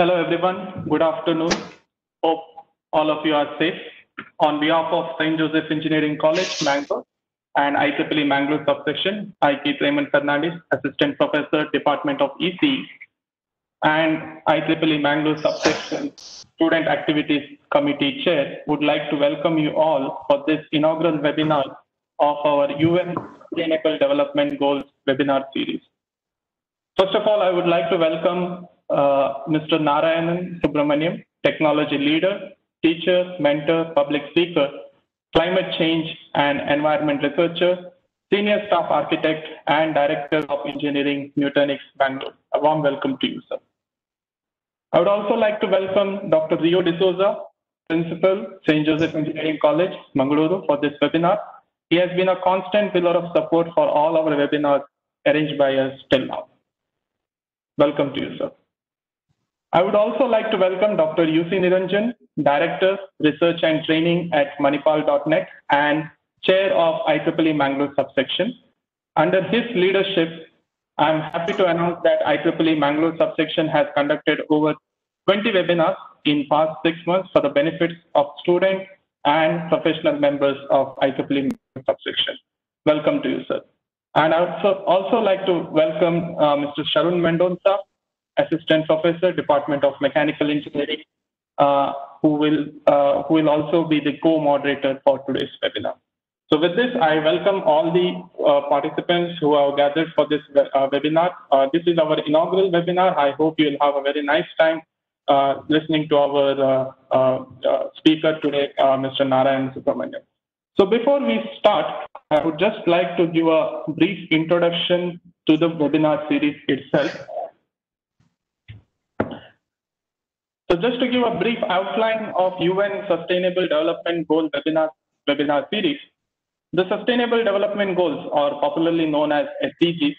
Hello, everyone. Good afternoon. Hope all of you are safe. On behalf of St. Joseph Engineering College, Mangalore, and IEEE Mangalore subsection, I, Keith Raymond Fernandez, Assistant Professor, Department of EC, and IEEE Mangalore subsection Student Activities Committee Chair, would like to welcome you all for this inaugural webinar of our UN Sustainable Development Goals webinar series. First of all, I would like to welcome Uh, Mr. Narayanan Subramaniam, technology leader, teacher, mentor, public speaker, climate change and environment researcher, senior staff architect, and director of engineering, Nutanix, Bangalore. A warm welcome to you, sir. I would also like to welcome Dr. Rio D'Souza, principal, St. Joseph Engineering College, Mangaluru, for this webinar. He has been a constant pillar of support for all our webinars arranged by us till now. Welcome to you, sir. I would also like to welcome Dr. UC Niranjan, Director, Research and Training at Manipal.net and Chair of IEEE Mangalore subsection. Under his leadership, I'm happy to announce that IEEE Mangalore subsection has conducted over 20 webinars in past six months for the benefits of students and professional members of IEEE subsection. Welcome to you, sir. And I also also like to welcome uh, Mr. Sharun Mendonca, Assistant Professor, Department of Mechanical Engineering, uh, who will uh, who will also be the co-moderator for today's webinar. So with this, I welcome all the uh, participants who have gathered for this uh, webinar. Uh, this is our inaugural webinar. I hope you will have a very nice time uh, listening to our speaker today, Mr. Narayan Subramaniam. So before we start, I would just like to give a brief introduction to the webinar series itself. So just to give a brief outline of UN Sustainable Development Goal webinar, webinar series, the Sustainable Development Goals, or popularly known as SDGs,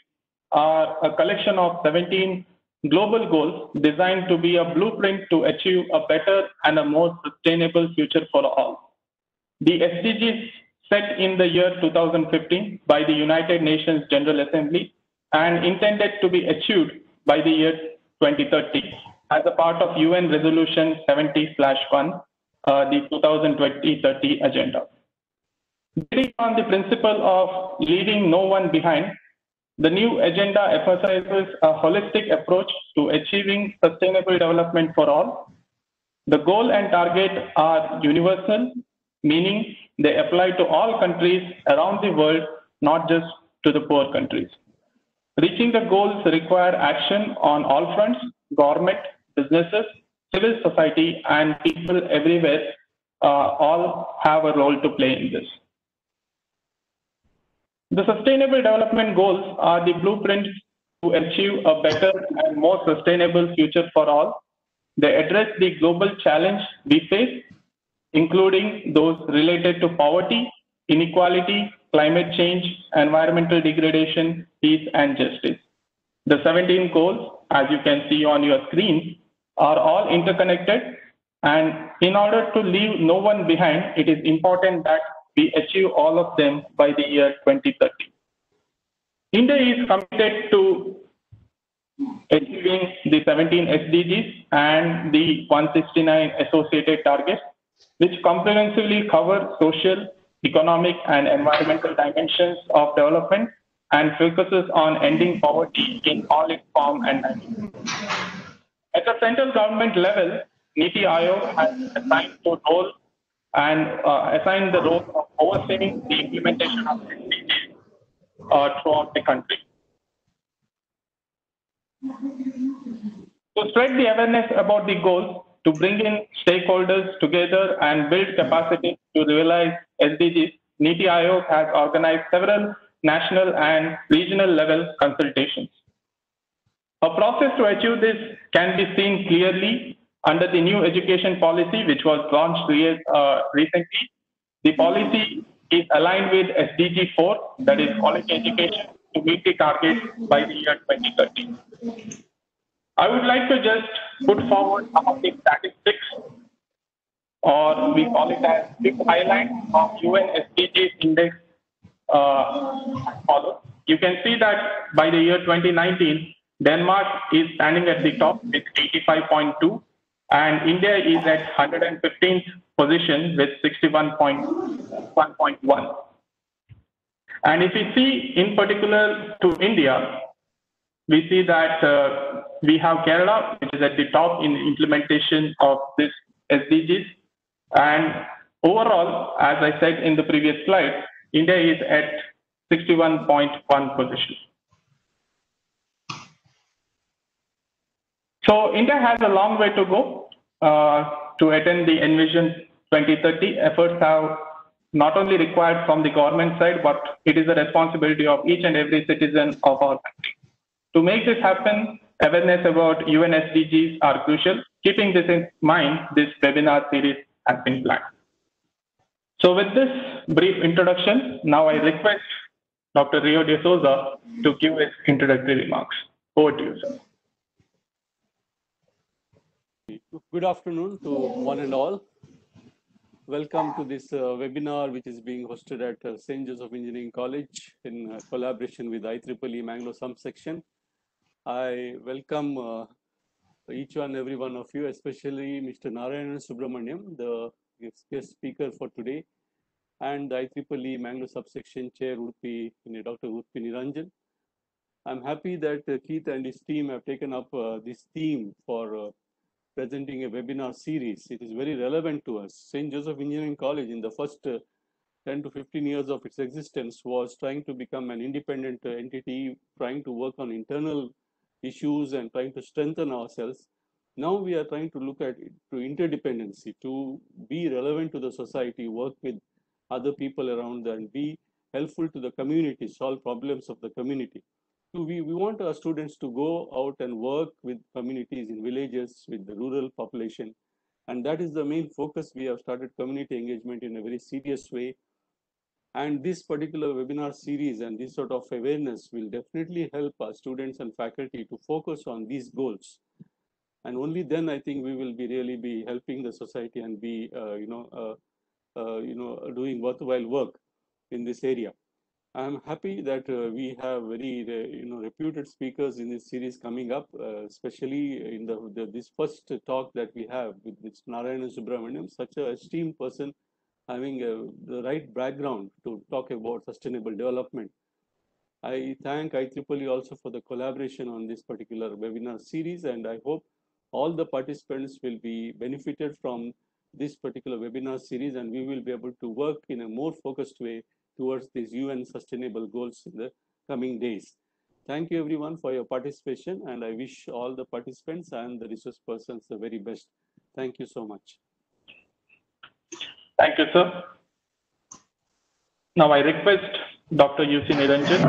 are a collection of 17 global goals designed to be a blueprint to achieve a better and a more sustainable future for all. The SDGs set in the year 2015 by the United Nations General Assembly and intended to be achieved by the year 2030 as a part of UN Resolution 70/1, uh, the 2020-30 agenda. Building on the principle of leaving no one behind, the new agenda emphasizes a holistic approach to achieving sustainable development for all. The goal and target are universal, meaning they apply to all countries around the world, not just to the poor countries. Reaching the goals require action on all fronts, government, businesses, civil society, and people everywhere uh, all have a role to play in this. The Sustainable Development Goals are the blueprint to achieve a better and more sustainable future for all. They address the global challenge we face, including those related to poverty, inequality, climate change, environmental degradation, peace, and justice. The 17 goals, as you can see on your screen, are all interconnected. And in order to leave no one behind, it is important that we achieve all of them by the year 2030. India is committed to achieving the 17 SDGs and the 169 associated targets, which comprehensively cover social, economic, and environmental dimensions of development and focuses on ending poverty in all its form and dimensions. At the central government level, NITI Aayog has assigned to role and uh, assigned the role of overseeing the implementation of SDGs uh, throughout the country. To spread the awareness about the goals, to bring in stakeholders together and build capacity to realize SDGs, NITI Aayog has organized several national and regional level consultations. A process to achieve this can be seen clearly under the new education policy, which was launched uh, recently. The policy is aligned with SDG 4, that is quality education, to meet the target by the year 2030. I would like to just put forward some of the statistics, or we call it as big highlight of UN SDGs index uh, follow. You can see that by the year 2019, Denmark is standing at the top with 85.2, and India is at 115th position with 61.1.1. And if we see in particular to India, we see that uh, we have Kerala, which is at the top in implementation of this SDGs. And overall, as I said in the previous slide, India is at 61.1 position. So India has a long way to go uh, to attain the Envision 2030. Efforts have not only required from the government side, but it is the responsibility of each and every citizen of our country. To make this happen, awareness about UN SDGs are crucial. Keeping this in mind, this webinar series has been planned. So with this brief introduction, now I request Dr. Rio D'Souza to give his introductory remarks. Over to you, sir. Good afternoon to one and all. Welcome to this uh, webinar, which is being hosted at uh, St. Joseph Engineering College in uh, collaboration with IEEE Mangalore subsection. I welcome uh, each one, every one of you, especially Mr. Narayanan Subramaniam, the guest speaker for today, and the IEEE Mangalore subsection chair would Dr. Urpi Niranjan. I'm happy that uh, Keith and his team have taken up uh, this theme for presenting a webinar series. It is very relevant to us. St. Joseph Engineering College in the first uh, 10 to 15 years of its existence was trying to become an independent uh, entity, trying to work on internal issues and trying to strengthen ourselves. Now we are trying to look at it to interdependency, to be relevant to the society, work with other people around and be helpful to the community, solve problems of the community we, we want our students to go out and work with communities in villages, with the rural population. And that is the main focus. We have started community engagement in a very serious way. And this particular webinar series and this sort of awareness will definitely help our students and faculty to focus on these goals. And only then I think we will be really be helping the society and be, uh, you know, uh, uh, you know, doing worthwhile work in this area. I'm happy that uh, we have very you know reputed speakers in this series coming up, uh, especially in the, the, this first talk that we have with this Narayana Subramaniam, such a esteemed person having uh, the right background to talk about sustainable development. I thank IEEE also for the collaboration on this particular webinar series, and I hope all the participants will be benefited from this particular webinar series, and we will be able to work in a more focused way towards these UN sustainable goals in the coming days. Thank you everyone for your participation and I wish all the participants and the resource persons the very best. Thank you so much. Thank you, sir. Now I request Dr. UC Niranjan.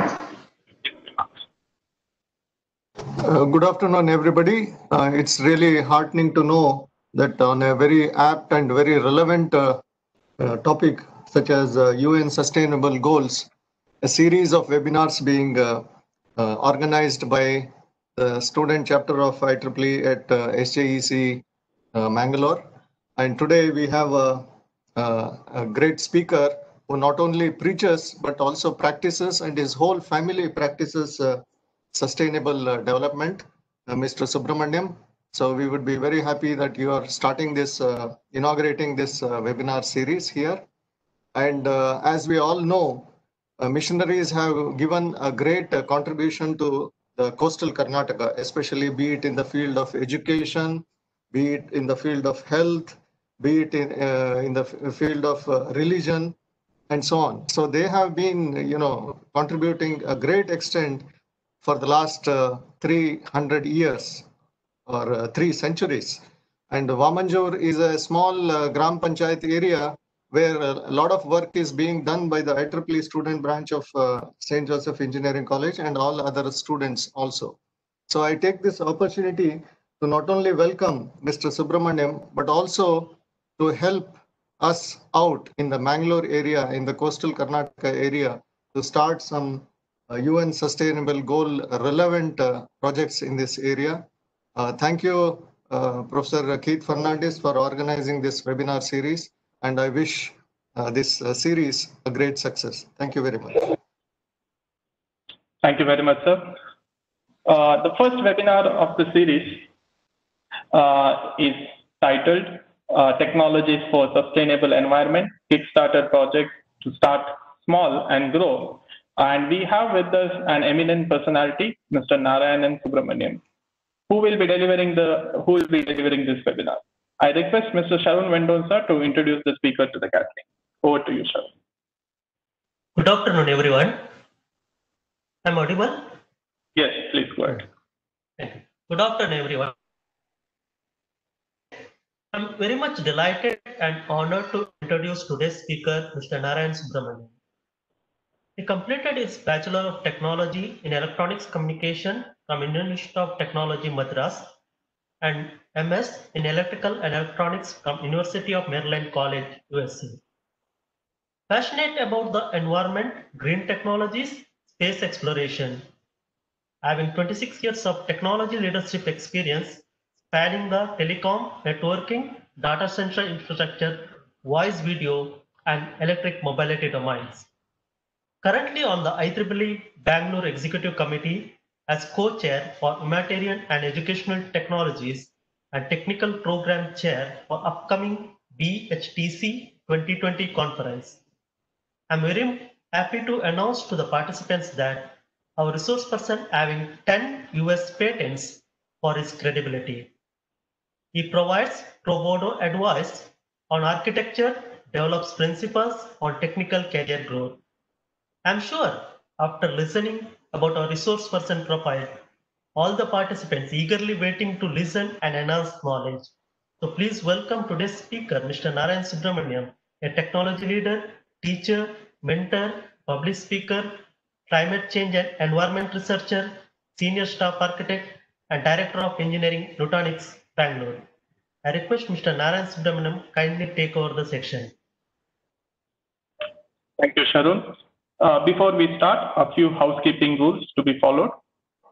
Uh, good afternoon, everybody. Uh, it's really heartening to know that on a very apt and very relevant uh, uh topic, such as UN uh, Sustainable Goals, a series of webinars being uh, uh, organized by the student chapter of IEEE at SJEC Mangalore. And today we have a, a great speaker who not only preaches but also practices and his whole family practices uh, sustainable uh, development, uh, Mr. Subramaniam. So we would be very happy that you are starting this, inaugurating this webinar series here. And uh, as we all know, uh, missionaries have given a great uh, contribution to the coastal Karnataka, especially be it in the field of education, be it in the field of health, be it in, uh, in the field of uh, religion, and so on. So they have been, you know, contributing a great extent for the last uh, 300 years or three centuries. And Vamanjur is a small Gram Panchayat area where a lot of work is being done by the IEEE student branch of uh, St. Joseph Engineering College and all other students also. So I take this opportunity to not only welcome Mr. Subramaniam, but also to help us out in the Mangalore area, in the coastal Karnataka area, to start some uh, UN Sustainable Goal relevant uh, projects in this area. Uh, thank you, uh, Professor Keith Fernandez, for organizing this webinar series and I wish uh, this uh, series a great success. Thank you very much. Thank you very much, sir. Uh, the first webinar of the series is titled Technologies for Sustainable Environment Kickstarter Project to Start Small and Grow. And we have with us an eminent personality, Mr. Narayanan Subramaniam, who will be delivering the who will be delivering this webinar. I request Mr. Sharun Mendonca to introduce the speaker to the gathering. Over to you, Sharun. Good afternoon, everyone. I'm audible? Yes, please go ahead. Good afternoon, everyone. I'm very much delighted and honored to introduce today's speaker, Mr. Narayan Subramaniam. He completed his Bachelor of Technology in Electronics Communication from Indian Institute of Technology, Madras, and MS in Electrical and Electronics from University of Maryland College, USC. Passionate about the environment, green technologies, space exploration, having 26 years of technology leadership experience spanning the telecom, networking, data center infrastructure, voice video, and electric mobility domains. Currently on the IEEE Bangalore Executive Committee as co-chair for humanitarian and educational technologies and technical program chair for upcoming BHTC 2020 conference. I'm very happy to announce to the participants that our resource person having 10 US patents for his credibility. He provides pro bono advice on architecture, develops principles on technical career growth. I'm sure after listening about our resource person profile, all the participants eagerly waiting to listen and enhance knowledge. So please welcome today's speaker, Mr. Narayan Subramaniam, a technology leader, teacher, mentor, public speaker, climate change and environment researcher, senior staff architect, and director of engineering, Nutanix, Bangalore. I request Mr. Narayan Subramaniam kindly take over the section. Thank you, Sharun. Uh, before we start, a few housekeeping rules to be followed.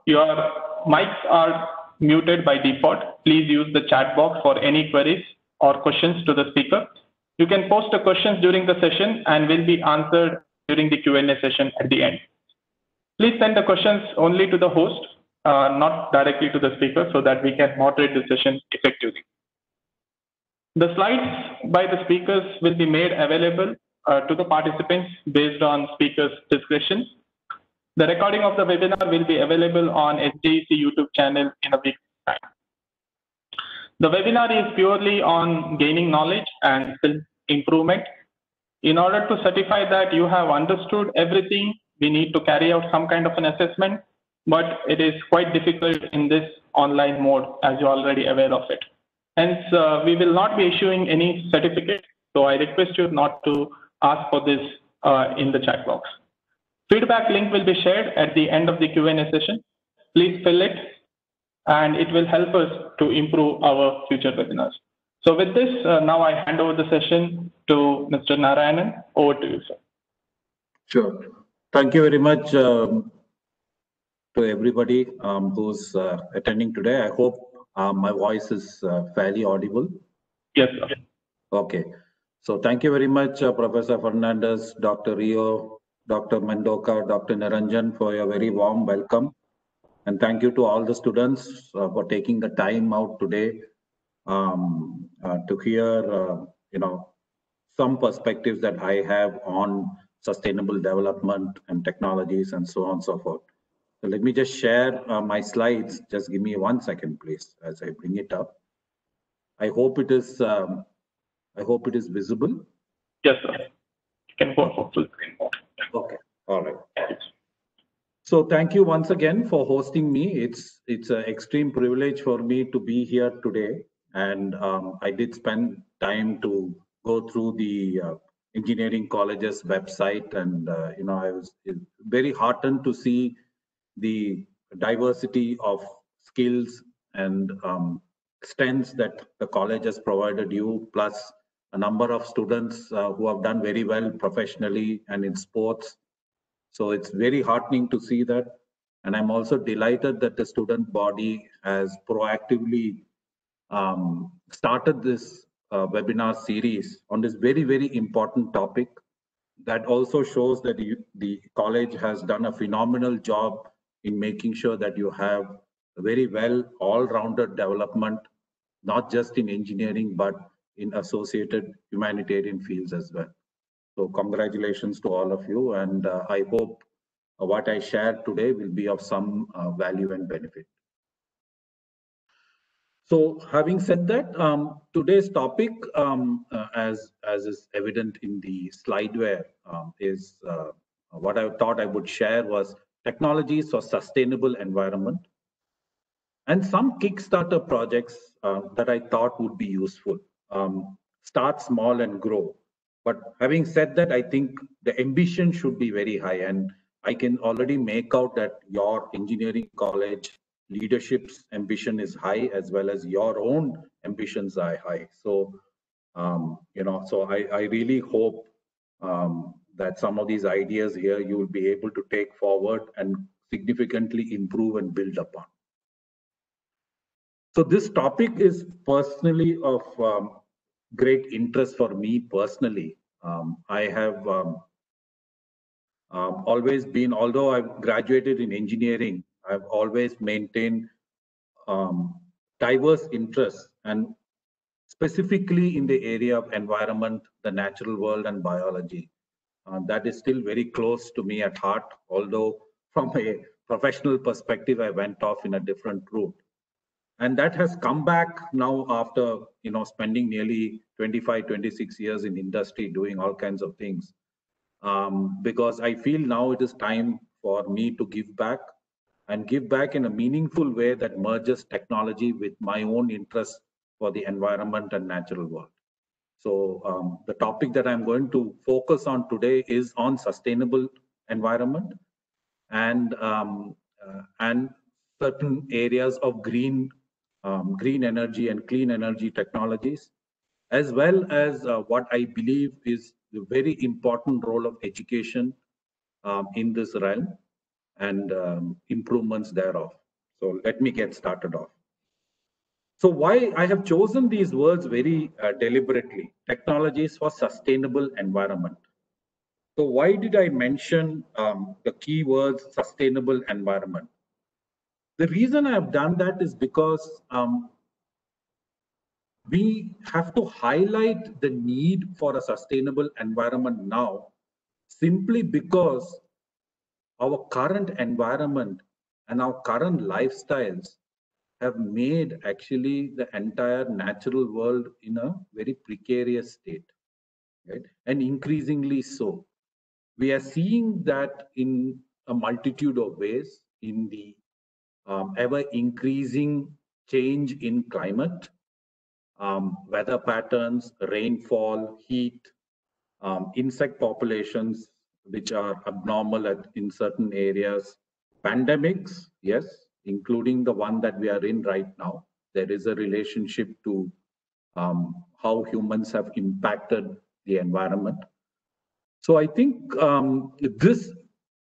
Your mics are muted by default. Please use the chat box for any queries or questions to the speaker. You can post the questions during the session and will be answered during the Q&A session at the end. Please send the questions only to the host, uh, not directly to the speaker so that we can moderate the session effectively. The slides by the speakers will be made available uh, to the participants based on speakers' discretion. The recording of the webinar will be available on SJEC YouTube channel in a week's time. The webinar is purely on gaining knowledge and improvement. In order to certify that you have understood everything, we need to carry out some kind of an assessment, but it is quite difficult in this online mode as you're already aware of it. Hence, uh, we will not be issuing any certificate. So I request you not to ask for this uh, in the chat box. Feedback link will be shared at the end of the Q&A session. Please fill it and it will help us to improve our future webinars. So with this, uh, now I hand over the session to Mr. Narayanan. Over to you, sir. Sure. Thank you very much um, to everybody um, who's uh, attending today. I hope uh, my voice is uh, fairly audible. Yes, sir. Okay. So thank you very much, uh, Professor Fernandez, Dr. Rio, Dr. Mendonca, Dr. Niranjan for your very warm welcome. And thank you to all the students uh, for taking the time out today um, uh, to hear, uh, you know, some perspectives that I have on sustainable development and technologies and so on and so forth. So let me just share uh, my slides. Just give me one second, please, as I bring it up. I hope it is. Um, I hope it is visible. Yes, sir. You can go full screen mode. Okay. All right. So thank you once again for hosting me. It's it's an extreme privilege for me to be here today, and um, I did spend time to go through the uh, engineering college's website, and uh, you know I was very heartened to see the diversity of skills and um, strengths that the college has provided you, plus a number of students uh, who have done very well professionally and in sports. So it's very heartening to see that. And I'm also delighted that the student body has proactively um, started this uh, webinar series on this very, very important topic. That also shows that you, the college has done a phenomenal job in making sure that you have very well all-rounded development, not just in engineering, but in associated humanitarian fields as well. So congratulations to all of you. And uh, I hope what I shared today will be of some uh, value and benefit. So having said that, um, today's topic, um, uh, as, as is evident in the slideware, um, is uh, what I thought I would share was technologies for sustainable environment and some Kickstarter projects uh, that I thought would be useful. Um, start small and grow. But having said that, I think the ambition should be very high. And I can already make out that your engineering college leadership's ambition is high as well as your own ambitions are high. So, um, you know, so I, I really hope um, that some of these ideas here you will be able to take forward and significantly improve and build upon. So this topic is personally of um, great interest for me personally. Um, I have um, um, always been, although I've graduated in engineering, I've always maintained um, diverse interests and specifically in the area of environment, the natural world and biology. Uh, that is still very close to me at heart, although from a professional perspective, I went off in a different route. And that has come back now after, you know, spending nearly 25, 26 years in industry doing all kinds of things. Um, because I feel now it is time for me to give back and give back in a meaningful way that merges technology with my own interests for the environment and natural world. So um, the topic that I'm going to focus on today is on sustainable environment and um, uh, and certain areas of green um, green energy and clean energy technologies, as well as uh, what I believe is the very important role of education um, in this realm and um, improvements thereof. So let me get started off. So why I have chosen these words very uh, deliberately, technologies for sustainable environment. So why did I mention um, the keywords sustainable environment? The reason I have done that is because um, we have to highlight the need for a sustainable environment now simply because our current environment and our current lifestyles have made actually the entire natural world in a very precarious state right? And increasingly so. We are seeing that in a multitude of ways in the um, ever increasing change in climate um, weather patterns rainfall heat um, insect populations which are abnormal at, in certain areas pandemics yes including the one that we are in right now. There is a relationship to um, how humans have impacted the environment. So I think um, this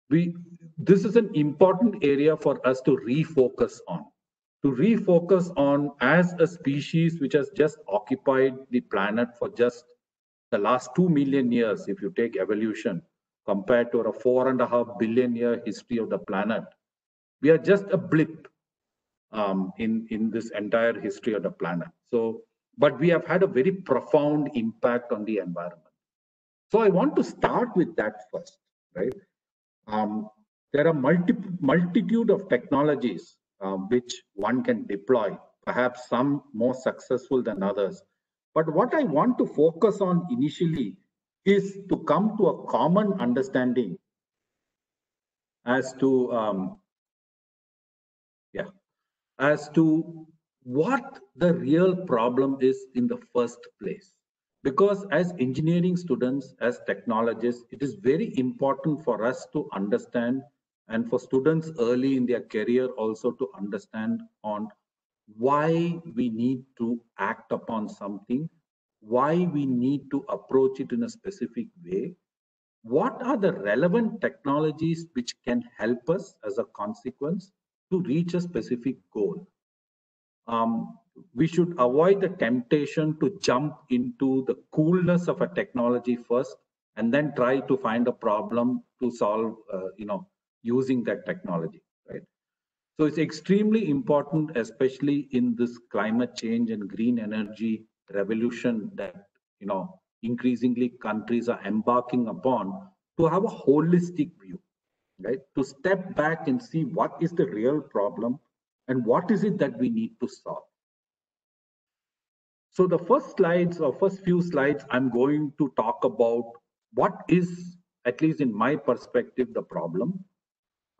we this is an important area for us to refocus on. To refocus on as a species which has just occupied the planet for just the last two million years, if you take evolution, compared to a four and a half billion year history of the planet, we are just a blip um, in in this entire history of the planet. So but we have had a very profound impact on the environment. So i want to start with that first right? Um, there are multi multitude of technologies uh, which one can deploy perhaps some more successful than others. But what i want to focus on initially is to come to a common understanding as to um, yeah as to what the real problem is in the first place. Because as engineering students as technologists it is very important for us to understand and for students early in their career also to understand on why we need to act upon something why we need to approach it in a specific way what are the relevant technologies which can help us as a consequence to reach a specific goal. Um, we should avoid the temptation to jump into the coolness of a technology first and then try to find a problem to solve, uh, you know, using that technology, right? So it's extremely important, especially in this climate change and green energy revolution that, you know, increasingly countries are embarking upon to have a holistic view, right? To step back and see what is the real problem and what is it that we need to solve. So the first slides or first few slides, I'm going to talk about what is, at least in my perspective, the problem.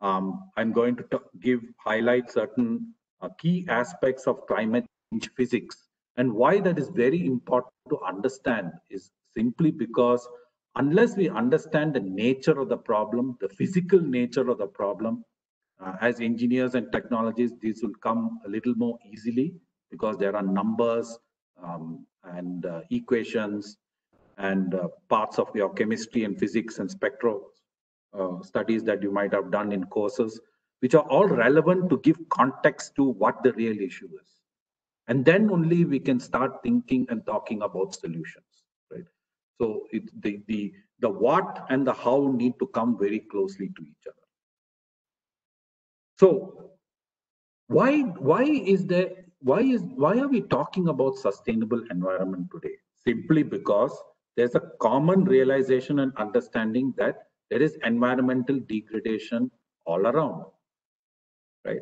Um, I'm going to give highlight certain uh, key aspects of climate change physics. And why that is very important to understand is simply because unless we understand the nature of the problem, the physical nature of the problem, uh, as engineers and technologists, these will come a little more easily because there are numbers um, and uh, equations and uh, parts of your chemistry and physics and spectro uh, studies that you might have done in courses, which are all relevant to give context to what the real issue is. And then only we can start thinking and talking about solutions, right? So it, the, the, the what and the how need to come very closely to each other. So why, why is there, why is, why are we talking about sustainable environment today? Simply because there's a common realization and understanding that there is environmental degradation all around, right?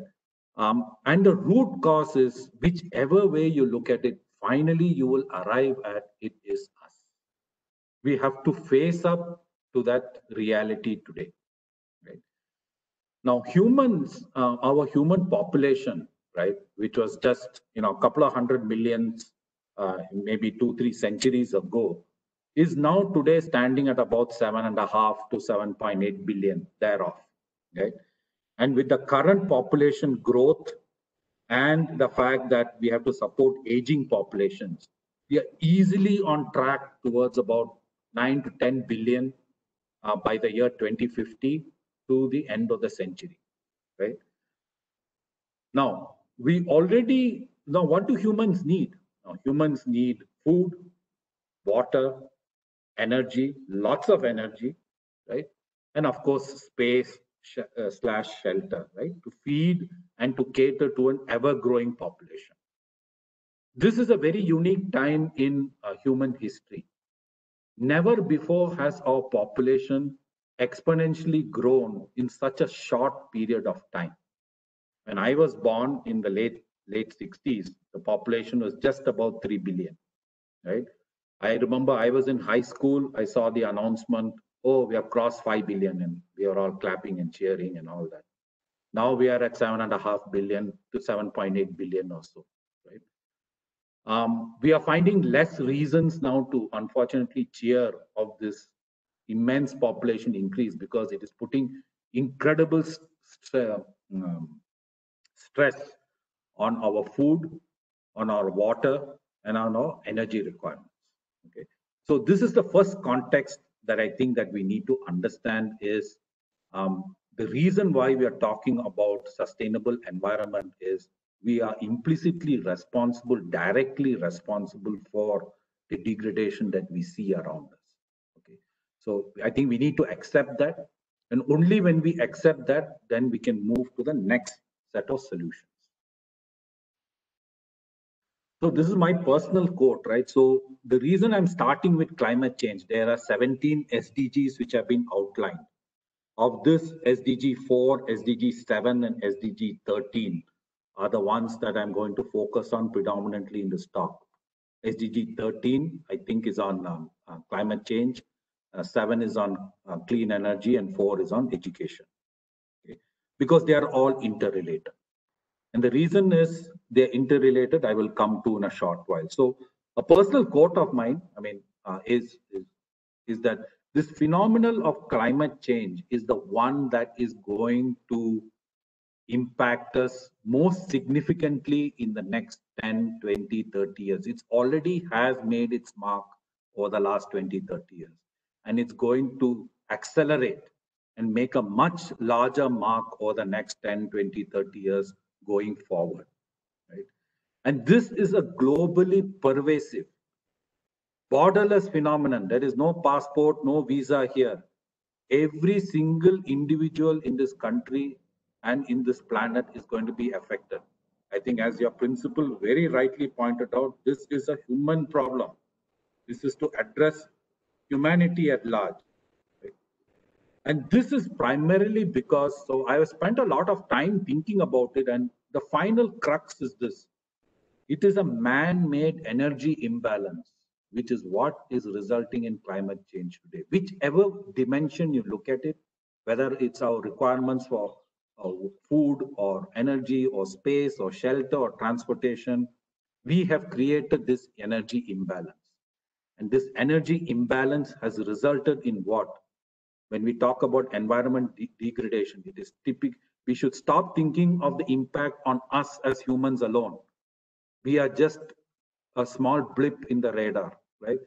Um, and the root cause is whichever way you look at it, finally you will arrive at it is us. We have to face up to that reality today, right? Now, humans, uh, our human population, right, which was just you know a couple of hundred millions, uh, maybe two three centuries ago, is now today standing at about seven and a half to 7.8 billion thereof. Right? And with the current population growth and the fact that we have to support aging populations, we are easily on track towards about 9 to 10 billion uh, by the year 2050 to the end of the century. Right? Now, we already, now what do humans need? Now, humans need food, water, energy, lots of energy, right? And of course, space sh uh, slash shelter, right? To feed and to cater to an ever growing population. This is a very unique time in uh, human history. Never before has our population exponentially grown in such a short period of time. When I was born in the late late 60s, the population was just about 3 billion, right? I remember I was in high school. I saw the announcement, oh, we have crossed 5 billion, and we are all clapping and cheering and all that. Now we are at 7.5 billion to 7.8 billion or so, right? Um, we are finding less reasons now to unfortunately cheer of this immense population increase because it is putting incredible st um, stress on our food, on our water, and on our energy requirements. Okay, so this is the first context that I think that we need to understand is um, the reason why we are talking about sustainable environment is we are implicitly responsible, directly responsible for the degradation that we see around us. Okay, so I think we need to accept that, and only when we accept that, then we can move to the next set of solutions. So this is my personal quote, right? So the reason I'm starting with climate change, there are 17 SDGs which have been outlined. Of this, SDG 4, SDG 7, and SDG 13 are the ones that I'm going to focus on predominantly in this talk. SDG 13, I think, is on um, uh, climate change. Uh, 7 is on uh, clean energy, and 4 is on education. Okay? Because they are all interrelated. And the reason is they're interrelated. I will come to in a short while. So a personal quote of mine, I mean, uh, is, is, is that this phenomenon of climate change is the one that is going to impact us most significantly in the next 10, 20, 30 years. It's already has made its mark over the last 20, 30 years. And it's going to accelerate and make a much larger mark over the next 10, 20, 30 years going forward. And this is a globally pervasive, borderless phenomenon. There is no passport, no visa here. Every single individual in this country and in this planet is going to be affected. I think as your principal very rightly pointed out, this is a human problem. This is to address humanity at large. And this is primarily because, so I have spent a lot of time thinking about it and the final crux is this. It is a man-made energy imbalance, which is what is resulting in climate change today. Whichever dimension you look at it, whether it's our requirements for uh, food or energy or space or shelter or transportation, we have created this energy imbalance. And this energy imbalance has resulted in what? When we talk about environment de- degradation, it is typical. We should stop thinking of the impact on us as humans alone. We are just a small blip in the radar, right?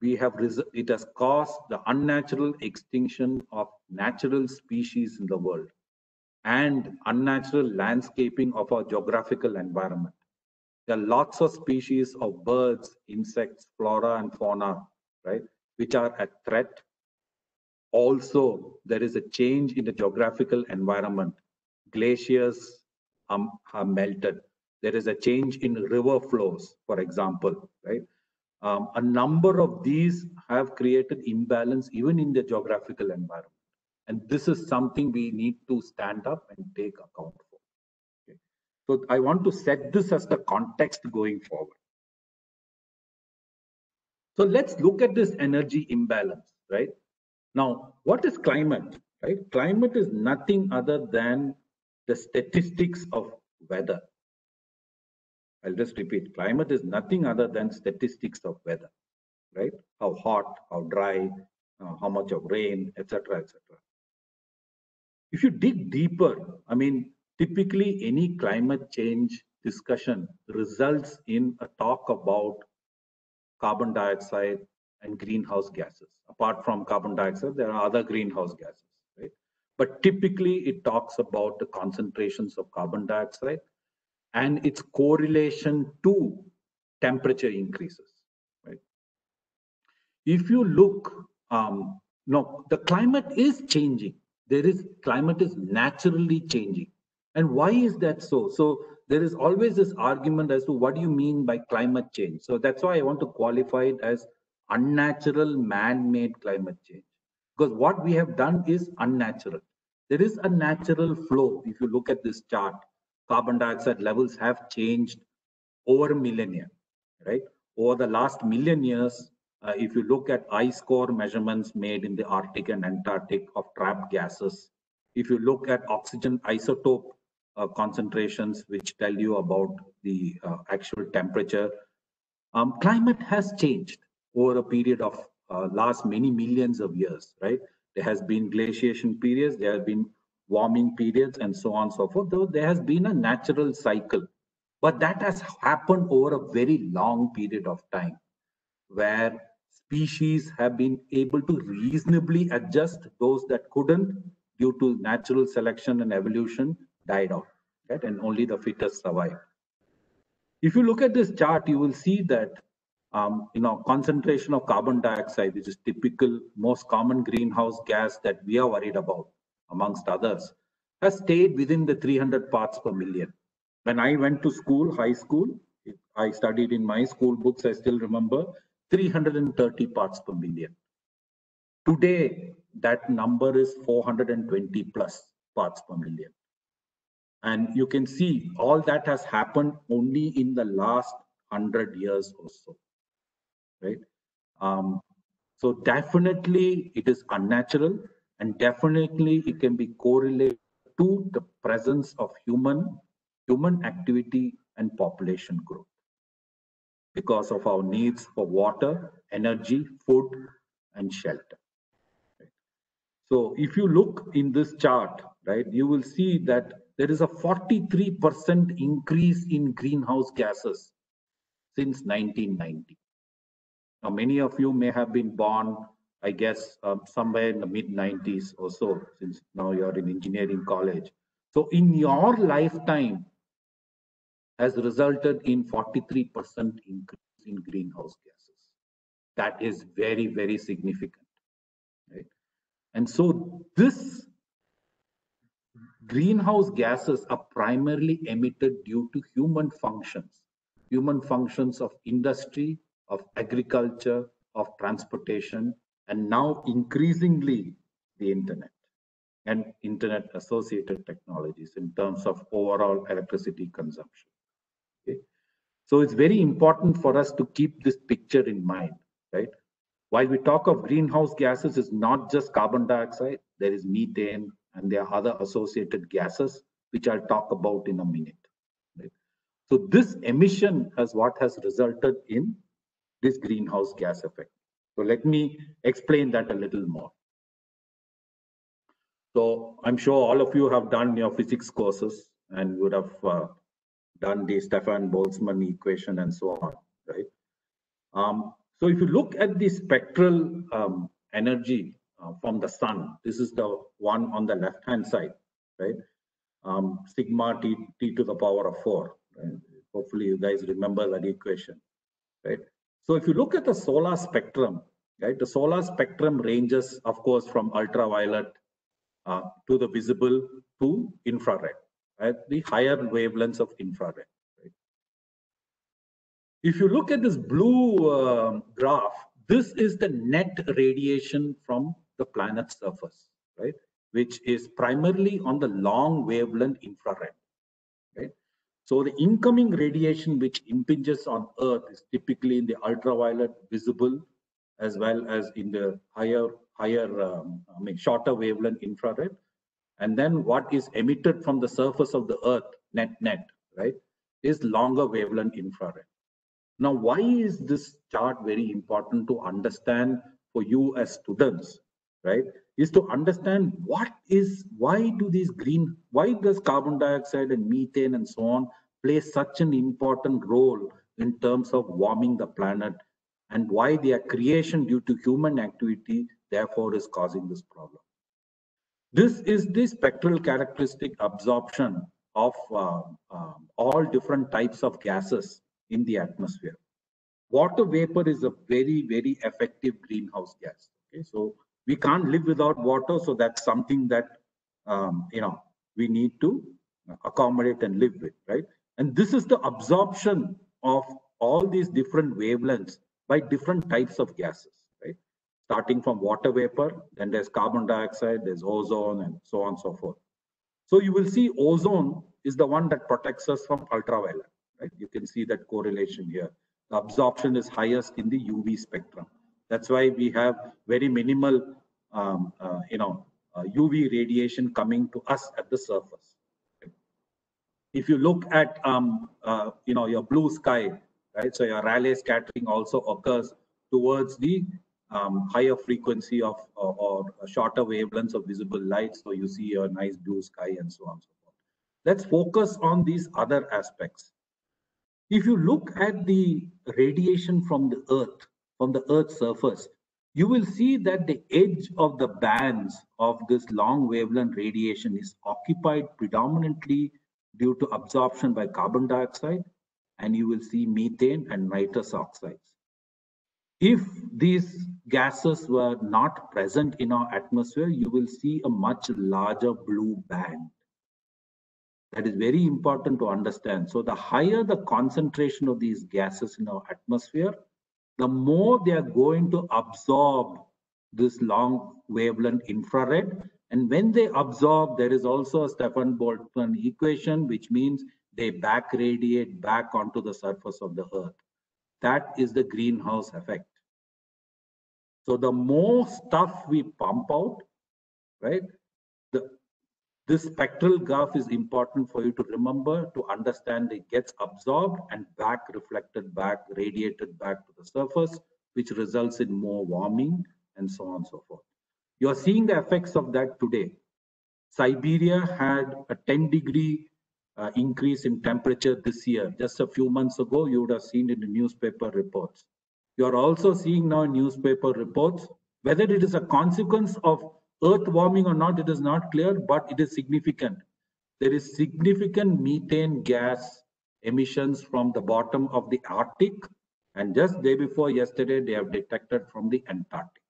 We have it has caused the unnatural extinction of natural species in the world and unnatural landscaping of our geographical environment. There are lots of species of birds, insects, flora, and fauna, right, which are at threat. Also, there is a change in the geographical environment. Glaciers um, are melted. There is a change in river flows, for example, right? Um, a number of these have created imbalance even in the geographical environment. And this is something we need to stand up and take account for. Okay. So I want to set this as the context going forward. So let's look at this energy imbalance, right? Now, what is climate, right? Climate is nothing other than the statistics of weather. I'll just repeat, climate is nothing other than statistics of weather, right? How hot, how dry, uh, how much of rain, etc., etc. If you dig deeper, I mean, typically any climate change discussion results in a talk about carbon dioxide and greenhouse gases. Apart from carbon dioxide, there are other greenhouse gases, right? But typically it talks about the concentrations of carbon dioxide and its correlation to temperature increases, right? If you look, um, no, the climate is changing. There is climate is naturally changing. And why is that so? So there is always this argument as to what do you mean by climate change? So that's why I want to qualify it as unnatural man-made climate change. Because what we have done is unnatural. There is a natural flow. If you look at this chart, carbon dioxide levels have changed over millennia, right? Over the last million years, uh, if you look at ice core measurements made in the Arctic and Antarctic of trapped gases, if you look at oxygen isotope uh, concentrations, which tell you about the uh, actual temperature, um, climate has changed over a period of uh, last many millions of years, right? There has been glaciation periods, there have been warming periods, and so on and so forth. Though there has been a natural cycle, but that has happened over a very long period of time, where species have been able to reasonably adjust those that couldn't due to natural selection and evolution died out, right? And only the fittest survived. If you look at this chart, you will see that um, you know concentration of carbon dioxide, which is typical most common greenhouse gas that we are worried about, amongst others, has stayed within the 300 parts per million. When I went to school, high school, I studied in my school books. I still remember 330 parts per million. Today, that number is 420 plus parts per million. And you can see all that has happened only in the last 100 years or so, right? Um, so definitely it is unnatural and definitely it can be correlated to the presence of human, human activity and population growth because of our needs for water, energy, food, and shelter. So if you look in this chart, right, you will see that there is a 43% increase in greenhouse gases since 1990. Now, many of you may have been born, I guess, um, somewhere in the mid 90s or so, since now you're in engineering college. So in your lifetime has resulted in 43% increase in greenhouse gases. That is very, very significant. Right? And so this greenhouse gases are primarily emitted due to human functions, human functions of industry, of agriculture, of transportation, and now increasingly the internet and internet associated technologies in terms of overall electricity consumption. Okay. So it's very important for us to keep this picture in mind, right? While we talk of greenhouse gases, it's not just carbon dioxide, there is methane and there are other associated gases, which I'll talk about in a minute. So this emission has what has resulted in this greenhouse gas effect. So let me explain that a little more. So I'm sure all of you have done your physics courses and would have uh, done the Stefan Boltzmann equation and so on, right? Um, so if you look at the spectral um, energy uh, from the sun, this is the one on the left hand side, right? Um, sigma t, t to the power of 4. Right? Hopefully you guys remember that equation, right? So if you look at the solar spectrum, right, the solar spectrum ranges, of course, from ultraviolet uh, to the visible to infrared, the higher wavelengths of infrared. Right? If you look at this blue uh, graph, this is the net radiation from the planet's surface, right? Which is primarily on the long wavelength infrared, right? So the incoming radiation which impinges on Earth is typically in the ultraviolet visible as well as in the higher, higher, um, I mean, shorter wavelength infrared. And then what is emitted from the surface of the earth net net right is longer wavelength infrared. Now why is this chart very important to understand for you as students right? Is to understand what is why do these green why does carbon dioxide and methane and so on play such an important role in terms of warming the planet and why their creation due to human activity therefore is causing this problem this is the spectral characteristic absorption of uh, uh, all different types of gases in the atmosphere. Water vapor is a very, very effective greenhouse gas. Okay, so we can't live without water, so that's something that um, you know we need to accommodate and live with, right? And this is the absorption of all these different wavelengths by different types of gases right? starting from water vapor, then there's carbon dioxide, there's ozone, and so on and so forth. So you will see ozone is the one that protects us from ultraviolet, right? You can see that correlation here. The absorption is highest in the UV spectrum. That's why we have very minimal, um, uh, you know, uh, UV radiation coming to us at the surface. If you look at, um, uh, you know, your blue sky, right? So your Rayleigh scattering also occurs towards the um, higher frequency of or, or shorter wavelengths of visible light. So you see a nice blue sky and so on and so forth. Let's focus on these other aspects. If you look at the radiation from the Earth, from the Earth's surface, you will see that the edge of the bands of this long wavelength radiation is occupied predominantly due to absorption by carbon dioxide, and you will see methane and nitrous oxides. If these gases were not present in our atmosphere, you will see a much larger blue band. That is very important to understand. So the higher the concentration of these gases in our atmosphere, the more they are going to absorb this long wavelength infrared. And when they absorb, there is also a Stefan Boltzmann equation, which means they back radiate back onto the surface of the earth. That is the greenhouse effect. So the more stuff we pump out, right, the, this spectral graph is important for you to remember to understand it gets absorbed and back reflected back, radiated back to the surface, which results in more warming and so on and so forth. You are seeing the effects of that today. Siberia had a 10 degree uh, increase in temperature this year. Just a few months ago, you would have seen in the newspaper reports. You are also seeing now newspaper reports. Whether it is a consequence of earth warming or not, it is not clear, but it is significant. There is significant methane gas emissions from the bottom of the Arctic. And just day before yesterday, they have detected from the Antarctic.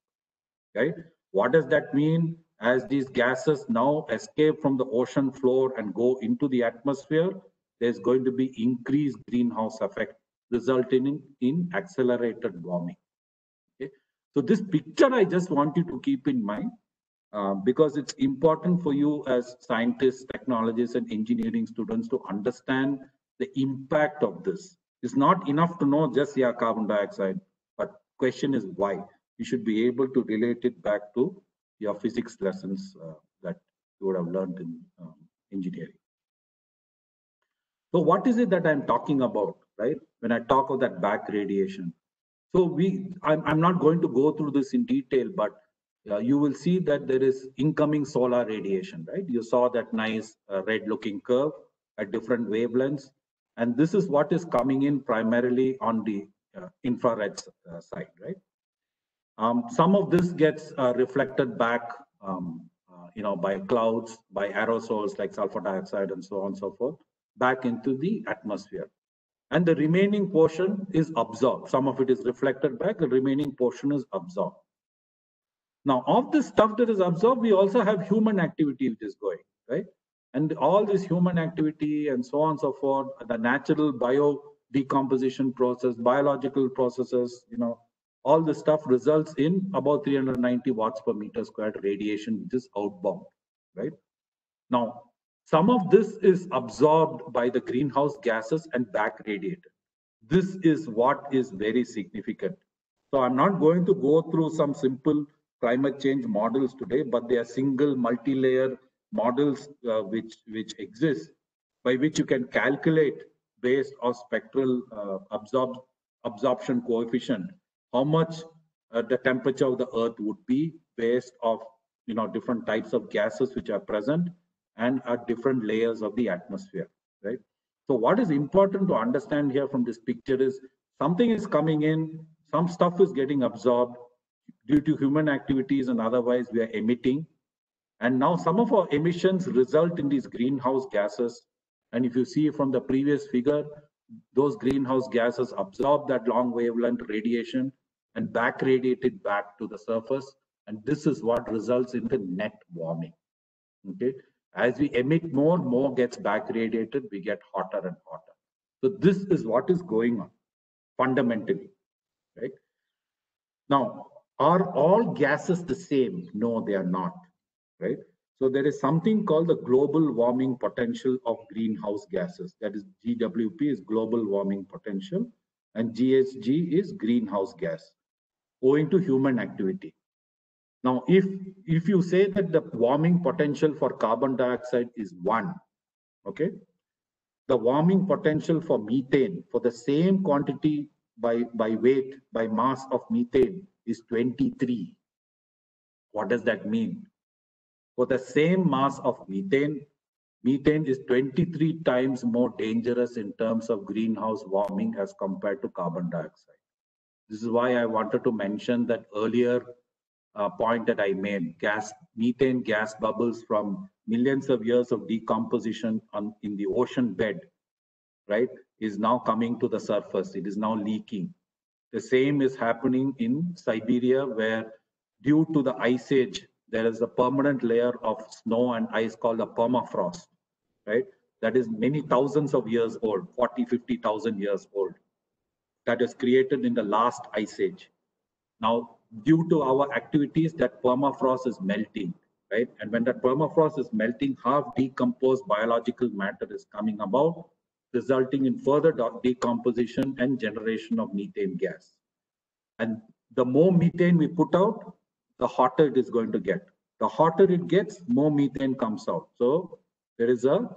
Right? What does that mean? As these gases now escape from the ocean floor and go into the atmosphere, there's going to be increased greenhouse effect resulting in, in accelerated warming. Okay. So this picture I just want you to keep in mind uh, because it's important for you as scientists, technologists and engineering students to understand the impact of this. It's not enough to know just yeah, carbon dioxide, but question is why. You should be able to relate it back to your physics lessons uh, that you would have learned in um, engineering. So what is it that I'm talking about, right? When I talk of that back radiation. So we, I'm, I'm not going to go through this in detail, but uh, you will see that there is incoming solar radiation, right? You saw that nice uh, red looking curve at different wavelengths. And this is what is coming in primarily on the uh, infrared uh, side, right? Um, some of this gets uh, reflected back, um, uh, you know, by clouds, by aerosols like sulfur dioxide and so on and so forth, back into the atmosphere. And the remaining portion is absorbed. Some of it is reflected back, the remaining portion is absorbed. Now, of the stuff that is absorbed, we also have human activity which is going, right? And all this human activity and so on and so forth, the natural bio decomposition process, biological processes, you know, all this stuff results in about 390 watts per meter squared radiation, which is outbound, right? Now, some of this is absorbed by the greenhouse gases and back radiated. This is what is very significant. So I'm not going to go through some simple climate change models today, but they are single multi-layer models uh, which, which exist by which you can calculate based on spectral uh, absorb, absorption coefficient how much uh, the temperature of the earth would be based of you know different types of gases which are present and at different layers of the atmosphere right? So what is important to understand here from this picture is something is coming in some stuff is getting absorbed due to human activities and otherwise we are emitting. And now some of our emissions result in these greenhouse gases. And if you see from the previous figure those greenhouse gases absorb that long wavelength radiation and back radiated back to the surface. And this is what results in the net warming. Okay. As we emit more, more gets back radiated, we get hotter and hotter. So this is what is going on fundamentally, right? Now, are all gases the same? No, they are not, right? So there is something called the global warming potential of greenhouse gases. That is GWP is global warming potential and GHG is greenhouse gas owing to human activity. Now, if, if you say that the warming potential for carbon dioxide is one, okay, the warming potential for methane for the same quantity by, by weight, by mass of methane is 23. What does that mean? For the same mass of methane, methane is 23 times more dangerous in terms of greenhouse warming as compared to carbon dioxide. This is why I wanted to mention that earlier uh, point that I made. Gas, methane gas bubbles from millions of years of decomposition on, in the ocean bed, right, is now coming to the surface. It is now leaking. The same is happening in Siberia, where due to the ice age, there is a permanent layer of snow and ice called the permafrost, right? That is many thousands of years old, 40, 50,000 years old that is created in the last ice age. Now, due to our activities, that permafrost is melting, right? And when that permafrost is melting, half decomposed biological matter is coming about, resulting in further decomposition and generation of methane gas. And the more methane we put out, the hotter it is going to get. The hotter it gets, more methane comes out. So there is a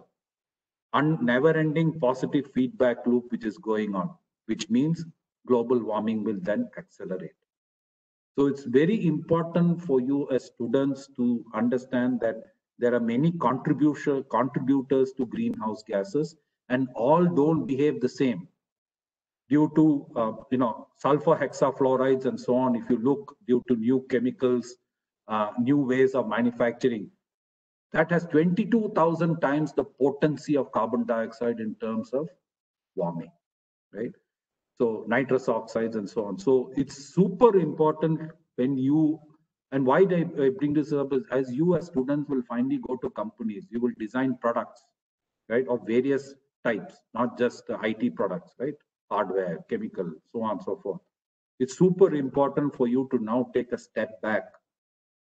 never-ending positive feedback loop which is going on which means global warming will then accelerate. So it's very important for you as students to understand that there are many contribution, contributors to greenhouse gases and all don't behave the same due to uh, you know sulfur hexafluorides and so on if you look due to new chemicals uh, new ways of manufacturing that has 22000 times the potency of carbon dioxide in terms of warming right so nitrous oxides and so on. So it's super important when you And why I bring this up is as you as students will finally go to companies, you will design products, right, of various types, not just IT products, right? Hardware, chemical, so on and so forth. It's super important for you to now take a step back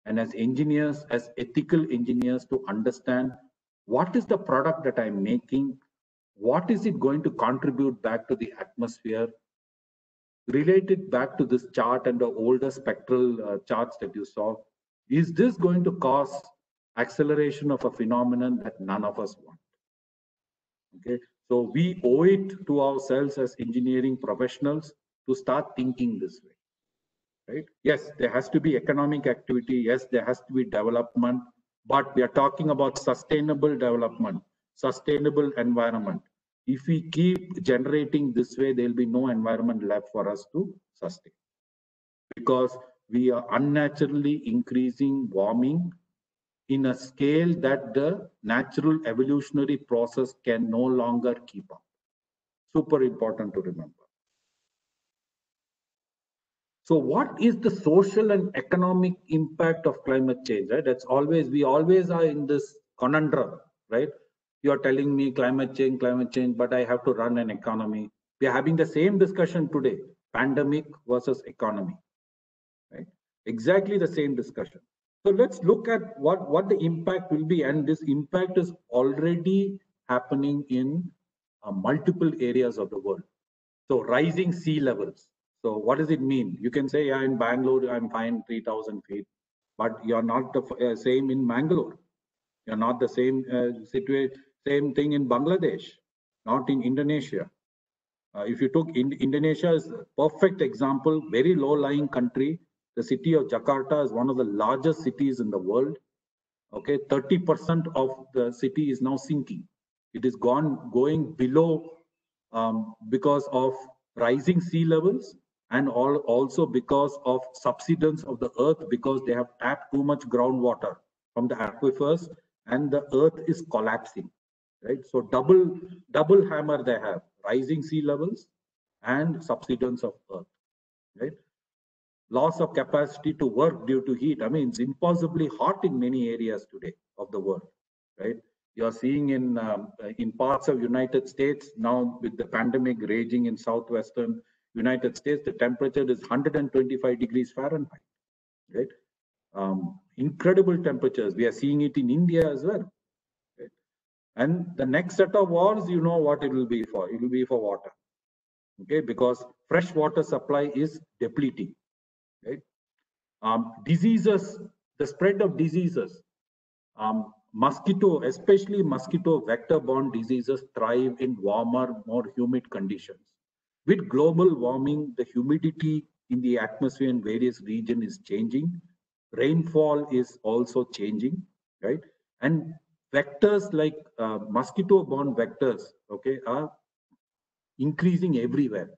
and as engineers, as ethical engineers to understand what is the product that I'm making? What is it going to contribute back to the atmosphere? Relate it back to this chart and the older spectral uh, charts that you saw. Is this going to cause acceleration of a phenomenon that none of us want? Okay, so we owe it to ourselves as engineering professionals to start thinking this way, right? Yes, there has to be economic activity. Yes, there has to be development, but we are talking about sustainable development, sustainable environment. If we keep generating this way, there'll be no environment left for us to sustain because we are unnaturally increasing warming in a scale that the natural evolutionary process can no longer keep up. Super important to remember. So what is the social and economic impact of climate change, right? That's always, we always are in this conundrum, right? You're telling me climate change, climate change, but I have to run an economy. We are having the same discussion today, pandemic versus economy, right? Exactly the same discussion. So let's look at what, what the impact will be. And this impact is already happening in uh, multiple areas of the world. So rising sea levels. So what does it mean? You can say, yeah, in Bangalore, I'm fine, 3000 feet, but you're not the uh, same in Mangalore. You're not the same uh, situation, same thing in Bangladesh, not in Indonesia. Uh, if you took in, Indonesia is a perfect example, very low lying country, the city of Jakarta is one of the largest cities in the world. Okay, 30% of the city is now sinking. It is gone going below um, because of rising sea levels and all, also because of subsidence of the earth because they have tapped too much groundwater from the aquifers and the earth is collapsing right so double double hammer they have rising sea levels and subsidence of earth right loss of capacity to work due to heat. I mean, it's impossibly hot in many areas today of the world, right? You're seeing in um, in parts of United States now with the pandemic raging in southwestern United States, the temperature is 125 degrees Fahrenheit, right? Um, incredible temperatures. We are seeing it in India as well. And the next set of wars, you know what it will be for. It will be for water, okay? Because fresh water supply is depleting right? Um, diseases, the spread of diseases, um, mosquito, especially mosquito vector-borne diseases thrive in warmer, more humid conditions. With global warming, the humidity in the atmosphere in various regions is changing. Rainfall is also changing, right? And vectors like uh, mosquito-borne vectors, okay, are increasing everywhere.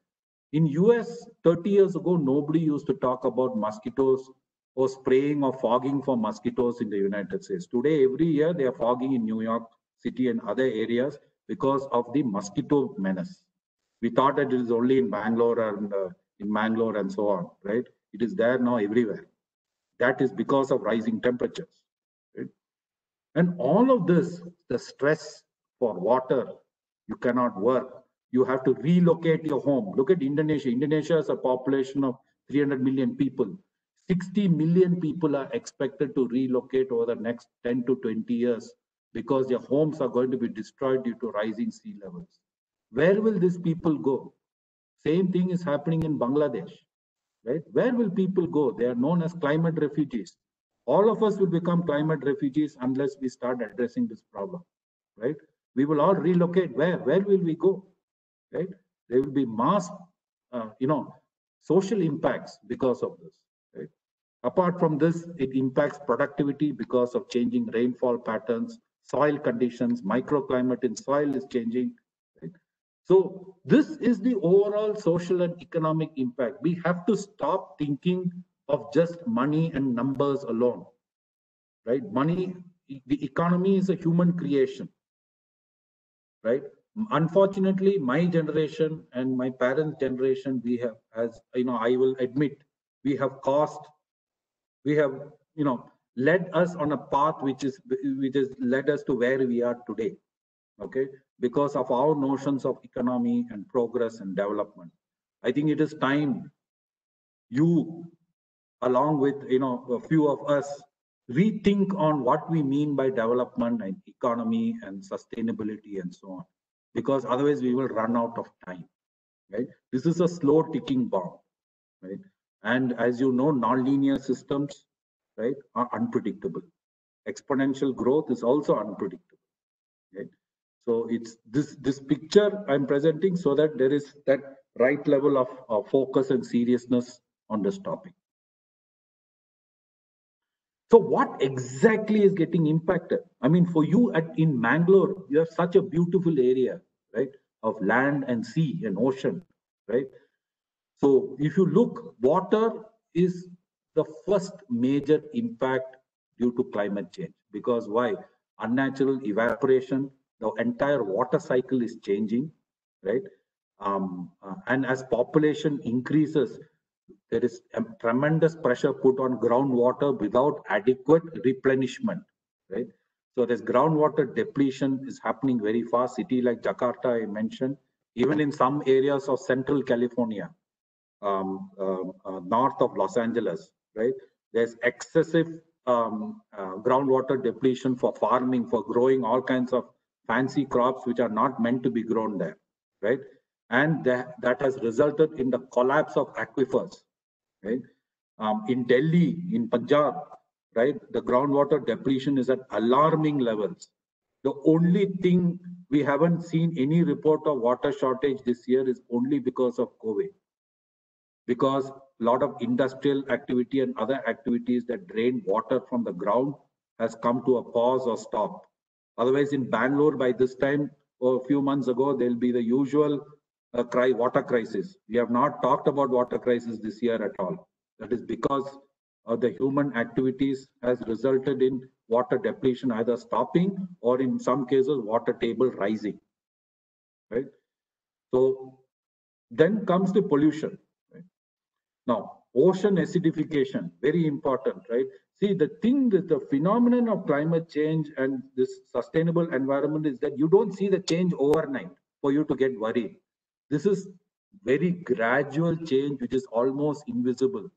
In US, 30 years ago, nobody used to talk about mosquitoes or spraying or fogging for mosquitoes in the United States. Today, every year, they are fogging in New York City and other areas because of the mosquito menace. We thought that it is only in Bangalore and uh, in Mangalore and so on, right? It is there now everywhere. That is because of rising temperatures. And all of this, the stress for water, you cannot work, you have to relocate your home. Look at Indonesia. Indonesia has a population of 300 million people. 60 million people are expected to relocate over the next 10 to 20 years because their homes are going to be destroyed due to rising sea levels. Where will these people go? Same thing is happening in Bangladesh, right? Where will people go? They are known as climate refugees. All of us will become climate refugees unless we start addressing this problem, right? We will all relocate. Where? Where will we go? right? There will be mass, uh, you know, social impacts because of this, right? Apart from this, it impacts productivity because of changing rainfall patterns, soil conditions, microclimate in soil is changing, right? So this is the overall social and economic impact. We have to stop thinking of just money and numbers alone, right? Money, the economy is a human creation, right? unfortunately my generation and my parents generation we have as you know i will admit we have caused we have, you know, led us on a path which is which has led us to where we are today. Okay, because of our notions of economy and progress and development. I think it is time you, along with you know a few of us, rethink on what we mean by development and economy and sustainability and so on, because otherwise we will run out of time. Right? This is a slow ticking bomb. Right? And as you know, nonlinear systems, right, are unpredictable. Exponential growth is also unpredictable. Right? So it's this this picture I'm presenting so that there is that right level of, of focus and seriousness on this topic. So what exactly is getting impacted? I mean, for you at in Mangalore, you have such a beautiful area, right, of land and sea and ocean, right? So if you look, water is the first major impact due to climate change. Because why? Unnatural evaporation, the entire water cycle is changing, right? Um, uh, and as population increases, there is a tremendous pressure put on groundwater without adequate replenishment, right? So this groundwater depletion is happening very fast. City like Jakarta, I mentioned, even in some areas of central California, um, uh, uh, north of Los Angeles, right? There's excessive um, uh, groundwater depletion for farming, for growing all kinds of fancy crops which are not meant to be grown there, right? And that, that has resulted in the collapse of aquifers, right? Um, in Delhi, in Punjab, right, the groundwater depletion is at alarming levels. The only thing we haven't seen any report of water shortage this year is only because of COVID because a lot of industrial activity and other activities that drain water from the ground has come to a pause or stop. Otherwise, in Bangalore, by this time, or a few months ago, there'll be the usual uh, cry, water crisis. We have not talked about water crisis this year at all. That is because of the human activities has resulted in water depletion either stopping or in some cases water table rising. Right. So then comes the pollution. Now, ocean acidification, very important, right? See, the thing that the phenomenon of climate change and this sustainable environment is that you don't see the change overnight for you to get worried. This is very gradual change, which is almost invisible.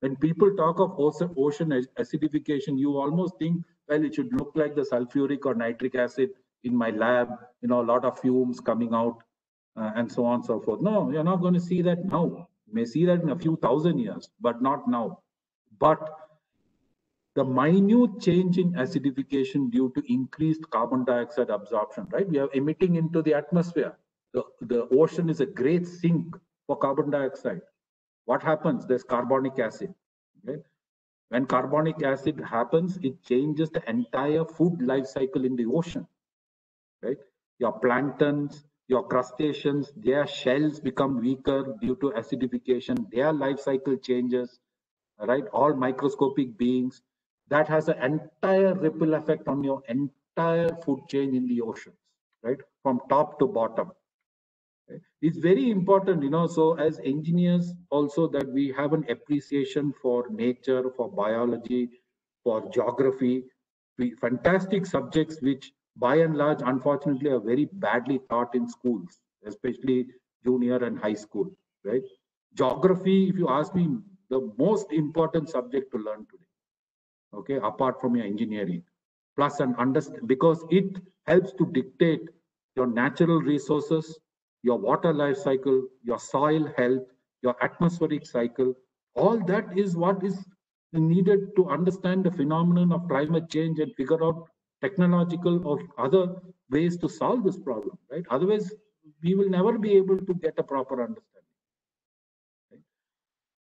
When people talk of ocean acidification, you almost think, well, it should look like the sulfuric or nitric acid in my lab, you know, a lot of fumes coming out uh, and so on and so forth. No, you're not going to see that now You may see that in a few thousand years, but not now. But the minute change in acidification due to increased carbon dioxide absorption, right? We are emitting into the atmosphere. The, the ocean is a great sink for carbon dioxide. What happens? There's carbonic acid. Okay? When carbonic acid happens, it changes the entire food life cycle in the ocean. Right? Your planktons, your crustaceans, their shells become weaker due to acidification, their life cycle changes, right? All microscopic beings. That has an entire ripple effect on your entire food chain in the oceans, right? From top to bottom. It's very important, you know, so as engineers also that we have an appreciation for nature, for biology, for geography, we, fantastic subjects which by and large, unfortunately, are very badly taught in schools, especially junior and high school, right? Geography, if you ask me, the most important subject to learn today, okay, apart from your engineering, plus and understand, because it helps to dictate your natural resources, your water life cycle, your soil health, your atmospheric cycle, all that is what is needed to understand the phenomenon of climate change and figure out technological or other ways to solve this problem, right? Otherwise, we will never be able to get a proper understanding. Right?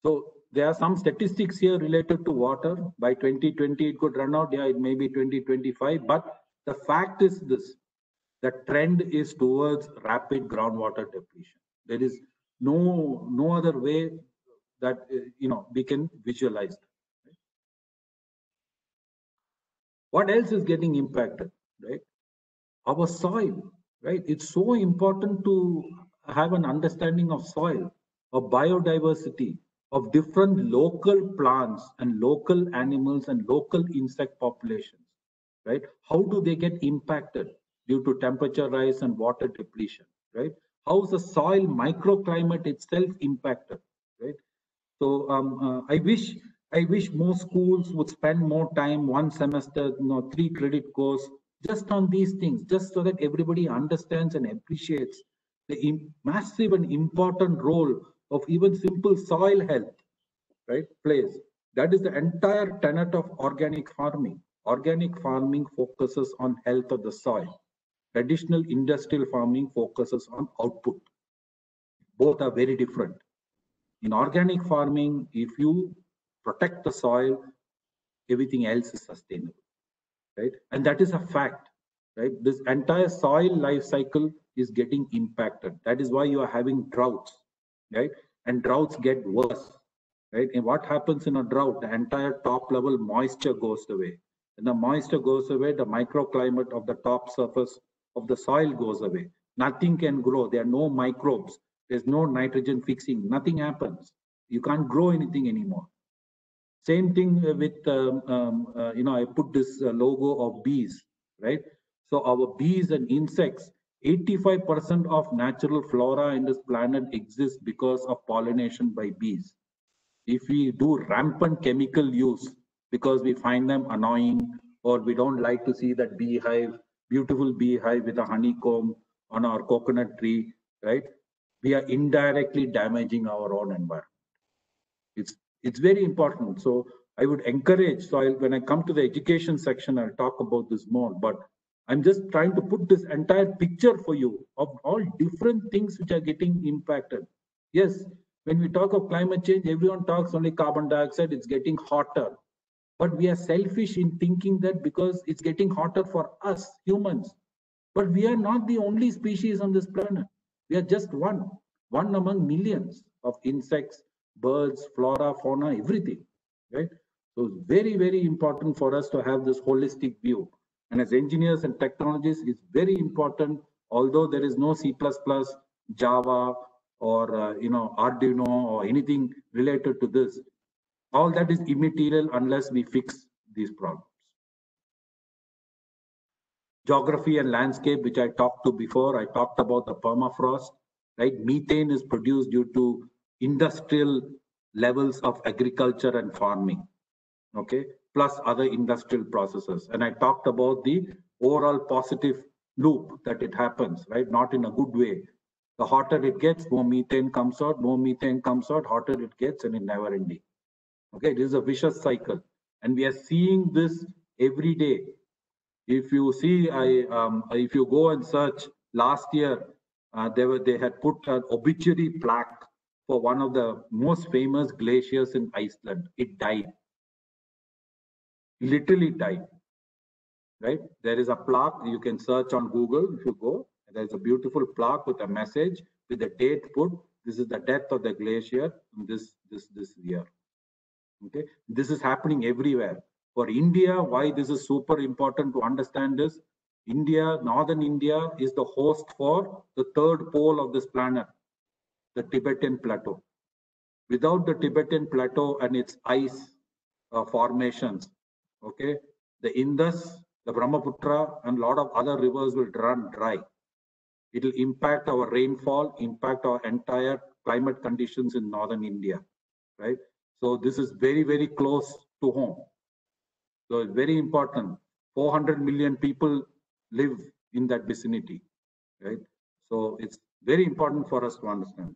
So there are some statistics here related to water. By 2020, it could run out. Yeah, it may be 2025. But the fact is this, the trend is towards rapid groundwater depletion. There is no, no other way that, you know, we can visualize that. What else is getting impacted, right? Our soil, right? It's so important to have an understanding of soil, of biodiversity, of different local plants and local animals and local insect populations, right? How do they get impacted due to temperature rise and water depletion, right? How is the soil microclimate itself impacted, right? So um, uh, I wish I wish more schools would spend more time, one semester, you know, three credit course, just on these things, just so that everybody understands and appreciates the massive and important role of even simple soil health, right, plays. That is the entire tenet of organic farming. Organic farming focuses on health of the soil. Traditional industrial farming focuses on output. Both are very different. In organic farming, if you protect the soil, everything else is sustainable, right? And that is a fact, right? This entire soil life cycle is getting impacted. That is why you are having droughts, right? And droughts get worse, right? And what happens in a drought? The entire top level moisture goes away. When the moisture goes away, the microclimate of the top surface of the soil goes away. Nothing can grow. There are no microbes. There's no nitrogen fixing. Nothing happens. You can't grow anything anymore. Same thing with, um, um, uh, you know, I put this uh, logo of bees, right? So our bees and insects, 85% of natural flora in this planet exists because of pollination by bees. If we do rampant chemical use because we find them annoying or we don't like to see that beehive, beautiful beehive with a honeycomb on our coconut tree, right? We are indirectly damaging our own environment. It's it's very important. So I would encourage, so I'll, when I come to the education section, I'll talk about this more, but I'm just trying to put this entire picture for you of all different things which are getting impacted. Yes, when we talk of climate change, everyone talks only carbon dioxide, it's getting hotter. But we are selfish in thinking that because it's getting hotter for us humans. But we are not the only species on this planet. We are just one, one among millions of insects, birds, flora, fauna, everything, right? So it's very, very important for us to have this holistic view. And as engineers and technologists, it's very important, although there is no C++, Java, or uh, you know Arduino or anything related to this, all that is immaterial unless we fix these problems. Geography and landscape, which I talked to before, I talked about the permafrost, right? Methane is produced due to industrial levels of agriculture and farming, okay, plus other industrial processes. And I talked about the overall positive loop that it happens, right? Not in a good way. The hotter it gets, more methane comes out, more methane comes out, hotter it gets, and it never ending. Okay, this is a vicious cycle. And we are seeing this every day. If you see, I um, if you go and search last year, uh, they were they had put an obituary plaque for one of the most famous glaciers in Iceland. It died. Literally died. Right? There is a plaque you can search on Google if you go. There's a beautiful plaque with a message with the date put. This is the death of the glacier in this this this year. Okay, this is happening everywhere. For India, why this is super important to understand is India, northern India is the host for the third pole of this planet the Tibetan Plateau. Without the Tibetan Plateau and its ice uh, formations, okay, the Indus, the Brahmaputra, and a lot of other rivers will run dry. It will impact our rainfall, impact our entire climate conditions in northern India, right? So this is very, very close to home. So it's very important. 400 million people live in that vicinity, right? So it's very important for us to understand.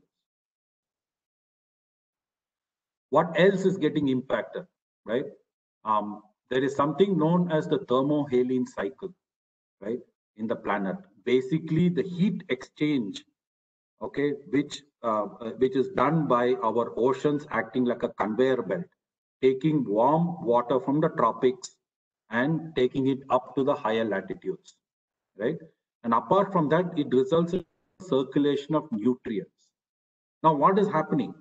What else is getting impacted, right? Um, there is something known as the thermohaline cycle, right, in the planet. Basically, the heat exchange, okay, which uh, which is done by our oceans acting like a conveyor belt, taking warm water from the tropics and taking it up to the higher latitudes, right? And apart from that, it results in circulation of nutrients. Now, what is happening?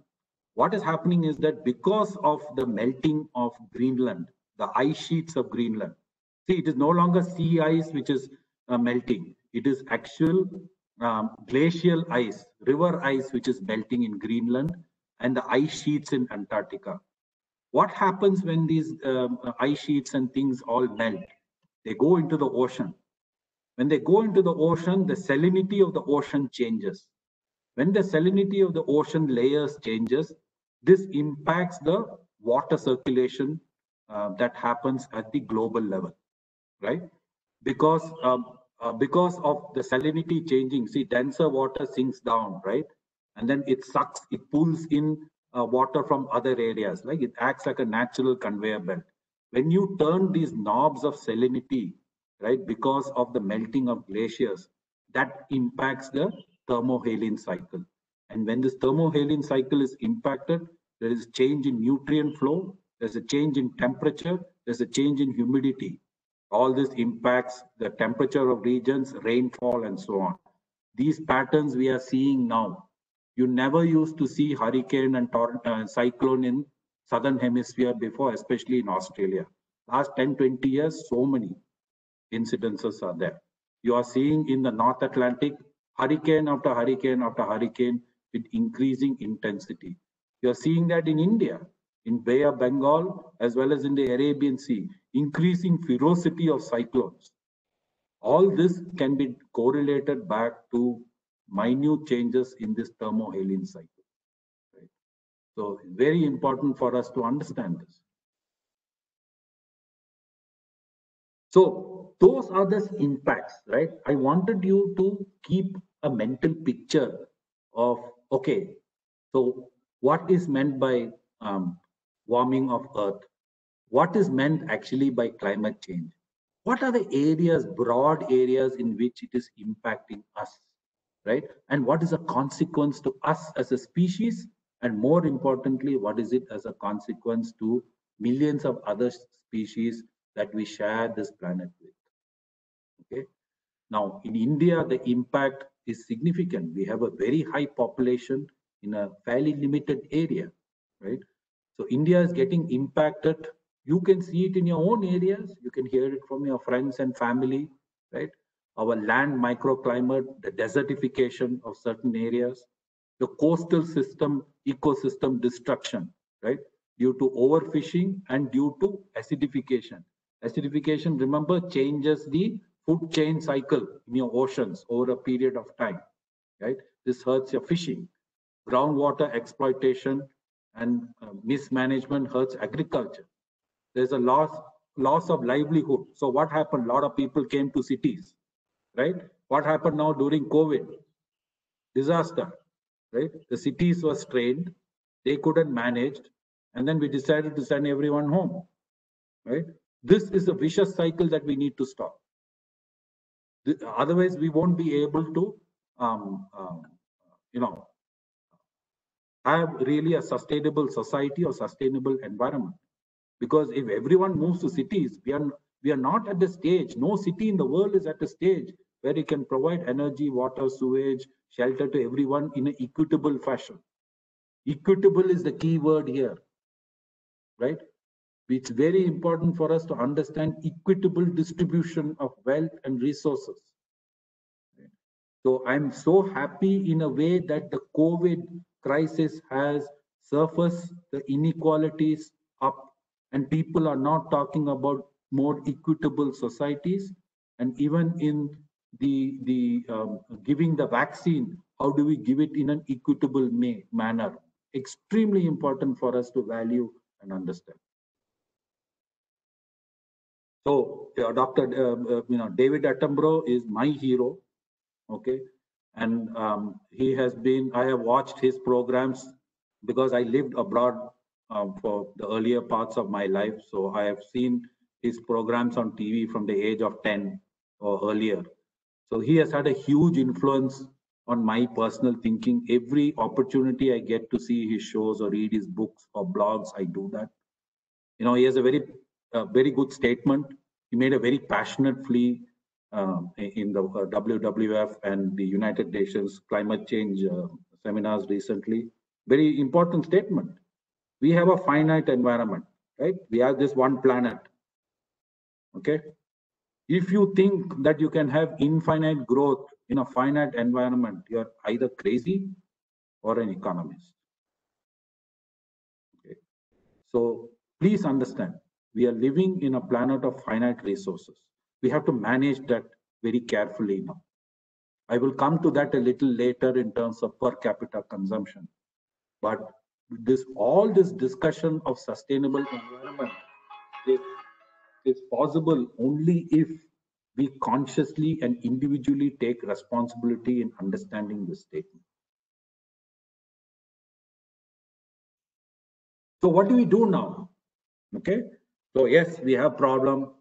what is happening is that because of the melting of Greenland, the ice sheets of Greenland, see, it is no longer sea ice which is uh, melting. It is actual um, glacial ice, river ice, which is melting in Greenland. and the ice sheets in Antarctica. What happens when these um, ice sheets and things all melt? They go into the ocean. When they go into the ocean, the salinity of the ocean changes. When the salinity of the ocean layers changes, this impacts the water circulation uh, that happens at the global level, right? Because um, uh, because of the salinity changing, see, denser water sinks down, right? And then it sucks, it pulls in uh, water from other areas, like it acts like a natural conveyor belt. When you turn these knobs of salinity, right, because of the melting of glaciers, that impacts the thermohaline cycle. And when this thermohaline cycle is impacted, there is change in nutrient flow, there's a change in temperature, there's a change in humidity. All this impacts the temperature of regions, rainfall, and so on. These patterns we are seeing now. You never used to see hurricane and uh, cyclone in southern hemisphere before, especially in Australia. Last 10, 20 years, so many incidences are there. You are seeing in the North Atlantic, hurricane after hurricane after hurricane with increasing intensity. You are seeing that in India, in Bay of Bengal, as well as in the Arabian Sea, increasing ferocity of cyclones. All this can be correlated back to minute changes in this thermohaline cycle. Right? So very important for us to understand this. So those are the impacts, right? I wanted you to keep a mental picture of, okay, so what is meant by um, warming of earth? What is meant actually by climate change? What are the areas, broad areas in which it is impacting us, right? And what is a consequence to us as a species? And more importantly, what is it as a consequence to millions of other species that we share this planet with? Okay. Now, in India, the impact is significant. We have a very high population in a fairly limited area, right? So India is getting impacted. You can see it in your own areas. You can hear it from your friends and family, right? Our land microclimate, the desertification of certain areas, the coastal system, ecosystem destruction, right? Due to overfishing and due to acidification. Acidification, remember, changes the food chain cycle in your oceans over a period of time, right? This hurts your fishing. Groundwater exploitation and uh, mismanagement hurts agriculture. There's a loss loss of livelihood. So what happened? A lot of people came to cities, right? What happened now during COVID? Disaster, right? The cities were strained, they couldn't manage, and then we decided to send everyone home, right? This is a vicious cycle that we need to stop. Otherwise, we won't be able to, um, um, you know, have really a sustainable society or sustainable environment. Because if everyone moves to cities, we are we are not at the stage. No city in the world is at a stage where it can provide energy, water, sewage, shelter to everyone in an equitable fashion. Equitable is the key word here, right? It's very important for us to understand equitable distribution of wealth and resources. So I'm so happy in a way that the COVID crisis has surfaced the inequalities up and people are not talking about more equitable societies. And even in the the um, giving the vaccine how do we give it in an equitable may, manner? Extremely important for us to value and understand. So uh, dr uh, uh, you know david attenborough is my hero okay? And um, he has been i have watched his programs because i lived abroad um, for the earlier parts of my life. So i have seen his programs on tv from the age of 10 or earlier. So he has had a huge influence on my personal thinking. Every opportunity i get to see his shows or read his books or blogs i do that. You know he has a very uh, very good statement. He made a very passionate plea um, in the uh, WWF and the United Nations climate change uh, seminars recently. Very important statement. We have a finite environment, right? We have this one planet. Okay. If you think that you can have infinite growth in a finite environment, you're either crazy or an economist. Okay. So please understand, we are living in a planet of finite resources. We have to manage that very carefully now. I will come to that a little later in terms of per capita consumption. But this all this discussion of sustainable environment is, is possible only if we consciously and individually take responsibility in understanding this statement. So what do we do now? Okay, so yes, we have problem.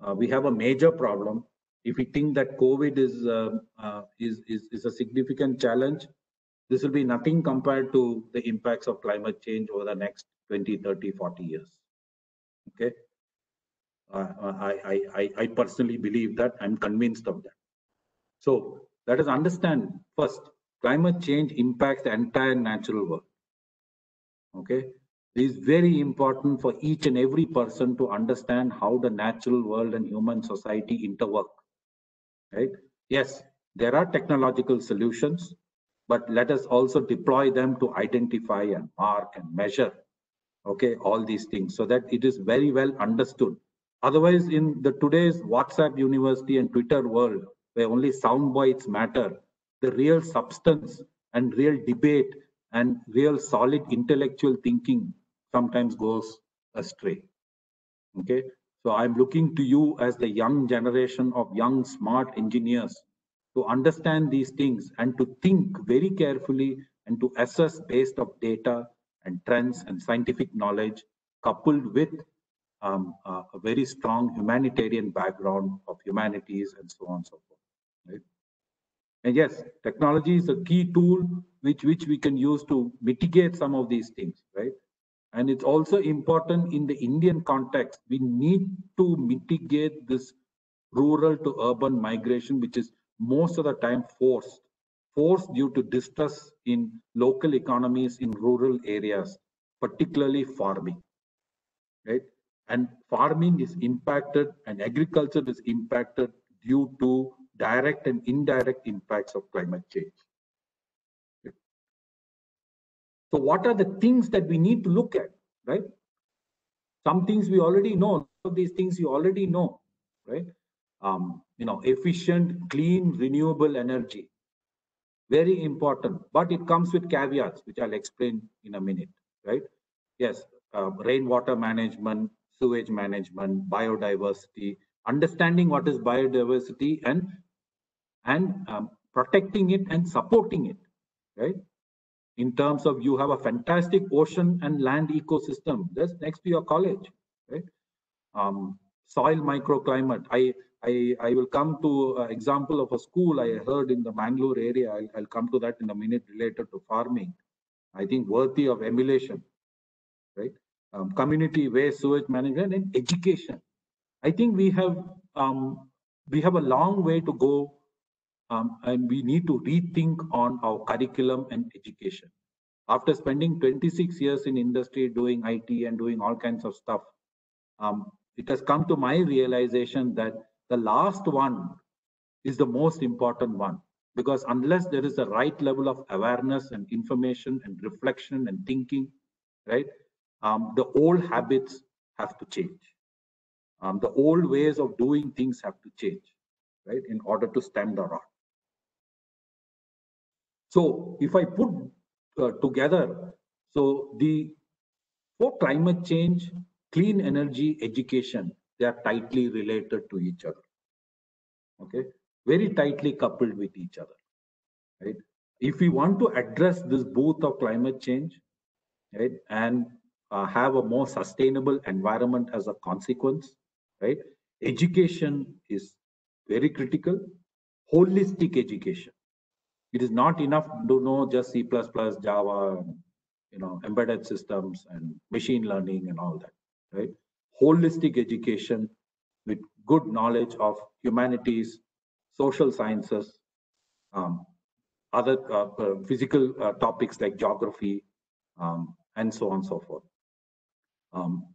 Uh, we have a major problem. If we think that COVID is, uh, uh, is, is, is a significant challenge, this will be nothing compared to the impacts of climate change over the next 20, 30, 40 years. Okay. Uh, I, I, I, I personally believe that. I'm convinced of that. So let us understand first, climate change impacts the entire natural world. Okay. It is very important for each and every person to understand how the natural world and human society interwork. Right? Yes, there are technological solutions but let us also deploy them to identify and mark and measure okay all these things so that it is very well understood otherwise in the today's whatsapp university and twitter world where only sound bites matter the real substance and real debate and real solid intellectual thinking sometimes goes astray okay so i'm looking to you as the young generation of young smart engineers to understand these things and to think very carefully and to assess based of data and trends and scientific knowledge coupled with um, uh, a very strong humanitarian background of humanities and so on and so forth. Right? And yes, technology is a key tool which, which we can use to mitigate some of these things, right? And it's also important in the Indian context. We need to mitigate this rural to urban migration, which is most of the time forced forced due to distress in local economies in rural areas particularly farming right and farming is impacted and agriculture is impacted due to direct and indirect impacts of climate change so what are the things that we need to look at right some things we already know of these things you already know right um, you know, efficient, clean, renewable energy. Very important, but it comes with caveats, which I'll explain in a minute, right? Yes, uh, rainwater management, sewage management, biodiversity, understanding what is biodiversity and and um, protecting it and supporting it, right? In terms of you have a fantastic ocean and land ecosystem just next to your college, right? Um, soil microclimate. I I, I will come to example of a school I heard in the Mangalore area. I'll, I'll come to that in a minute related to farming. I think worthy of emulation, right? Um, community waste sewage management and education. I think we have um, we have a long way to go, um, and we need to rethink on our curriculum and education. After spending 26 years in industry doing IT and doing all kinds of stuff, um, it has come to my realization that the last one is the most important one. Because unless there is a right level of awareness and information and reflection and thinking right um, the old habits have to change. Um, the old ways of doing things have to change right in order to stem the rot so if i put uh, together so the for climate change clean energy education they are tightly related to each other. Okay? Very tightly coupled with each other. Right? If we want to address this both of climate change right and uh, have a more sustainable environment as a consequence right education is very critical. Holistic education it is not enough to know just c++ java you know embedded systems and machine learning and all that right holistic education with good knowledge of humanities, social sciences, um, other uh, uh, physical uh, topics like geography, um, and so on and so forth. Um,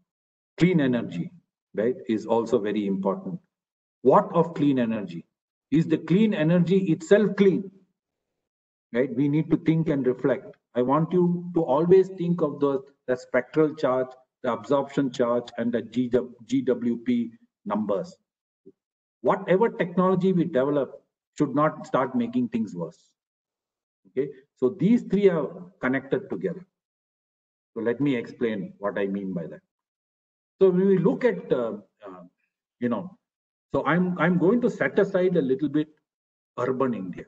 clean energy, right, is also very important. What of clean energy? Is the clean energy itself clean? Right, we need to think and reflect. I want you to always think of the, the spectral charge the absorption charge and the GWP numbers. Whatever technology we develop should not start making things worse. Okay, so these three are connected together. So let me explain what I mean by that. So when we look at, uh, uh, you know, so I'm I'm going to set aside a little bit urban India.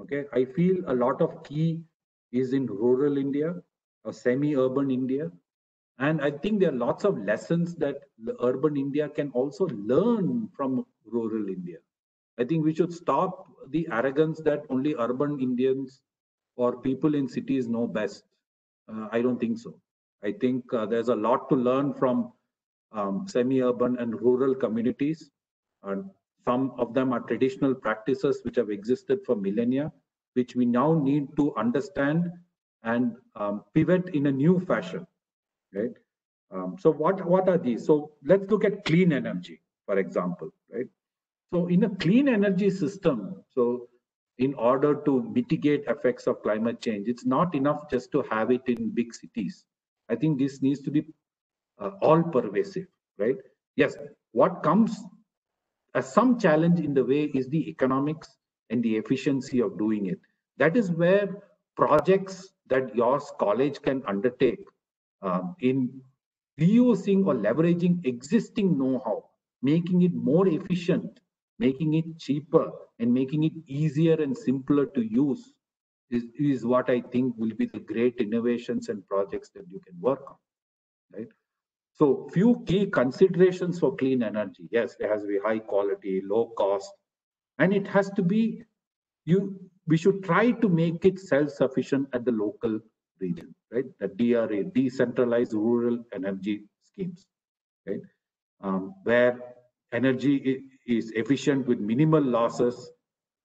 Okay, I feel a lot of key is in rural India or semi-urban India, and I think there are lots of lessons that urban India can also learn from rural India. I think we should stop the arrogance that only urban Indians or people in cities know best. Uh, I don't think so. I think uh, there's a lot to learn from um, semi-urban and rural communities. And some of them are traditional practices which have existed for millennia, which we now need to understand and um, pivot in a new fashion, right? Um, so what, what are these? So let's look at clean energy, for example, right? So in a clean energy system, so in order to mitigate effects of climate change, it's not enough just to have it in big cities. I think this needs to be uh, all pervasive, right? Yes, what comes as some challenge in the way is the economics and the efficiency of doing it. That is where projects that your college can undertake um, in reusing or leveraging existing know-how, making it more efficient, making it cheaper, and making it easier and simpler to use is, is what I think will be the great innovations and projects that you can work on, right? So few key considerations for clean energy. Yes, there has to be high quality, low cost, and it has to be you. We should try to make it self-sufficient at the local region, right? The DRA, decentralized rural energy schemes, right? Um, where energy is efficient with minimal losses.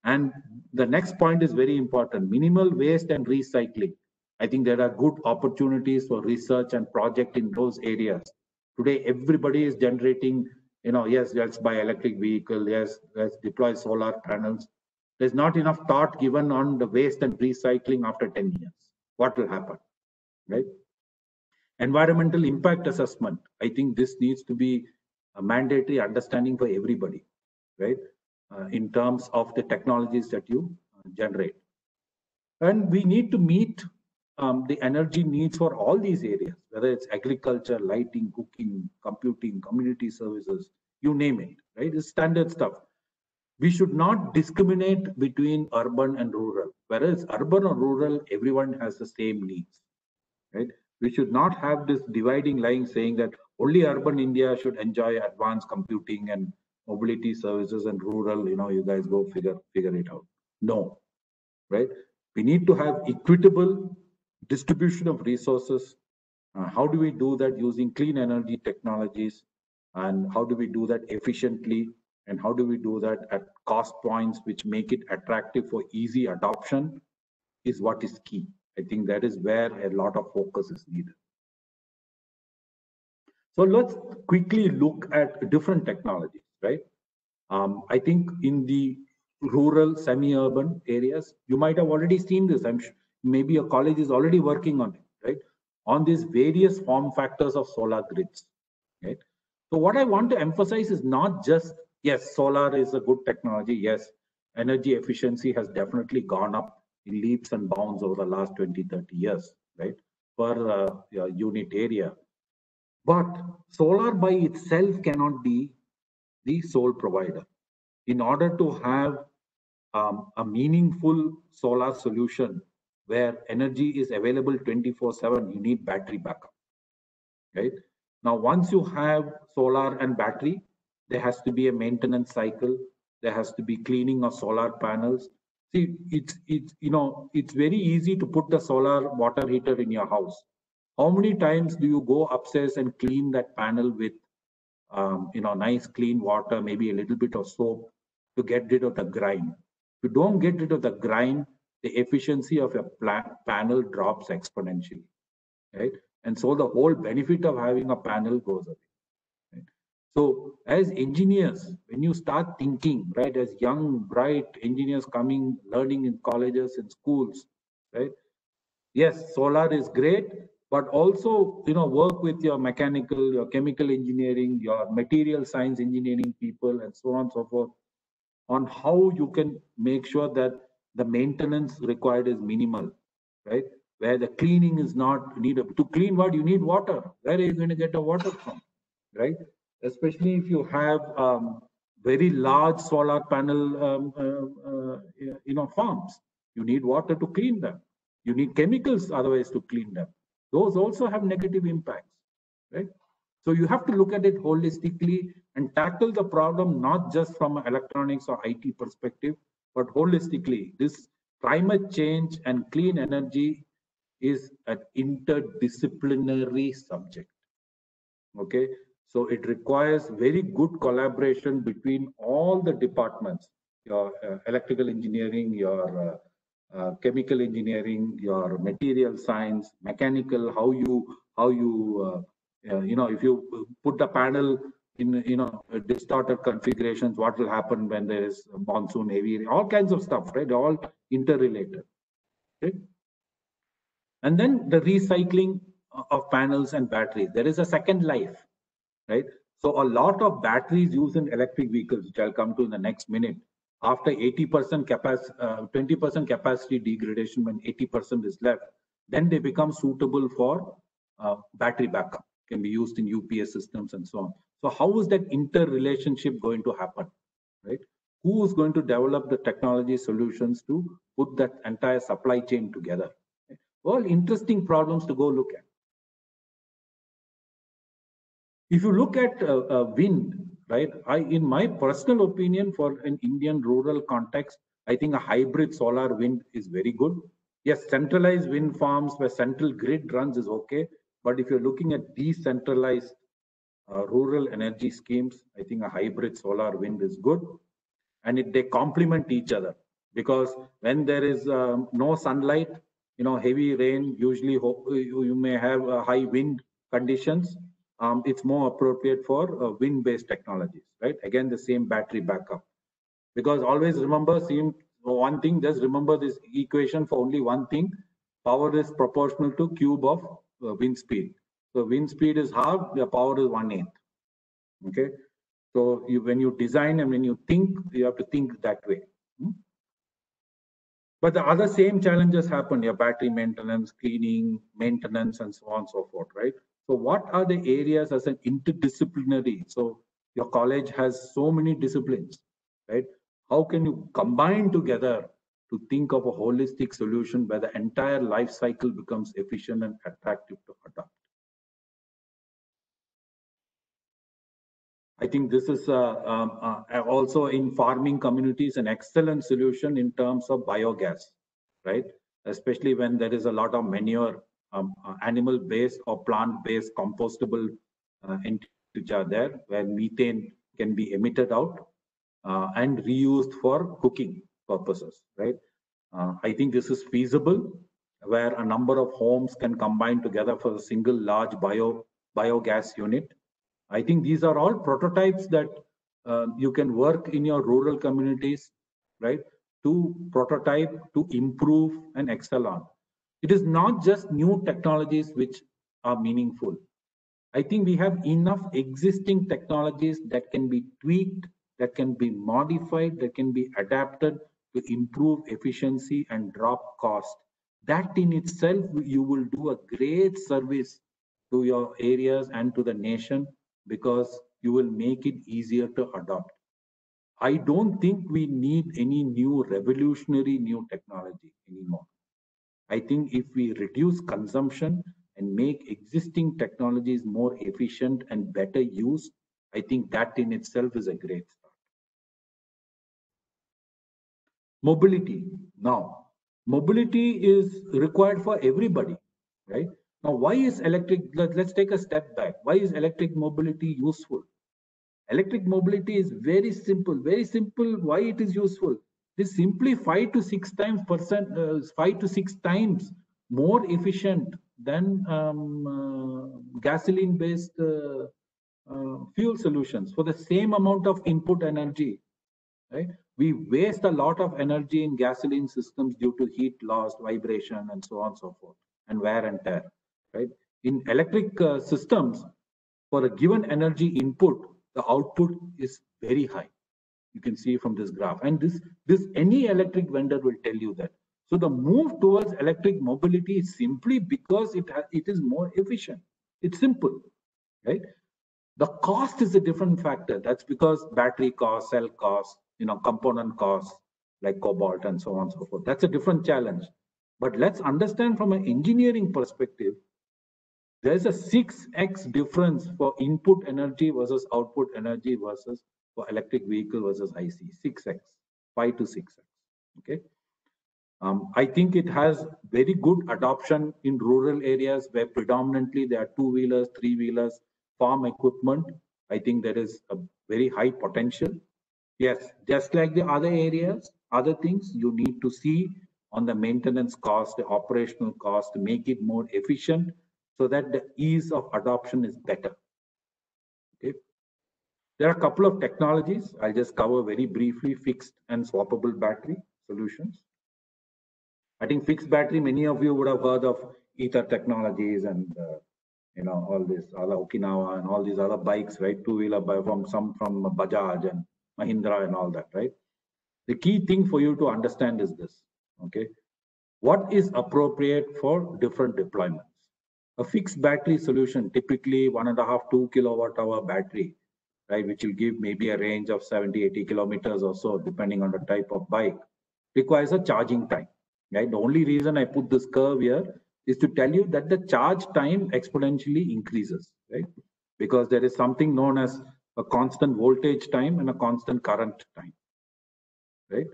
And the next point is very important, minimal waste and recycling. I think there are good opportunities for research and project in those areas Today, everybody is generating, you know, yes, let's buy electric vehicle, yes, let's deploy solar panels. There's not enough thought given on the waste and recycling after 10 years. What will happen, right? Environmental impact assessment. I think this needs to be a mandatory understanding for everybody, right? Uh, in terms of the technologies that you uh, generate. And we need to meet um, the energy needs for all these areas, whether it's agriculture, lighting, cooking, computing, community services, you name it, right? It's standard stuff. We should not discriminate between urban and rural. Whether it's urban or rural, everyone has the same needs, right? We should not have this dividing line saying that only urban India should enjoy advanced computing and mobility services and rural, you know, you guys go figure figure it out. No, right? We need to have equitable distribution of resources. Uh, how do we do that using clean energy technologies? And how do we do that efficiently? And how do we do that at cost points which make it attractive for easy adoption is what is key. I think that is where a lot of focus is needed. So let's quickly look at different technologies, right? Um, I think in the rural, semi-urban areas, you might have already seen this. I'm maybe a college is already working on it, right? On these various form factors of solar grids, right? So what I want to emphasize is not just, yes, solar is a good technology. Yes, energy efficiency has definitely gone up in leaps and bounds over the last 20, 30 years, right? Per uh, unit area. But solar by itself cannot be the sole provider. In order to have um, a meaningful solar solution, where energy is available 24 7 you need battery backup right? Now once you have solar and battery there has to be a maintenance cycle there has to be cleaning of solar panels. See it's it's you know it's very easy to put the solar water heater in your house. How many times do you go upstairs and clean that panel with um, you know nice clean water maybe a little bit of soap to get rid of the grime if you don't get rid of the grime the efficiency of a panel drops exponentially, right? And so the whole benefit of having a panel goes away. Right? So as engineers, when you start thinking, right, as young, bright engineers coming, learning in colleges and schools, right? Yes, solar is great, but also, you know, work with your mechanical, your chemical engineering, your material science engineering people, and so on and so forth, on how you can make sure that the maintenance required is minimal, right? Where the cleaning is not needed. To clean what you need water. Where are you going to get the water from, right? Especially if you have um, very large solar panel, um, uh, uh, you know, farms. You need water to clean them. You need chemicals otherwise to clean them. Those also have negative impacts, right? So you have to look at it holistically and tackle the problem not just from an electronics or IT perspective, but holistically. This climate change and clean energy is an interdisciplinary subject. Okay, so it requires very good collaboration between all the departments, your uh, electrical engineering, your uh, uh, chemical engineering, your material science, mechanical, how you how you uh, uh, you know if you put the panel in you know distorted configurations, what will happen when there is monsoon heavy, all kinds of stuff, right? All interrelated. Okay? And then the recycling of panels and batteries. There is a second life, right? So a lot of batteries used in electric vehicles, which I'll come to in the next minute, after 80% capacity, uh, 20% capacity degradation when 80% is left, then they become suitable for uh, battery backup, can be used in UPS systems and so on. So how is that interrelationship going to happen, right? Who is going to develop the technology solutions to put that entire supply chain together? All interesting problems to go look at. If you look at uh, uh, wind, right? I, in my personal opinion, for an Indian rural context, I think a hybrid solar wind is very good. Yes, centralized wind farms where central grid runs is okay. But if you're looking at decentralized uh, rural energy schemes, I think a hybrid solar wind is good. And it, they complement each other because when there is um, no sunlight, you know, heavy rain, usually you, you may have uh, high wind conditions um, it's more appropriate for uh, wind-based technologies, right? Again, the same battery backup. Because always remember, same one thing, just remember this equation for only one thing. Power is proportional to cube of uh, wind speed. So wind speed is half, the power is one eighth. Okay. So you, when you design and when you think, you have to think that way. Hmm? But the other same challenges happen, your battery maintenance, cleaning, maintenance, and so on and so forth, right? So what are the areas as an interdisciplinary? So your college has so many disciplines, right? How can you combine together to think of a holistic solution where the entire life cycle becomes efficient and attractive to adopt? I think this is uh, um, uh, also in farming communities an excellent solution in terms of biogas, right? Especially when there is a lot of manure um, uh, animal-based or plant-based compostable uh, are there, where methane can be emitted out uh, and reused for cooking purposes, right? Uh, I think this is feasible, where a number of homes can combine together for a single large bio biogas unit. I think these are all prototypes that uh, you can work in your rural communities, right? To prototype, to improve and excel on it is not just new technologies which are meaningful. I think we have enough existing technologies that can be tweaked, that can be modified, that can be adapted to improve efficiency and drop cost. That in itself, you will do a great service to your areas and to the nation because you will make it easier to adopt. I don't think we need any new revolutionary new technology anymore. I think if we reduce consumption and make existing technologies more efficient and better used, I think that in itself is a great start. Mobility. Now, mobility is required for everybody, right? Now, why is electric, let, us take a step back. Why is electric mobility useful? Electric mobility is very simple, very simple why it is useful is simply five to six times percent, uh, five to six times more efficient than um, uh, gasoline-based uh, uh, fuel solutions for the same amount of input energy. Right? We waste a lot of energy in gasoline systems due to heat loss, vibration, and so on and so forth, and wear and tear. Right? In electric uh, systems, for a given energy input, the output is very high. You can see from this graph. And this, this any electric vendor will tell you that. So the move towards electric mobility is simply because it, it is more efficient. It's simple, right? The cost is a different factor. That's because battery cost, cell cost, you know, component cost like cobalt and so on and so forth. That's a different challenge. But let's understand from an engineering perspective, there's a 6x difference for input energy versus output energy versus for electric vehicle versus IC, 6x, 5 to 6x. Okay. Um, I think it has very good adoption in rural areas where predominantly there are two wheelers, three wheelers, farm equipment. I think there is a very high potential. Yes, just like the other areas, other things you need to see on the maintenance cost, the operational cost, make it more efficient so that the ease of adoption is better. Okay. There are a couple of technologies. I'll just cover very briefly fixed and swappable battery solutions. I think fixed battery, many of you would have heard of Ather Technologies and uh, you know all this other Okinawa and all these other bikes, right? Two wheeler from some from Bajaj and Mahindra and all that, right? The key thing for you to understand is this, okay? What is appropriate for different deployments? A fixed battery solution, typically one and a half, two kilowatt hour battery, right? Which will give maybe a range of 70, 80 kilometers or so, depending on the type of bike, requires a charging time, right? The only reason I put this curve here is to tell you that the charge time exponentially increases, right? Because there is something known as a constant voltage time and a constant current time, right?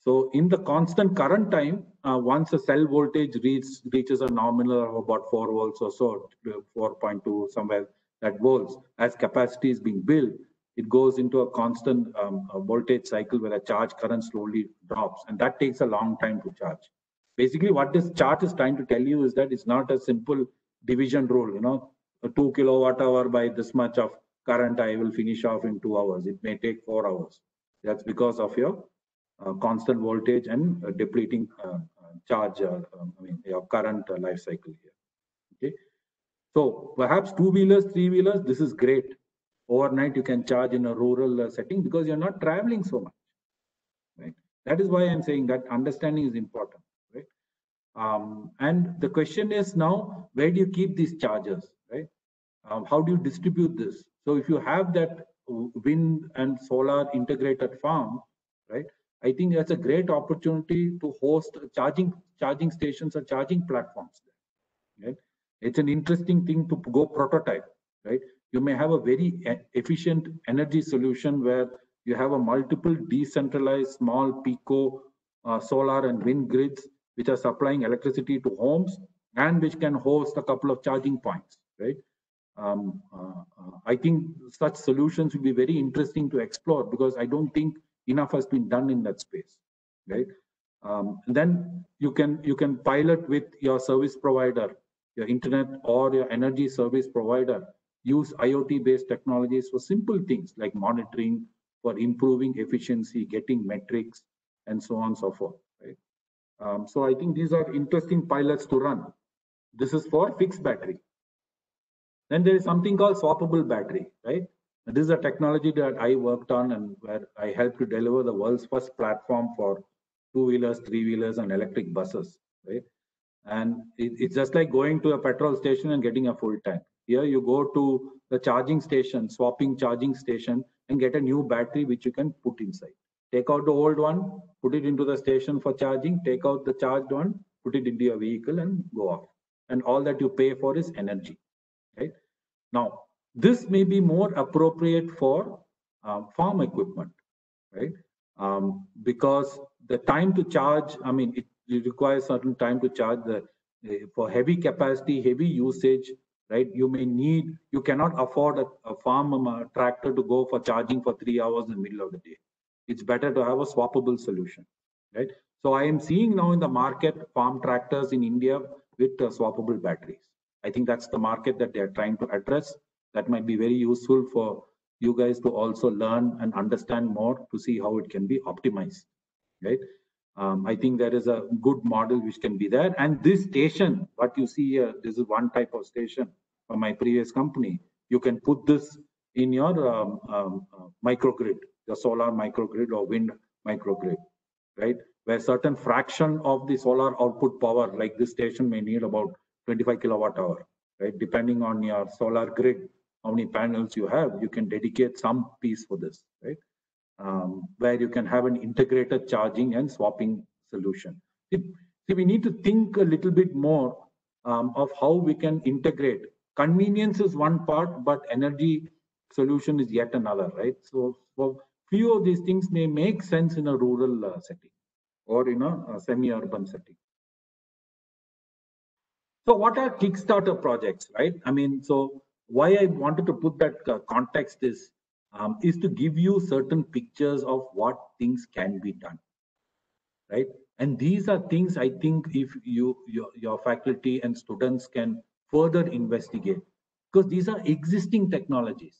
So in the constant current time, uh, once the cell voltage reach, reaches a nominal of about 4 volts or so, 4.2 somewhere that volts, as capacity is being built, it goes into a constant um, a voltage cycle where a charge current slowly drops. And that takes a long time to charge. Basically, what this chart is trying to tell you is that it's not a simple division rule, you know, 2 kilowatt hour by this much of current I will finish off in two hours. It may take four hours. That's because of your uh, constant voltage and uh, depleting uh, charge, um, I mean, your current life cycle here. Okay. So perhaps two wheelers, three wheelers, this is great. Overnight, you can charge in a rural setting because you're not traveling so much. Right. That is why I'm saying that understanding is important. Right. Um, and the question is now, where do you keep these chargers? Right. Um, how do you distribute this? So if you have that wind and solar integrated farm, right? I think that's a great opportunity to host charging charging stations or charging platforms. Right? It's an interesting thing to go prototype, right? You may have a very efficient energy solution where you have a multiple decentralized small pico uh, solar and wind grids which are supplying electricity to homes and which can host a couple of charging points, right? um, uh, uh, I think such solutions will be very interesting to explore because I don't think enough has been done in that space, right? Um, then you can you can pilot with your service provider, your internet or your energy service provider. Use IoT-based technologies for simple things like monitoring, for improving efficiency, getting metrics, and so on and so forth. Right? Um, so I think these are interesting pilots to run. This is for fixed battery. Then there is something called swappable battery, right? This is a technology that I worked on and where I helped to deliver the world's first platform for two-wheelers, three-wheelers, and electric buses, right? And it, it's just like going to a petrol station and getting a full tank. Here you go to the charging station, swapping charging station, and get a new battery which you can put inside. Take out the old one, put it into the station for charging, take out the charged one, put it into your vehicle and go off. And all that you pay for is energy right? Now, this may be more appropriate for uh, farm equipment, right? Um, because the time to charge, I mean, it, it requires certain time to charge the uh, for heavy capacity, heavy usage, right? You may need, you cannot afford a, a farm um, a tractor to go for charging for three hours in the middle of the day. It's better to have a swappable solution, right? So I am seeing now in the market farm tractors in India with uh, swappable batteries. I think that's the market that they're trying to address. That might be very useful for you guys to also learn and understand more to see how it can be optimized, right? Um, I think there is a good model which can be there. And this station, what you see here, this is one type of station from my previous company. You can put this in your um, um, uh, microgrid, the solar microgrid or wind microgrid, right? Where certain fraction of the solar output power, like this station may need about 25 kilowatt hour, right? Depending on your solar grid, how many panels you have, you can dedicate some piece for this, right? Um, where you can have an integrated charging and swapping solution. See, we need to think a little bit more um, of how we can integrate. Convenience is one part, but energy solution is yet another, right? So, few of these things may make sense in a rural uh, setting or in a, a semi-urban setting. So what are Kickstarter projects, right? I mean, so why I wanted to put that uh, context is, um, is to give you certain pictures of what things can be done, right? And these are things I think if you, your, your faculty and students can further investigate, because these are existing technologies,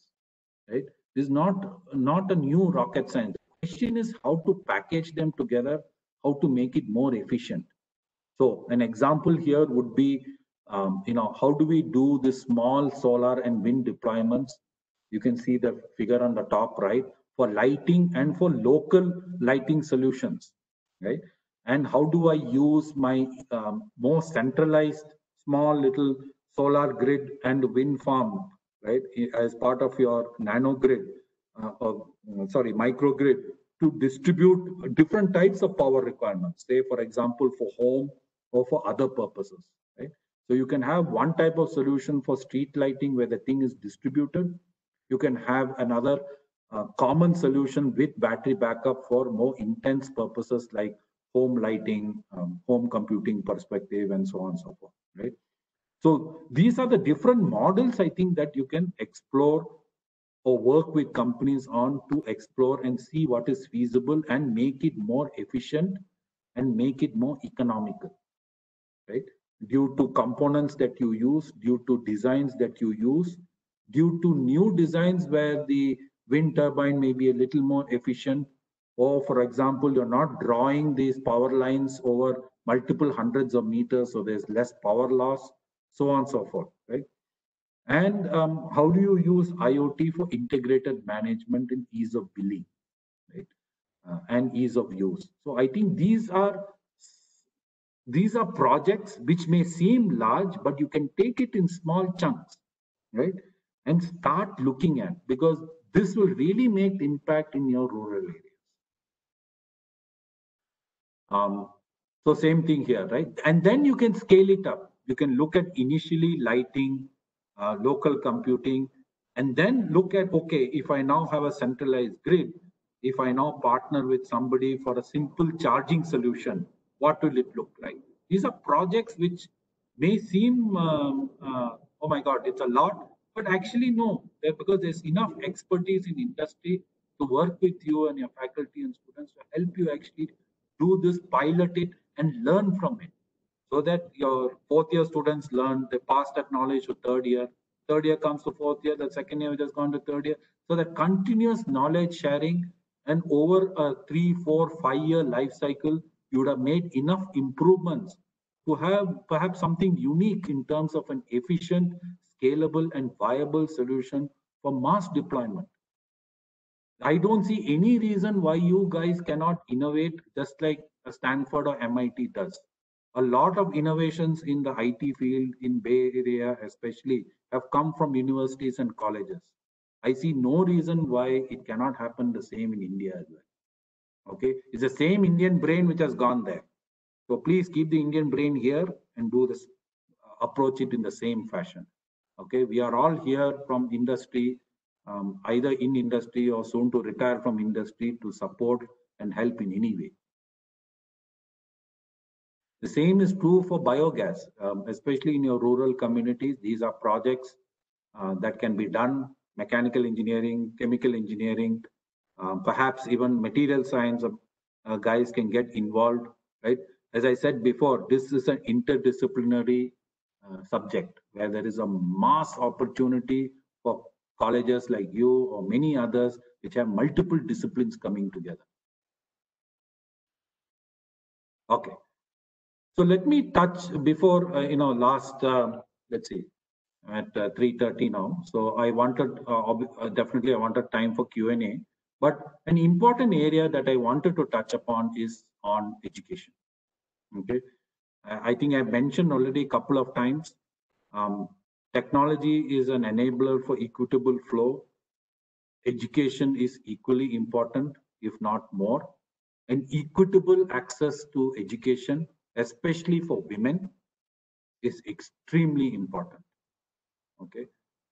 right? This is not, not a new rocket science. The question is how to package them together, how to make it more efficient. So an example here would be, um, you know, how do we do the small solar and wind deployments? You can see the figure on the top right for lighting and for local lighting solutions, right? And how do I use my um, more centralized small little solar grid and wind farm, right, as part of your nano grid, uh, or, sorry, micro grid to distribute different types of power requirements, say, for example, for home or for other purposes, right? So you can have one type of solution for street lighting where the thing is distributed. You can have another uh, common solution with battery backup for more intense purposes like home lighting, um, home computing perspective, and so on and so forth, right? So these are the different models I think that you can explore or work with companies on to explore and see what is feasible and make it more efficient and make it more economical, right? Due to components that you use, due to designs that you use, due to new designs where the wind turbine may be a little more efficient, or for example, you're not drawing these power lines over multiple hundreds of meters, so there's less power loss, so on and so forth, right? And um, how do you use IoT for integrated management and ease of billing, right? Uh, and ease of use. So I think these are these are projects which may seem large, but you can take it in small chunks, right? And start looking at because this will really make impact in your rural areas. Um, so same thing here, right? And then you can scale it up. You can look at initially lighting, uh, local computing, and then look at, okay, if I now have a centralized grid, if I now partner with somebody for a simple charging solution, what will it look like? These are projects which may seem, um, uh, oh my God, it's a lot, but actually no, because there's enough expertise in industry to work with you and your faculty and students to help you actually do this, pilot it, and learn from it so that your fourth year students learn, they pass that knowledge to third year. Third year comes to fourth year, the second year just gone to third year. So that continuous knowledge sharing and over a three, four, five year life cycle, you would have made enough improvements to have perhaps something unique in terms of an efficient, scalable, and viable solution for mass deployment. I don't see any reason why you guys cannot innovate just like Stanford or MIT does a lot of innovations in the IT field in Bay Area, especially, have come from universities and colleges. I see no reason why it cannot happen the same in India as well. Okay, it's the same Indian brain which has gone there. So please keep the Indian brain here and do this, uh, approach it in the same fashion. Okay, we are all here from industry, um, either in industry or soon to retire from industry to support and help in any way. The same is true for biogas, um, especially in your rural communities. These are projects uh, that can be done, mechanical engineering, chemical engineering, um, perhaps even material science uh, guys can get involved, right? As I said before, this is an interdisciplinary uh, subject where there is a mass opportunity for colleges like you or many others which have multiple disciplines coming together. Okay. So let me touch before, uh, you know, last, uh, let's see, at uh, 3.30 now. So I wanted, uh, uh, definitely I wanted time for Q&A. But an important area that I wanted to touch upon is on education. Okay. I think I mentioned already a couple of times, um, technology is an enabler for equitable flow. Education is equally important, if not more. And equitable access to education, especially for women, is extremely important. Okay.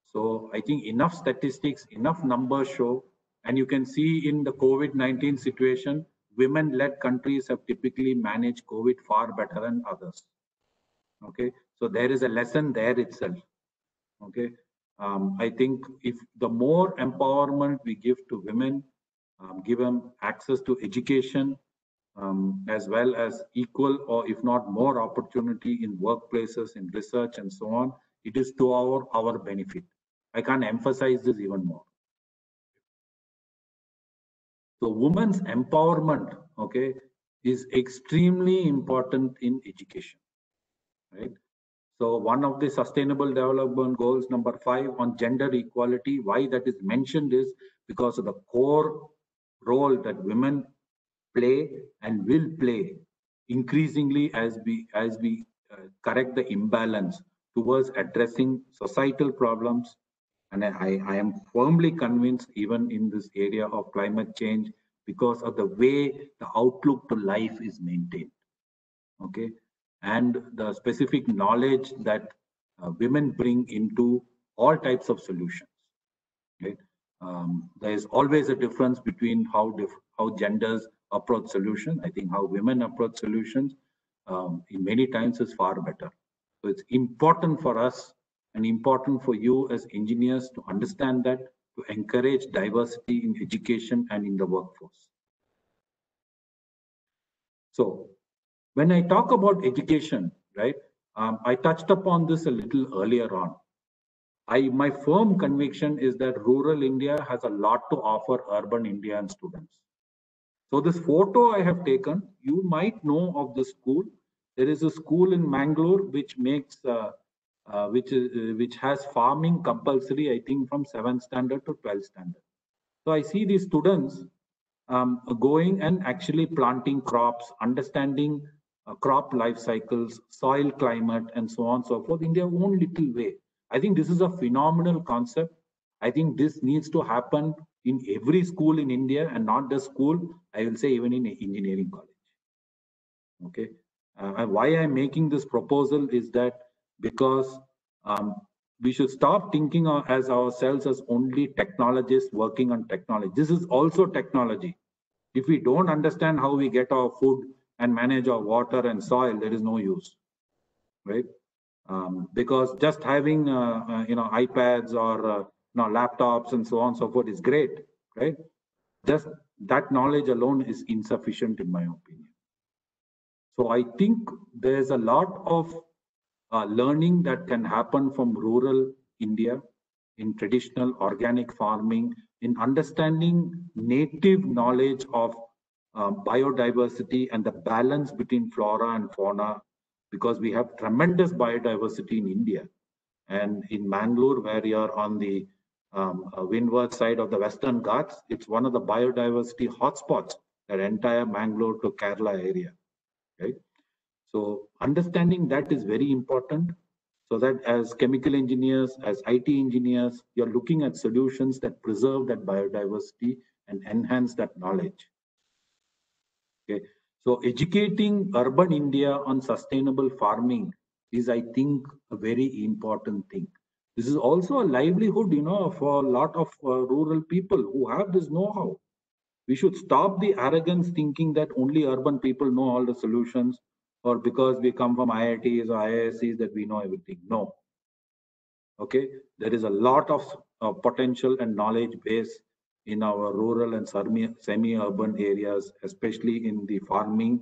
So I think enough statistics, enough numbers show and you can see in the COVID-19 situation, women-led countries have typically managed COVID far better than others. Okay, so there is a lesson there itself. Okay, um, I think if the more empowerment we give to women, um, give them access to education, um, as well as equal or if not more opportunity in workplaces, in research and so on, it is to our, our benefit. I can't emphasize this even more. So women's empowerment, okay, is extremely important in education, right? So one of the sustainable development goals, number five on gender equality, why that is mentioned is because of the core role that women play and will play increasingly as we as we uh, correct the imbalance towards addressing societal problems and I, I am firmly convinced, even in this area of climate change, because of the way the outlook to life is maintained. Okay. And the specific knowledge that uh, women bring into all types of solutions. Um, there is always a difference between how how genders approach solutions. I think how women approach solutions um, in many times is far better. So it's important for us and important for you as engineers to understand that, to encourage diversity in education and in the workforce. So when I talk about education, right, um, I touched upon this a little earlier on. I, my firm conviction is that rural India has a lot to offer urban Indian students. So this photo I have taken, you might know of the school. There is a school in Mangalore which makes uh, uh, which is uh, which has farming compulsory, I think from 7th standard to 12th standard. So I see these students um, going and actually planting crops, understanding uh, crop life cycles, soil climate, and so on and so forth in their own little way. I think this is a phenomenal concept. I think this needs to happen in every school in India and not just school, I will say even in engineering college. Okay. Uh, why I'm making this proposal is that because um, we should stop thinking as ourselves as only technologists working on technology. This is also technology. If we don't understand how we get our food and manage our water and soil, there is no use, right? Um, because just having uh, uh, you know iPads or uh, you know laptops and so on and so forth is great, right? Just that knowledge alone is insufficient in my opinion. So I think there's a lot of uh, learning that can happen from rural India in traditional organic farming, in understanding native knowledge of uh, biodiversity and the balance between flora and fauna, because we have tremendous biodiversity in India. And in Mangalore, where you're on the um, uh, windward side of the Western Ghats, it's one of the biodiversity hotspots, that entire Mangalore to Kerala area, right? So understanding that is very important so that as chemical engineers, as IT engineers, you're looking at solutions that preserve that biodiversity and enhance that knowledge. Okay, so educating urban India on sustainable farming is, I think, a very important thing. This is also a livelihood, you know, for a lot of uh, rural people who have this know-how. We should stop the arrogance thinking that only urban people know all the solutions or because we come from IITs or IISCs that we know everything. No. Okay, there is a lot of uh, potential and knowledge base in our rural and semi-urban areas, especially in the farming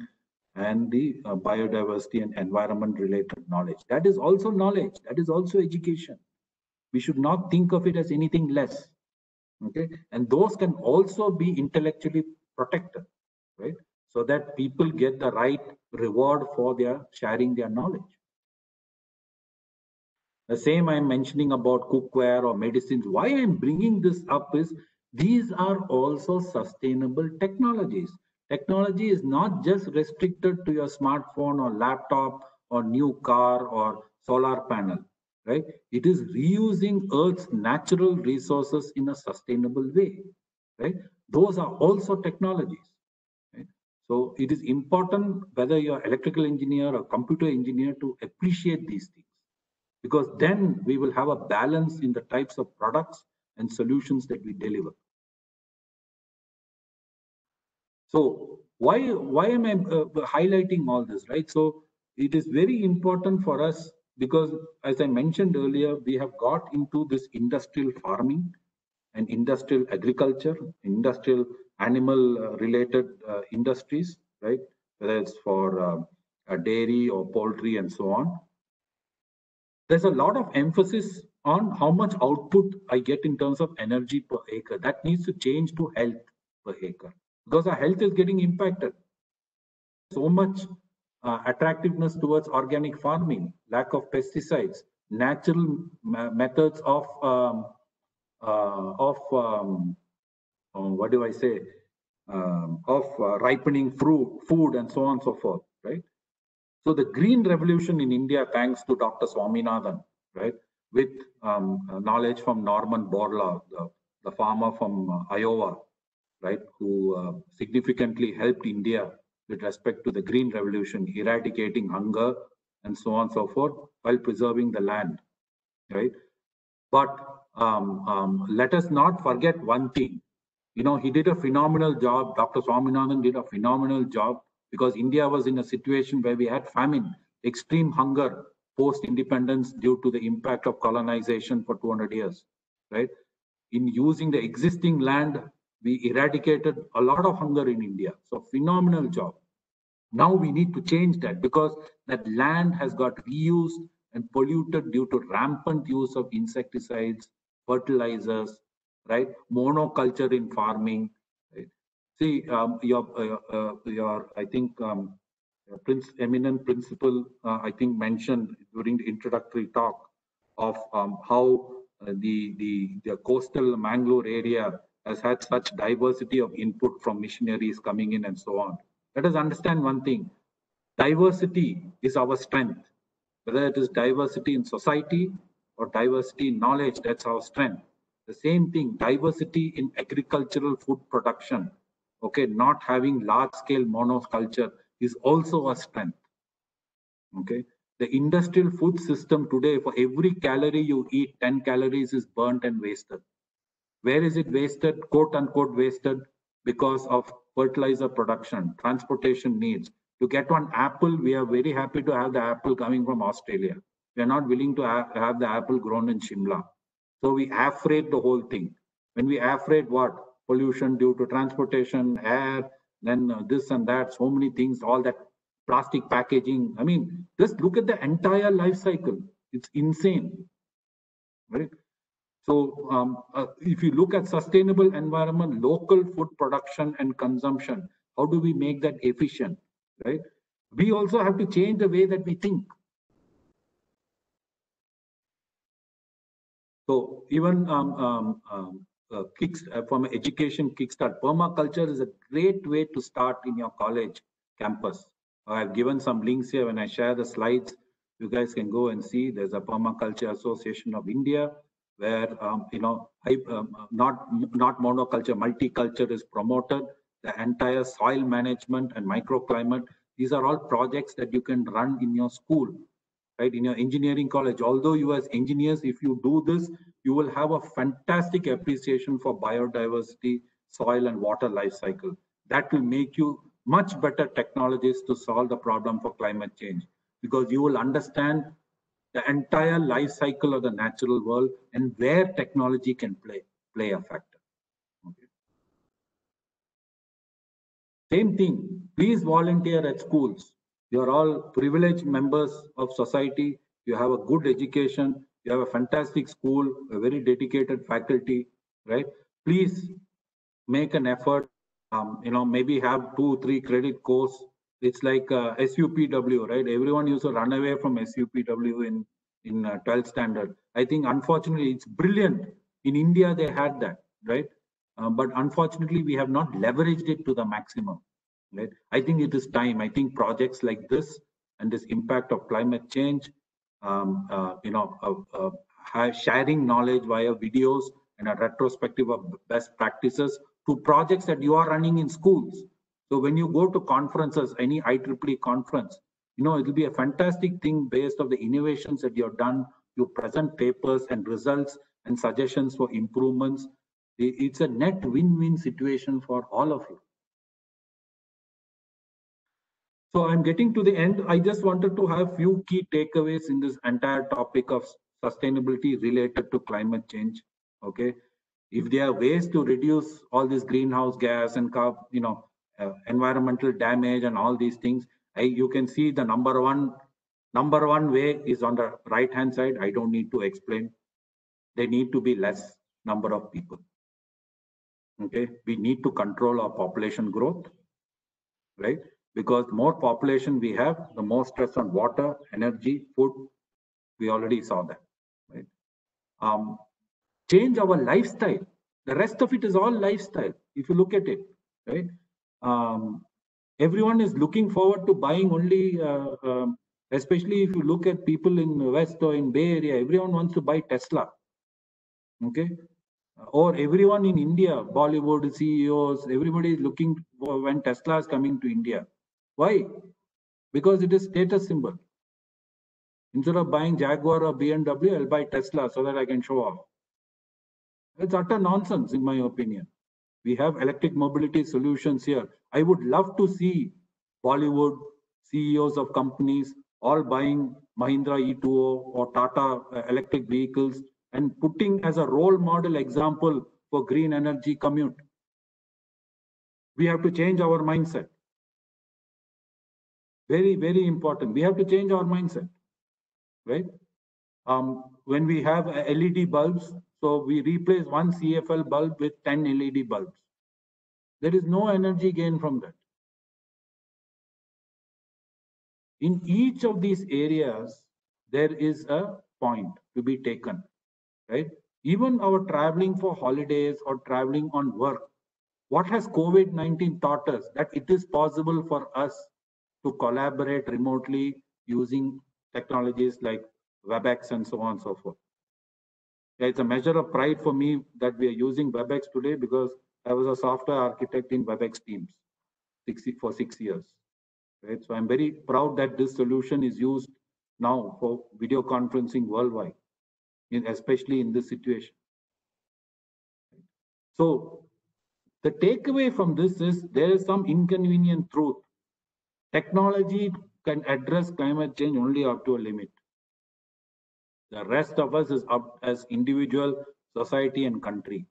and the uh, biodiversity and environment related knowledge. That is also knowledge. That is also education. We should not think of it as anything less. Okay, and those can also be intellectually protected, right? So that people get the right reward for their sharing their knowledge. The same I'm mentioning about cookware or medicines. Why I'm bringing this up is these are also sustainable technologies. Technology is not just restricted to your smartphone or laptop or new car or solar panel, right? It is reusing Earth's natural resources in a sustainable way, right? Those are also technologies. So it is important whether you're electrical engineer or computer engineer to appreciate these things because then we will have a balance in the types of products and solutions that we deliver. So why why am I uh, highlighting all this, right? So it is very important for us because, as I mentioned earlier, we have got into this industrial farming and industrial agriculture, industrial animal uh, related uh, industries, right? Whether it's for um, uh, dairy or poultry and so on. There's a lot of emphasis on how much output I get in terms of energy per acre. That needs to change to health per acre because our health is getting impacted. So much uh, attractiveness towards organic farming, lack of pesticides, natural methods of um, uh, of um, uh, what do I say um, of uh, ripening fruit, food, and so on and so forth, right? So the green revolution in India, thanks to Dr. Swaminathan, right, with um, knowledge from Norman Borlaug, the, the farmer from uh, Iowa, right, who uh, significantly helped India with respect to the green revolution, eradicating hunger and so on and so forth, while preserving the land, right? But um, um, let us not forget one thing. You know, he did a phenomenal job. Dr. Swaminathan did a phenomenal job because India was in a situation where we had famine, extreme hunger post independence due to the impact of colonization for 200 years, right? In using the existing land, we eradicated a lot of hunger in India. So, phenomenal job. Now we need to change that because that land has got reused and polluted due to rampant use of insecticides, fertilizers, right? Monoculture in farming. Right? See, um, your, uh, uh, your, I think, um, Prince, eminent principal, uh, I think, mentioned during the introductory talk of um, how uh, the, the the coastal Mangalore area has had such diversity of input from missionaries coming in and so on. Let us understand one thing: diversity is our strength. Whether it is diversity in society or diversity in knowledge, that's our strength. The same thing, diversity in agricultural food production, okay, not having large scale monoculture is also a strength. Okay, the industrial food system today, for every calorie you eat, 10 calories is burnt and wasted. Where is it wasted? Quote unquote wasted because of fertilizer production, transportation needs. To get one apple, we are very happy to have the apple coming from Australia. We are not willing to ha- have the apple grown in Shimla. So we affrate the whole thing. When we affrate what? Pollution due to transportation, air, then uh, this and that, so many things, all that plastic packaging. I mean, just look at the entire life cycle. It's insane, right? So um, uh, if you look at sustainable environment, local food production and consumption, how do we make that efficient, right? We also have to change the way that we think. So even um, um, um, uh, kicks, uh, from education kickstart, permaculture is a great way to start in your college campus. I've given some links here when I share the slides. You guys can go and see. There's a Permaculture Association of India where um, you know um, not not monoculture, multiculture is promoted. The entire soil management and microclimate. These are all projects that you can run in your school right in your engineering college. Although you as engineers if you do this you will have a fantastic appreciation for biodiversity soil and water life cycle. That will make you much better technologists to solve the problem for climate change because you will understand the entire life cycle of the natural world and where technology can play play a factor. Okay. same thing please volunteer at schools you're all privileged members of society. You have a good education. You have a fantastic school, a very dedicated faculty, right? Please make an effort um, you know, maybe have two, three credit course. It's like uh, SUPW, right? Everyone used to run away from SUPW in in uh, 12th standard. I think unfortunately it's brilliant. In India they had that, right? Uh, but unfortunately we have not leveraged it to the maximum, right? I think it is time. I think projects like this and this impact of climate change, um, uh, you know, uh, uh, sharing knowledge via videos and a retrospective of best practices to projects that you are running in schools. So when you go to conferences, any IEEE conference, you know, it'll be a fantastic thing based of the innovations that you've done. You present papers and results and suggestions for improvements. It's a net win-win situation for all of you. So I'm getting to the end. I just wanted to have few key takeaways in this entire topic of sustainability related to climate change. Okay, if there are ways to reduce all this greenhouse gas and you know uh, environmental damage and all these things I, you can see the number one number one way is on the right hand side i don't need to explain there need to be less number of people okay we need to control our population growth right because more population we have the more stress on water energy food we already saw that right um, change our lifestyle. The rest of it is all lifestyle. If you look at it, right? Um, everyone is looking forward to buying only, uh, um, especially if you look at people in West or in Bay Area, everyone wants to buy Tesla. Okay. Or everyone in India, Bollywood CEOs, everybody is looking when Tesla is coming to India. Why? Because it is status symbol. Instead of buying Jaguar or BMW, I'll buy Tesla so that I can show off. It's utter nonsense, in my opinion. We have electric mobility solutions here. I would love to see Bollywood CEOs of companies all buying Mahindra E2O or Tata uh, electric vehicles and putting as a role model example for green energy commute. We have to change our mindset. Very, very important. We have to change our mindset, right? Um, when we have LED bulbs, so we replace one CFL bulb with 10 LED bulbs. There is no energy gain from that. In each of these areas, there is a point to be taken, right? Even our traveling for holidays or traveling on work, what has COVID-19 taught us? That it is possible for us to collaborate remotely using technologies like WebEx and so on and so forth. It's a measure of pride for me that we are using WebEx today because I was a software architect in WebEx teams for six years. Right? So I'm very proud that this solution is used now for video conferencing worldwide, especially in this situation. So the takeaway from this is there is some inconvenient truth. Technology can address climate change only up to a limit. The rest of us is up as individual, society and country.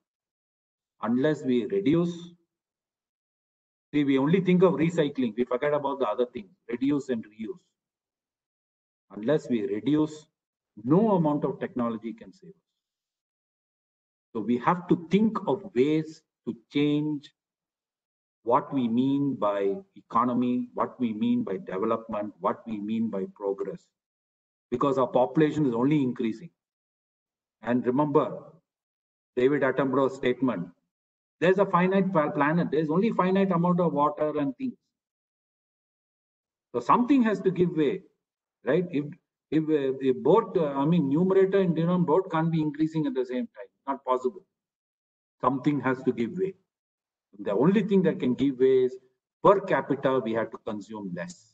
Unless we reduce, see, we only think of recycling. We forget about the other thing, reduce and reuse. Unless we reduce, no amount of technology can save us. So we have to think of ways to change what we mean by economy, what we mean by development, what we mean by progress because our population is only increasing. And remember David Attenborough's statement, there's a finite planet, there's only finite amount of water and things. So something has to give way, right? If if, if both, uh, I mean, numerator and denominator both can't be increasing at the same time, not possible. Something has to give way. The only thing that can give way is per capita, we have to consume less.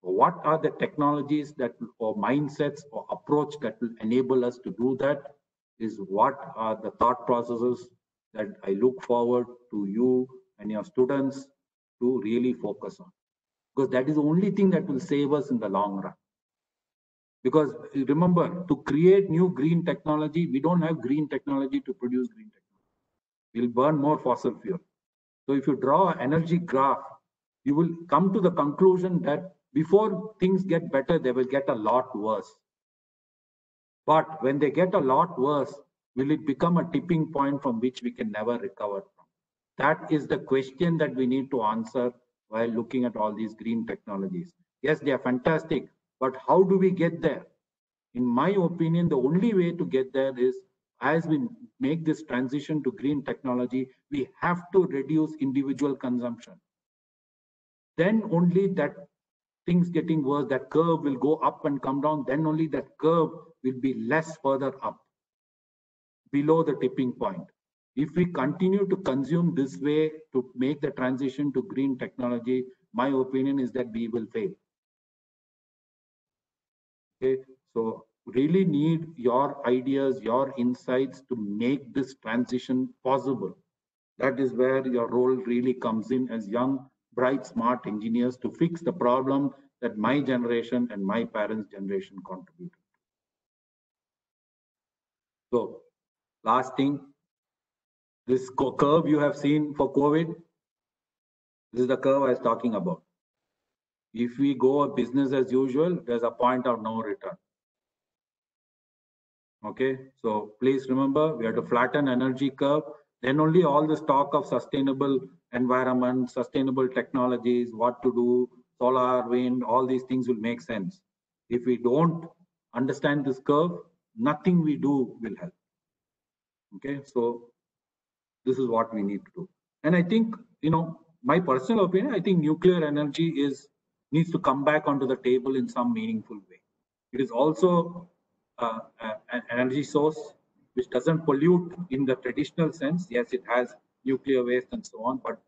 What are the technologies that or mindsets or approach that will enable us to do that is what are the thought processes that I look forward to you and your students to really focus on. Because that is the only thing that will save us in the long run. Because remember, to create new green technology, we don't have green technology to produce green technology. We'll burn more fossil fuel. So if you draw an energy graph, you will come to the conclusion that before things get better, they will get a lot worse. But when they get a lot worse, will it become a tipping point from which we can never recover from? That is the question that we need to answer while looking at all these green technologies. Yes, they are fantastic, but how do we get there? In my opinion, the only way to get there is as we make this transition to green technology, we have to reduce individual consumption. Then only that things getting worse, that curve will go up and come down, then only that curve will be less further up below the tipping point. If we continue to consume this way to make the transition to green technology, my opinion is that we will fail. Okay, so really need your ideas, your insights to make this transition possible. That is where your role really comes in as young, bright, smart engineers to fix the problem that my generation and my parents' generation contributed. So, last thing, this curve you have seen for COVID, this is the curve I was talking about. If we go a business as usual, there's a point of no return. Okay, so please remember we have to flatten energy curve. Then only all this talk of sustainable environment, sustainable technologies, what to do, solar, wind, all these things will make sense. If we don't understand this curve, nothing we do will help. Okay, so this is what we need to do. And I think, you know, my personal opinion, I think nuclear energy is needs to come back onto the table in some meaningful way. It is also uh, an energy source which doesn't pollute in the traditional sense. Yes, it has nuclear waste and so on, but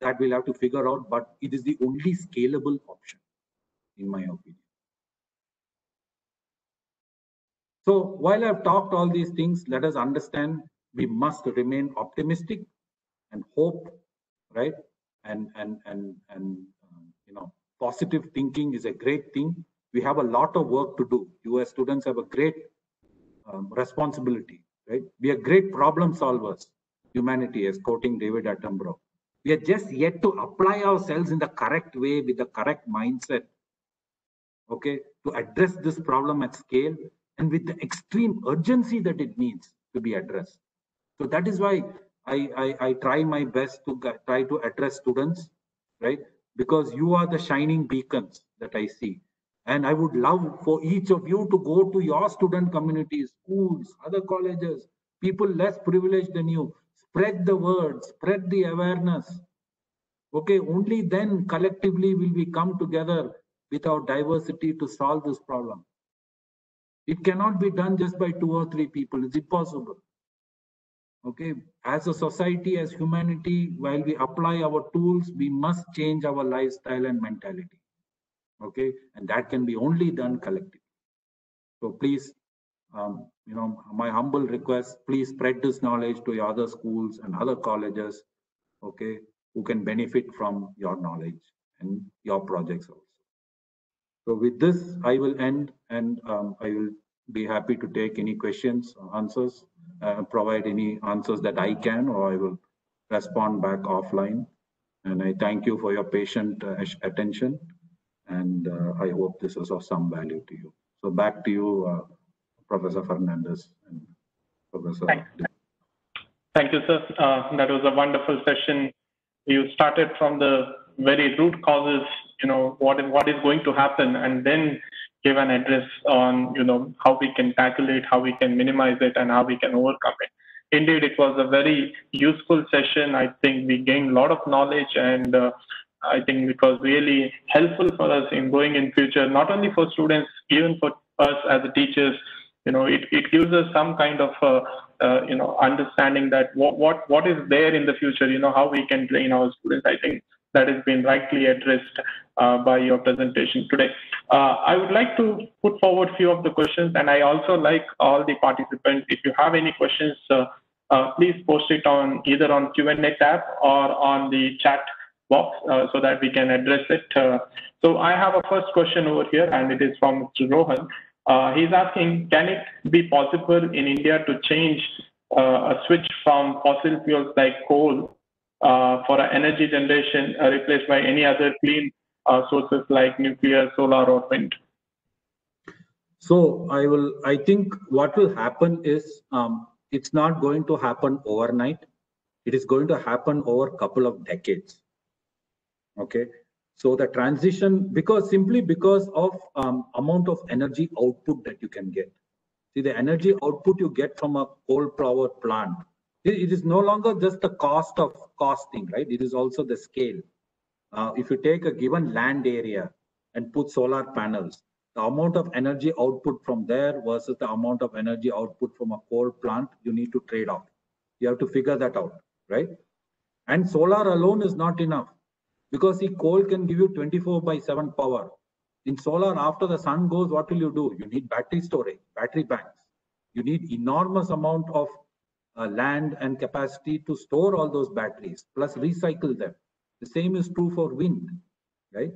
that we'll have to figure out. But it is the only scalable option, in my opinion. So while I've talked all these things, let us understand we must remain optimistic and hope, right? And and and and uh, you know, positive thinking is a great thing we have a lot of work to do. You as students have a great um, responsibility, right? We are great problem solvers, humanity, as quoting David Attenborough. We are just yet to apply ourselves in the correct way with the correct mindset, okay, to address this problem at scale and with the extreme urgency that it needs to be addressed. So that is why I, I, I try my best to try to address students, right? Because you are the shining beacons that I see and I would love for each of you to go to your student communities, schools, other colleges, people less privileged than you. Spread the word, spread the awareness. Okay, only then collectively will we come together with our diversity to solve this problem. It cannot be done just by two or three people. It's impossible. Okay, as a society, as humanity, while we apply our tools, we must change our lifestyle and mentality okay? And that can be only done collectively. So please um, you know my humble request please spread this knowledge to your other schools and other colleges okay who can benefit from your knowledge and your projects also. So with this i will end and um, i will be happy to take any questions or answers uh, provide any answers that i can or i will respond back offline. And i thank you for your patient uh, attention and uh, I hope this is of some value to you. So back to you, uh, Professor Fernandez and Professor. Thank, Thank you, sir. Uh, that was a wonderful session. You started from the very root causes, you know, what is, what is going to happen, and then give an address on, you know, how we can tackle it, how we can minimize it, and how we can overcome it indeed it was a very useful session i think we gained a lot of knowledge and uh, I think it was really helpful for us in going in future, not only for students, even for us as teachers. You know, it, it gives us some kind of uh, uh, you know understanding that what what what is there in the future. You know how we can train our students. I think that has been rightly addressed uh, by your presentation today. Uh, I would like to put forward a few of the questions, and I also like all the participants. If you have any questions, uh, uh, please post it on either on Q&A tab or on the chat box uh, so that we can address it. Uh, so I have a first question over here, and it is from Mr. Rohan. Uh, he's asking, can it be possible in India to change a switch from fossil fuels like coal for energy generation replaced by any other clean sources like nuclear, solar, or wind? So I will. I think what will happen is um, it's not going to happen overnight it is going to happen over a couple of decades. Okay, so the transition because simply because of um, amount of energy output that you can get. See the energy output you get from a coal power plant. It, it is no longer just the cost of costing, right? It is also the scale. Uh, if you take a given land area and put solar panels, the amount of energy output from there versus the amount of energy output from a coal plant, you need to trade off. You have to figure that out, right? And solar alone is not enough because the coal can give you 24 by 7 power. In solar, after the sun goes, what will you do? You need battery storage, battery banks. You need enormous amount of uh, land and capacity to store all those batteries, plus recycle them. The same is true for wind, right?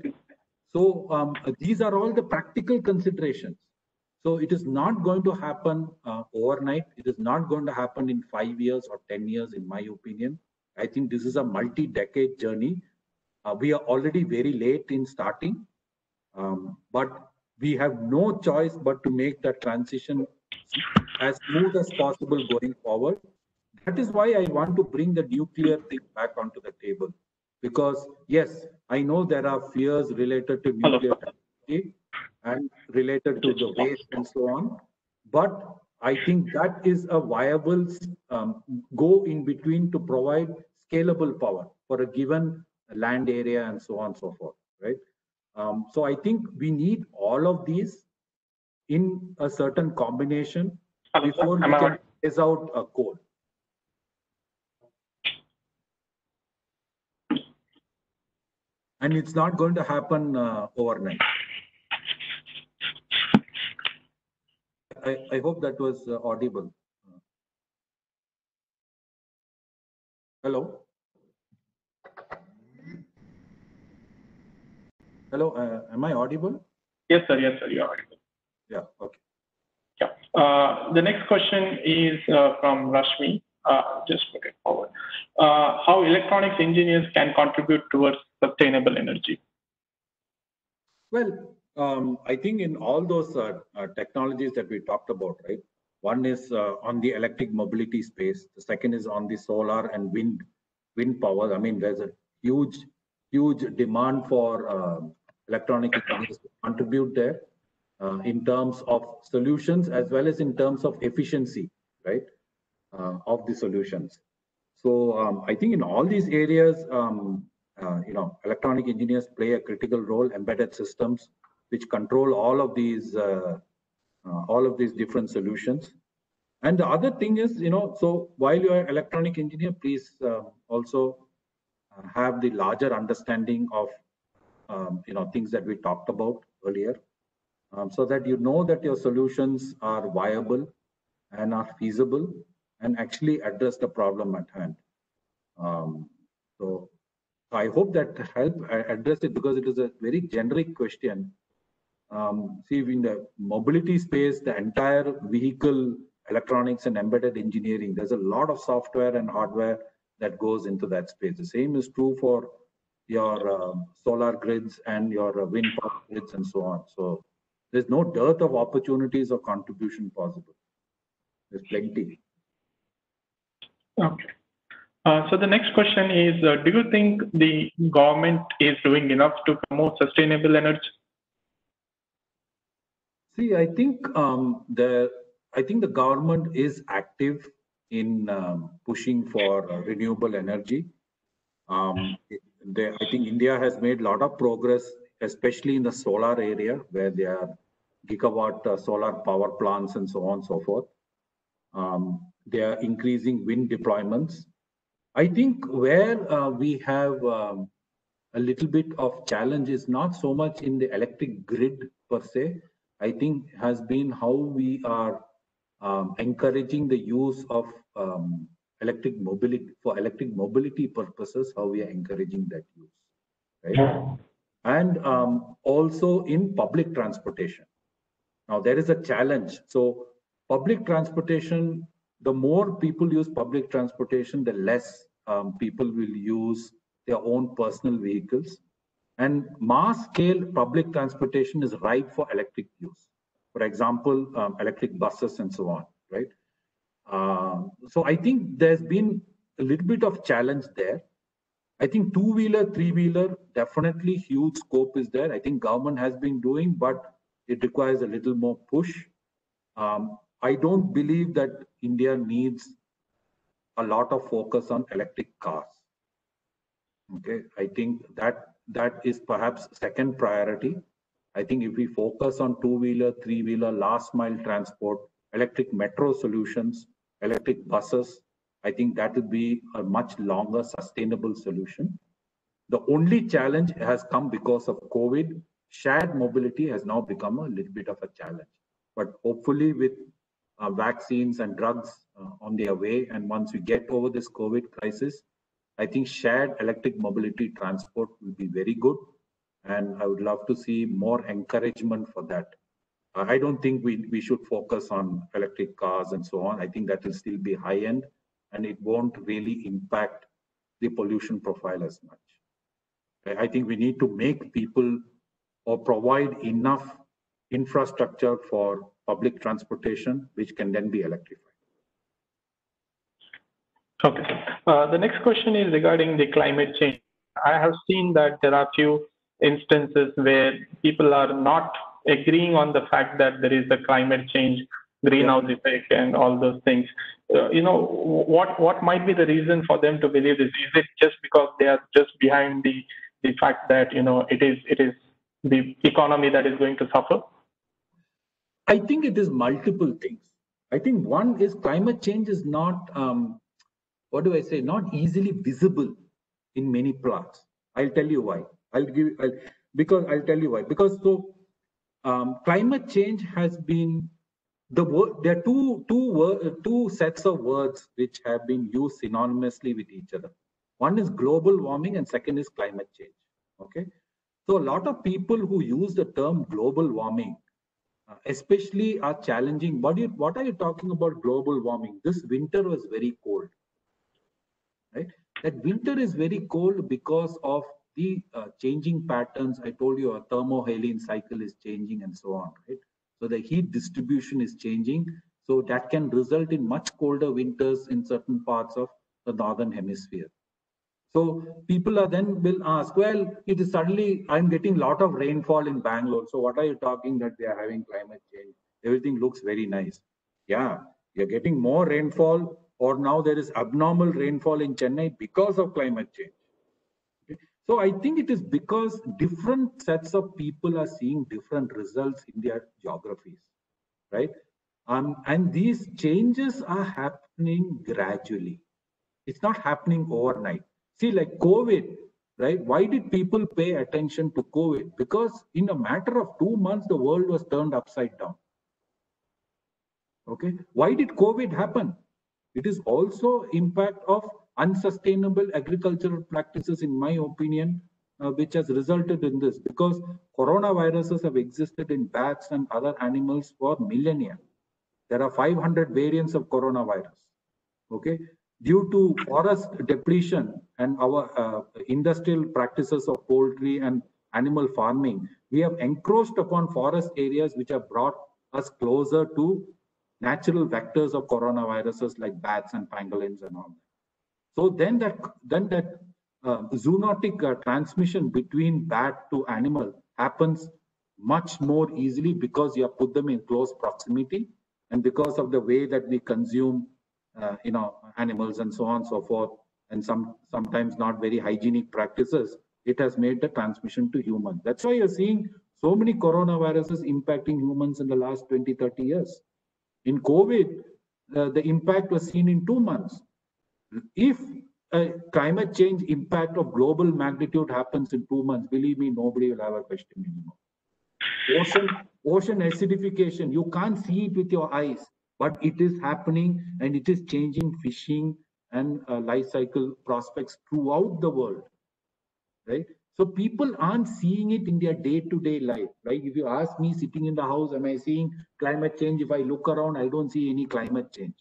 So um, these are all the practical considerations. So it is not going to happen uh, overnight. It is not going to happen in five years or 10 years, in my opinion. I think this is a multi-decade journey. Uh, we are already very late in starting, um, but we have no choice but to make that transition as smooth as possible going forward. That is why I want to bring the nuclear thing back onto the table because yes, I know there are fears related to nuclear technology and related to the waste and so on, but I think that is a viable um, go in between to provide scalable power for a given land area and so on and so forth, right? Um, so I think we need all of these in a certain combination before we can phase out a coal. and it's not going to happen uh, overnight. I, I hope that was uh, audible. Hello? Hello, uh, am I audible? Yes, sir. Yes, sir. You're audible. Yeah, okay. Yeah. Uh, the next question is uh, from Rashmi. Uh, just put it forward. Uh, how electronics engineers can contribute towards sustainable energy? Well, um, I think in all those uh, technologies that we talked about, right? One is uh, on the electric mobility space. The second is on the solar and wind wind power. I mean, there's a huge, huge demand for electronic engineers contribute there uh, in terms of solutions as well as in terms of efficiency, right? Uh, of the solutions. So um, I think in all these areas, um, uh, you know, electronic engineers play a critical role, embedded systems, which control all of these, uh, uh, all of these different solutions. And the other thing is, you know, so while you're electronic engineer, please uh, also have the larger understanding of, um, you know, things that we talked about earlier, um, so that you know that your solutions are viable and are feasible and actually address the problem at hand. Um, so I hope that help address it because it is a very generic question. Um, see, in the mobility space, the entire vehicle electronics and embedded engineering, there's a lot of software and hardware that goes into that space. The same is true for your uh, solar grids and your uh, wind power grids and so on. So there's no dearth of opportunities or contribution possible. There's plenty. Okay. Uh, so the next question is, uh, do you think the government is doing enough to promote sustainable energy? See, I think um, the I think the government is active in um, pushing for uh, renewable energy. Um, they, I think India has made a lot of progress, especially in the solar area, where there are gigawatt uh, solar power plants and so on and so forth. Um, they are increasing wind deployments. I think where uh, we have um, a little bit of challenge is not so much in the electric grid per se. I think has been how we are um, encouraging the use of um, electric mobility for electric mobility purposes. How we are encouraging that use, right? And um, also in public transportation. Now there is a challenge. So public transportation the more people use public transportation, the less um, people will use their own personal vehicles. And mass scale public transportation is ripe for electric use. For example, um, electric buses and so on, right? Uh, so I think there's been a little bit of challenge there. I think two-wheeler, three-wheeler, definitely huge scope is there. I think government has been doing, but it requires a little more push. Um, I don't believe that India needs a lot of focus on electric cars. Okay, I think that that is perhaps second priority. I think if we focus on two-wheeler, three-wheeler, last mile transport, electric metro solutions, electric buses, I think that would be a much longer sustainable solution. The only challenge has come because of COVID. Shared mobility has now become a little bit of a challenge. But hopefully with uh, vaccines and drugs uh, on their way, and once we get over this COVID crisis, I think shared electric mobility transport will be very good. And I would love to see more encouragement for that. I don't think we, we should focus on electric cars and so on. I think that will still be high end and it won't really impact the pollution profile as much. I think we need to make people or provide enough infrastructure for public transportation, which can then be electrified. Okay. Uh, the next question is regarding the climate change. I have seen that there are few instances where people are not agreeing on the fact that there is a climate change, greenhouse yeah. effect, and all those things. Uh, you know, what what might be the reason for them to believe this? Is it just because they are just behind the the fact that you know it is it is the economy that is going to suffer? I think it is multiple things. I think one is climate change is not um, what do I say, not easily visible in many parts. I'll tell you why. I'll give I'll, because I'll tell you why. Because so um, climate change has been the word. There are two two two sets of words which have been used synonymously with each other. One is global warming, and second is climate change. Okay, so a lot of people who use the term global warming uh, especially are challenging. What, you, what are you talking about global warming? This winter was very cold right? That winter is very cold because of the uh, changing patterns. I told you a thermohaline cycle is changing and so on, right? So the heat distribution is changing. So that can result in much colder winters in certain parts of the northern hemisphere. So people are then will ask, well, it is suddenly I'm getting a lot of rainfall in Bangalore. So what are you talking that they are having climate change? Everything looks very nice. Yeah, you're getting more rainfall or now there is abnormal rainfall in Chennai because of climate change. So I think it is because different sets of people are seeing different results in their geographies, right? Um, and these changes are happening gradually. It's not happening overnight. See, like COVID, right? Why did people pay attention to COVID? Because in a matter of two months, the world was turned upside down. Okay. Why did COVID happen? It is also impact of unsustainable agricultural practices, in my opinion, uh, which has resulted in this because coronaviruses have existed in bats and other animals for millennia. There are 500 variants of coronavirus. Okay, due to forest depletion and our uh, industrial practices of poultry and animal farming, we have encroached upon forest areas which have brought us closer to natural vectors of coronaviruses like bats and pangolins and all that. So then that then that uh, zoonotic uh, transmission between bat to animal happens much more easily because you have put them in close proximity and because of the way that we consume uh, you know animals and so on and so forth and some sometimes not very hygienic practices it has made the transmission to humans that's why you're seeing so many coronaviruses impacting humans in the last 20 30 years in COVID, uh, the impact was seen in two months. If a climate change impact of global magnitude happens in two months, believe me, nobody will have a question anymore. Ocean, ocean acidification, you can't see it with your eyes, but it is happening and it is changing fishing and uh, life cycle prospects throughout the world, right? So people aren't seeing it in their day-to-day life, right? If you ask me sitting in the house, am I seeing climate change? If I look around, I don't see any climate change.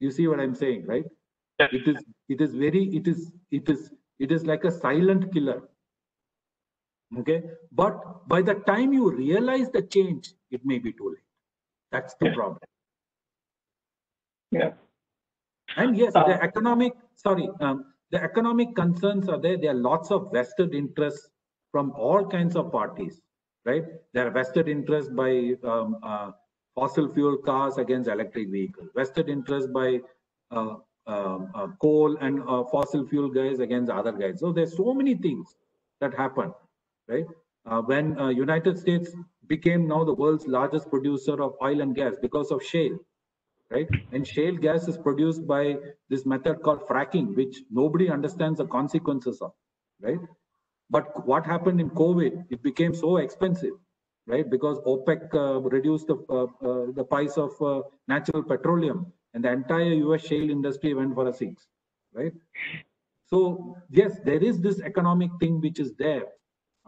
You see what I'm saying, right? It is it is very it is it is it is like a silent killer. Okay. But by the time you realize the change, it may be too late. That's the yeah. problem. Yeah. And yes, the Uh, economic, sorry, um, the economic concerns are there. There are lots of vested interests from all kinds of parties, right? There are vested interests by um, uh, fossil fuel cars against electric vehicles, vested interest by uh, coal and uh, fossil fuel guys against other guys. So there's so many things that happen, right? Uh, when uh, United States became now the world's largest producer of oil and gas because of shale, right? And shale gas is produced by this method called fracking, which nobody understands the consequences of, right? But what happened in COVID? It became so expensive, right? Because OPEC uh, reduced the uh, uh, the price of uh, natural petroleum, and the entire U.S. shale industry went for a six, right? So yes, there is this economic thing which is there,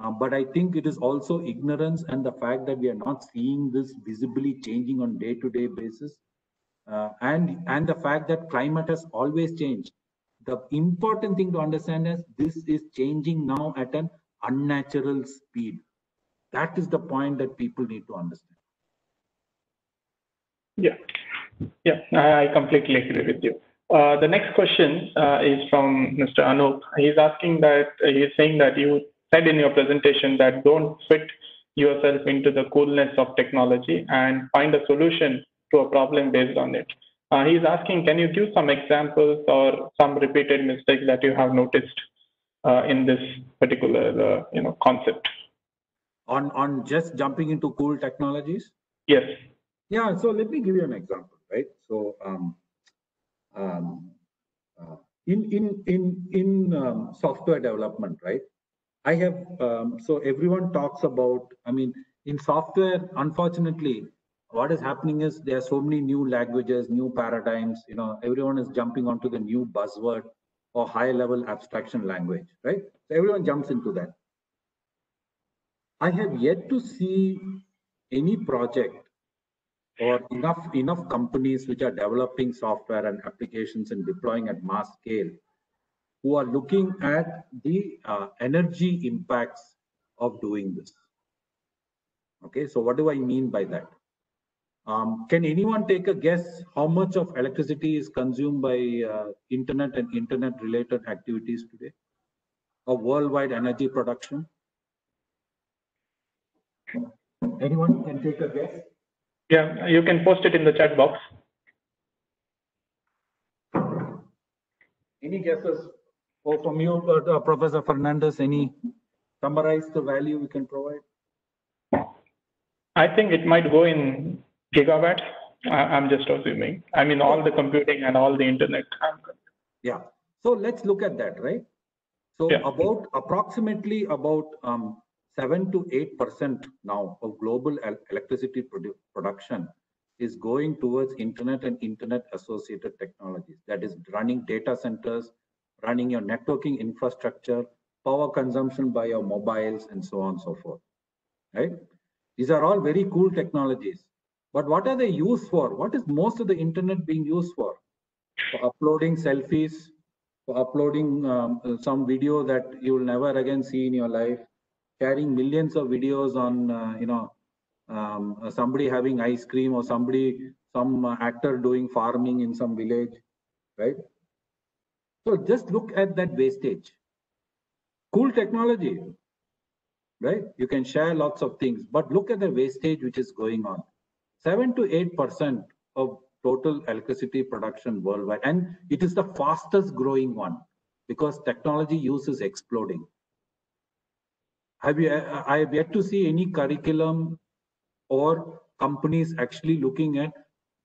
uh, but I think it is also ignorance and the fact that we are not seeing this visibly changing on day-to-day basis, uh, and and the fact that climate has always changed. The important thing to understand is this is changing now at an unnatural speed. That is the point that people need to understand. Yeah, yeah, I completely agree with you. Uh, the next question uh, is from Mr. Anup. He's asking that he's saying that you said in your presentation that don't fit yourself into the coolness of technology and find a solution to a problem based on it. Uh, he's asking, can you give some examples or some repeated mistakes that you have noticed uh, in this particular, uh, you know, concept? On on just jumping into cool technologies. Yes. Yeah, so let me give you an example, right? So um, um, uh, in in in in um, software development, right? I have um, so everyone talks about. I mean, in software, unfortunately, what is happening is there are so many new languages, new paradigms. You know, everyone is jumping onto the new buzzword or high-level abstraction language, right? So everyone jumps into that. I have yet to see any project or enough enough companies which are developing software and applications and deploying at mass scale who are looking at the uh, energy impacts of doing this. Okay so what do i mean by that? Um, can anyone take a guess how much of electricity is consumed by uh, internet and internet related activities today? Of worldwide energy production? Anyone can take a guess Yeah, you can post it in the chat box. Any guesses? Or from you, uh, Professor Fernandez, any summarize the value we can provide? I think it might go in gigawatts. I, I'm just assuming. I mean, all the computing and all the internet. Yeah. So let's look at that, right? So Yeah. about approximately about um, seven to eight percent now of global el- electricity produ- production is going towards internet and internet associated technologies. That is running data centers, running your networking infrastructure, power consumption by your mobiles, and so on and so forth. Right? These are all very cool technologies. But what are they used for? What is most of the internet being used for? For uploading selfies, for uploading um, some video that you will never again see in your life, sharing millions of videos on, uh, you know, um, uh, somebody having ice cream or somebody, some uh, actor doing farming in some village, right? So just look at that wastage. Cool technology, right? You can share lots of things, but look at the wastage which is going on. Seven to eight percent of total electricity production worldwide, and it is the fastest growing one because technology use is exploding. Have you? I have yet to see any curriculum or companies actually looking at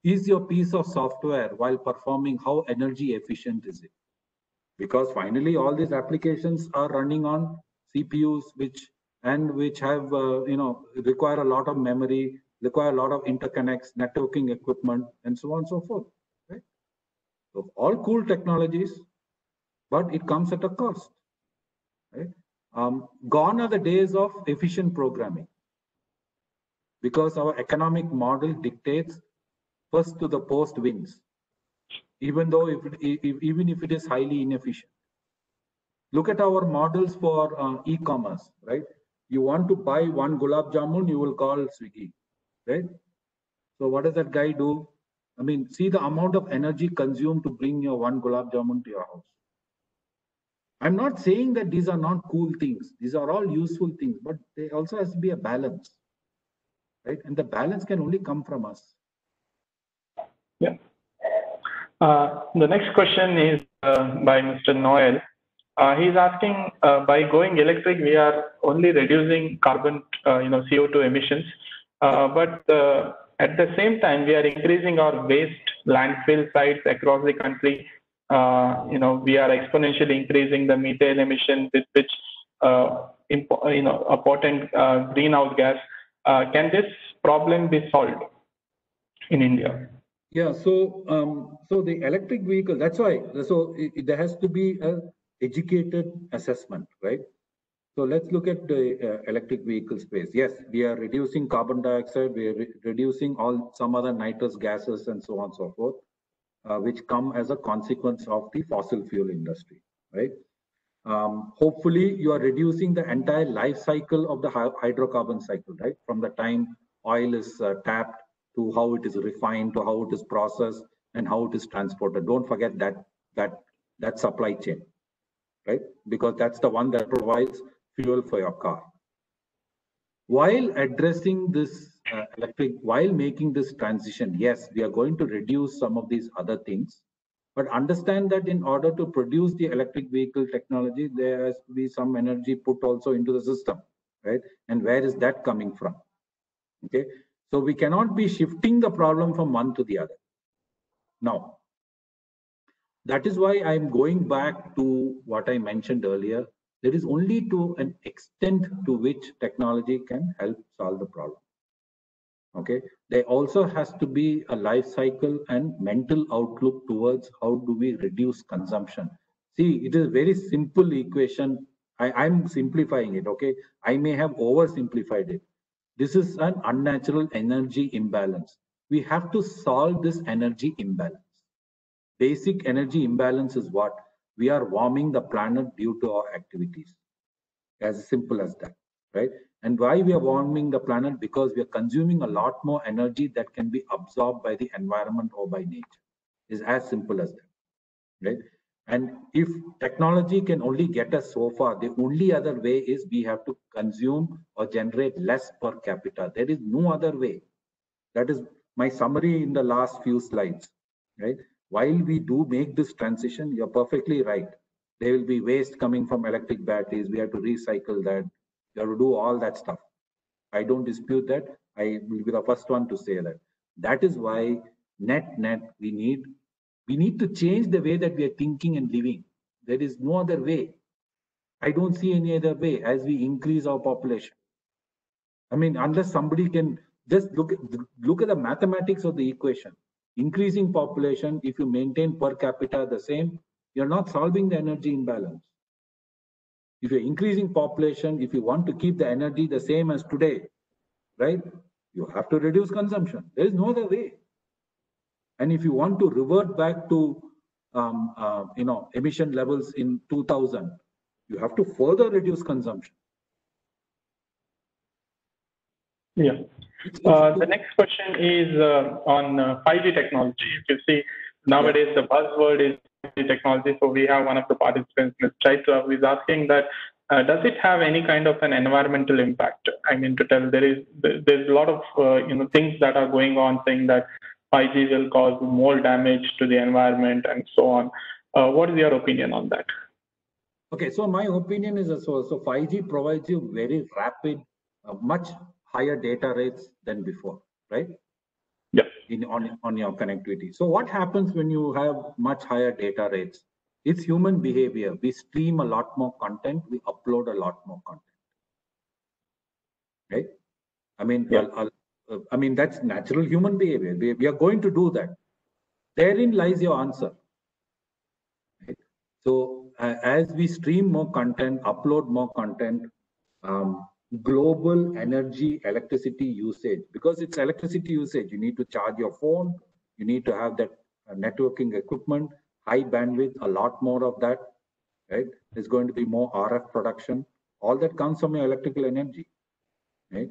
is your piece of software while performing how energy efficient is it? Because finally, all these applications are running on CPUs, which and which have uh, you know require a lot of memory, require a lot of interconnects, networking equipment, and so on and so forth. Right? So all cool technologies, but it comes at a cost. Right? Um, gone are the days of efficient programming because our economic model dictates first to the post wins, even though if, if even if it is highly inefficient. Look at our models for uh, e-commerce, right? You want to buy one gulab jamun, you will call Swiggy, right? So what does that guy do? I mean, see the amount of energy consumed to bring your one gulab jamun to your house. I'm not saying that these are not cool things. These are all useful things, but there also has to be a balance, right? And the balance can only come from us. Yeah. Uh, the next question is uh, by Mr. Noel. Uh, he's asking, uh, by going electric, we are only reducing carbon, uh, you know, CO2 emissions, uh, but at the same time, we are increasing our waste landfill sites across the country. Uh, you know, we are exponentially increasing the methane emission with which, uh, impo- you know, a potent uh, greenhouse gas. Uh, can this problem be solved in India? Yeah, so um, so the electric vehicle, that's why, so i- i- there has to be a educated assessment, right? So let's look at the uh, electric vehicle space. Yes, we are reducing carbon dioxide, we are re- reducing all some other nitrous gases and so on and so forth, uh, which come as a consequence of the fossil fuel industry, right? Um, hopefully, you are reducing the entire life cycle of the hydrocarbon cycle, right? From the time oil is uh, tapped to how it is refined, to how it is processed, and how it is transported. Don't forget that that that supply chain, right? Because that's the one that provides fuel for your car. While addressing this uh, electric, while making this transition, yes, we are going to reduce some of these other things, but understand that in order to produce the electric vehicle technology, there has to be some energy put also into the system, right? And where is that coming from? Okay, so we cannot be shifting the problem from one to the other. Now, that is why I'm going back to what I mentioned earlier. There is only to an extent to which technology can help solve the problem. Okay, there also has to be a life cycle and mental outlook towards how do we reduce consumption. See, it is a very simple equation. I, I'm simplifying it. Okay, I may have oversimplified it. This is an unnatural energy imbalance. We have to solve this energy imbalance. Basic energy imbalance is what? We are warming the planet due to our activities. As simple as that, right? And why we are warming the planet? Because we are consuming a lot more energy that can be absorbed by the environment or by nature. Is as simple as that, right? And if technology can only get us so far, the only other way is we have to consume or generate less per capita. There is no other way. That is my summary in the last few slides, right? While we do make this transition, you're perfectly right. There will be waste coming from electric batteries. We have to recycle that. You have to do all that stuff. I don't dispute that. I will be the first one to say that. That is why net net we need we need to change the way that we are thinking and living. There is no other way. I don't see any other way as we increase our population. I mean, unless somebody can just look at look at the mathematics of the equation. Increasing population, if you maintain per capita the same, you're not solving the energy imbalance. If you're increasing population, if you want to keep the energy the same as today, right? You have to reduce consumption. There is no other way. And if you want to revert back to um, uh, you know emission levels in 2000, you have to further reduce consumption. Yeah. Uh, the next question is uh, on uh, 5G technology. If you see nowadays the buzzword is 5G technology, so we have one of the participants, Ms. Chaitra, who is asking that uh, does it have any kind of an environmental impact? I mean, to tell there is there's a lot of uh, you know things that are going on saying that 5G will cause more damage to the environment and so on. Uh, what is your opinion on that? Okay, so my opinion is well. So 5G provides you very rapid, uh, much higher data rates than before, right? In on on your connectivity. So what happens when you have much higher data rates? It's human behavior. We stream a lot more content. We upload a lot more content. Right? I mean, Yeah. uh, uh, I mean that's natural human behavior. We, we are going to do that. Therein lies your answer. Right? So uh, as we stream more content, upload more content, um, global energy electricity usage because it's electricity usage. You need to charge your phone. You need to have that uh, networking equipment, high bandwidth, a lot more of that. Right? There's going to be more RF production. All that comes from your electrical energy. Right?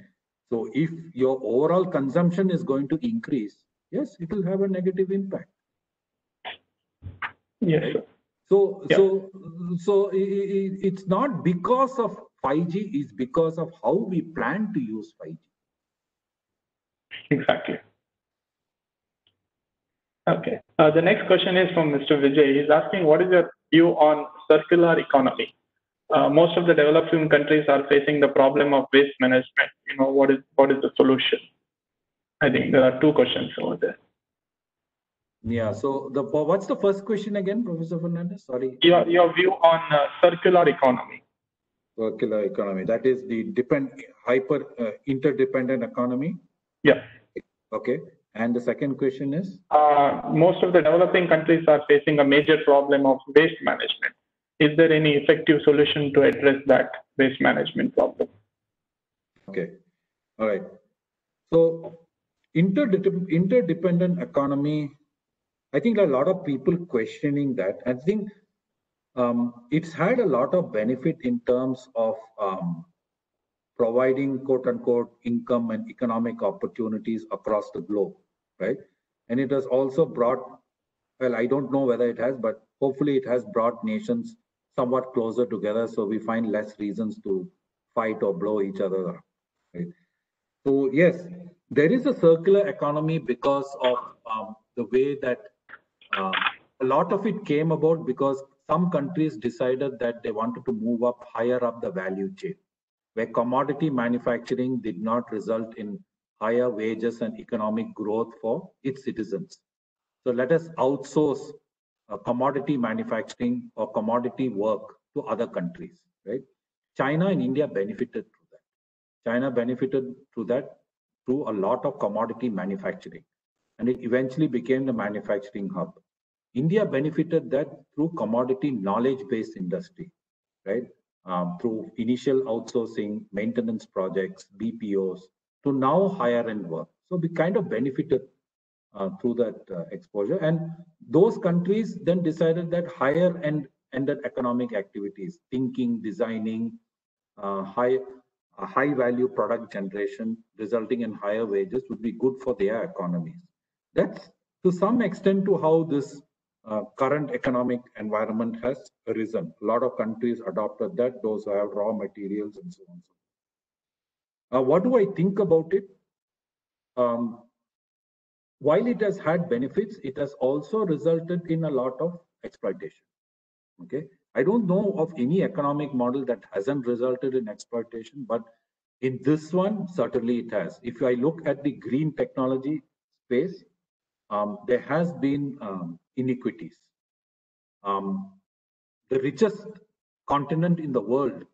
So if your overall consumption is going to increase, yes, it will have a negative impact. Yes, sir. So, Yeah. so, so it's not because of 5G, it's because of how we plan to use 5G. Exactly. Okay. Uh, the next question is from Mr. Vijay. He's asking, what is your view on circular economy? Uh, most of the developing countries are facing the problem of waste management. You know, what is what is the solution? I think there are two questions over there. Yeah, so the, what's the first question again, Professor Fernandez? Sorry. Your your view on uh, circular economy? Circular economy, that is the depend, hyper, uh, interdependent economy. Yeah. Okay, and the second question is? Uh, most of the developing countries are facing a major problem of waste management. Is there any effective solution to address that waste management problem? Okay, all right. So interdep- interdependent economy, I think a lot of people questioning that. I think um, it's had a lot of benefit in terms of um, providing quote unquote income and economic opportunities across the globe, right? And it has also brought, well, I don't know whether it has, but hopefully it has brought nations somewhat closer together so we find less reasons to fight or blow each other up. Right? So yes, there is a circular economy because of um, the way that um, a lot of it came about because some countries decided that they wanted to move up higher up the value chain, where commodity manufacturing did not result in higher wages and economic growth for its citizens. So let us outsource uh, commodity manufacturing or commodity work to other countries, right? China and India benefited through that. China benefited through that through a lot of commodity manufacturing, and it eventually became the manufacturing hub. India benefited that through commodity knowledge-based industry, right? Um, through initial outsourcing, maintenance projects, BPOs, to now higher end work. So we kind of benefited uh, through that uh, exposure. And those countries then decided that higher end ended economic activities, thinking, designing, uh, high high value product generation resulting in higher wages would be good for their economies. That's to some extent to how this uh, current economic environment has arisen. A lot of countries adopted that, those who have raw materials and so on. Uh, what do I think about it? Um, while it has had benefits, it has also resulted in a lot of exploitation. Okay, I don't know of any economic model that hasn't resulted in exploitation, but in this one, certainly it has. If I look at the green technology space, um, there has been um, inequities. Um, the richest continent in the world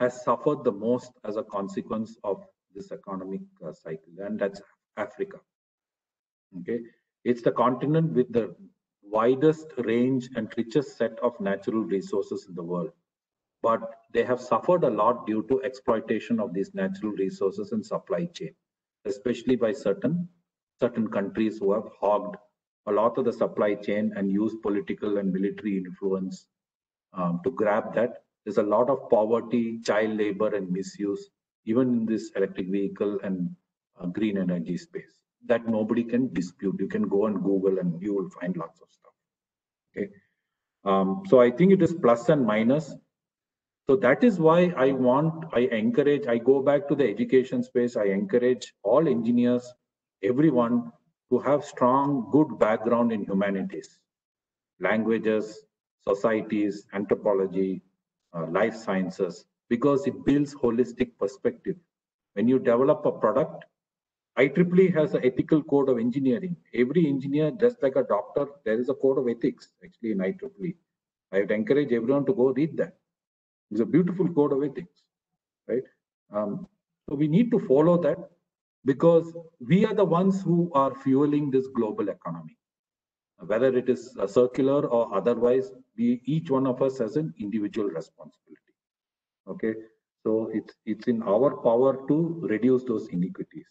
has suffered the most as a consequence of this economic uh, cycle, and that's Africa. Okay, it's the continent with the widest range and richest set of natural resources in the world. But they have suffered a lot due to exploitation of these natural resources and supply chain, especially by certain certain countries who have hogged a lot of the supply chain and used political and military influence um, to grab that. There's a lot of poverty, child labor, and misuse, even in this electric vehicle and uh, green energy space that nobody can dispute. You can go and Google and you will find lots of stuff. Okay. Um, so I think it is plus and minus. So that is why I want, I encourage, I go back to the education space. I encourage all engineers, everyone to have strong, good background in humanities, languages, societies, anthropology, uh, life sciences, because it builds holistic perspective. When you develop a product, IEEE has an ethical code of engineering. Every engineer, just like a doctor, there is a code of ethics actually in IEEE. I would encourage everyone to go read that. It's a beautiful code of ethics, right? Um, so we need to follow that because we are the ones who are fueling this global economy. Whether it is uh, circular or otherwise, we each one of us has an individual responsibility. Okay, so it's it's in our power to reduce those inequities.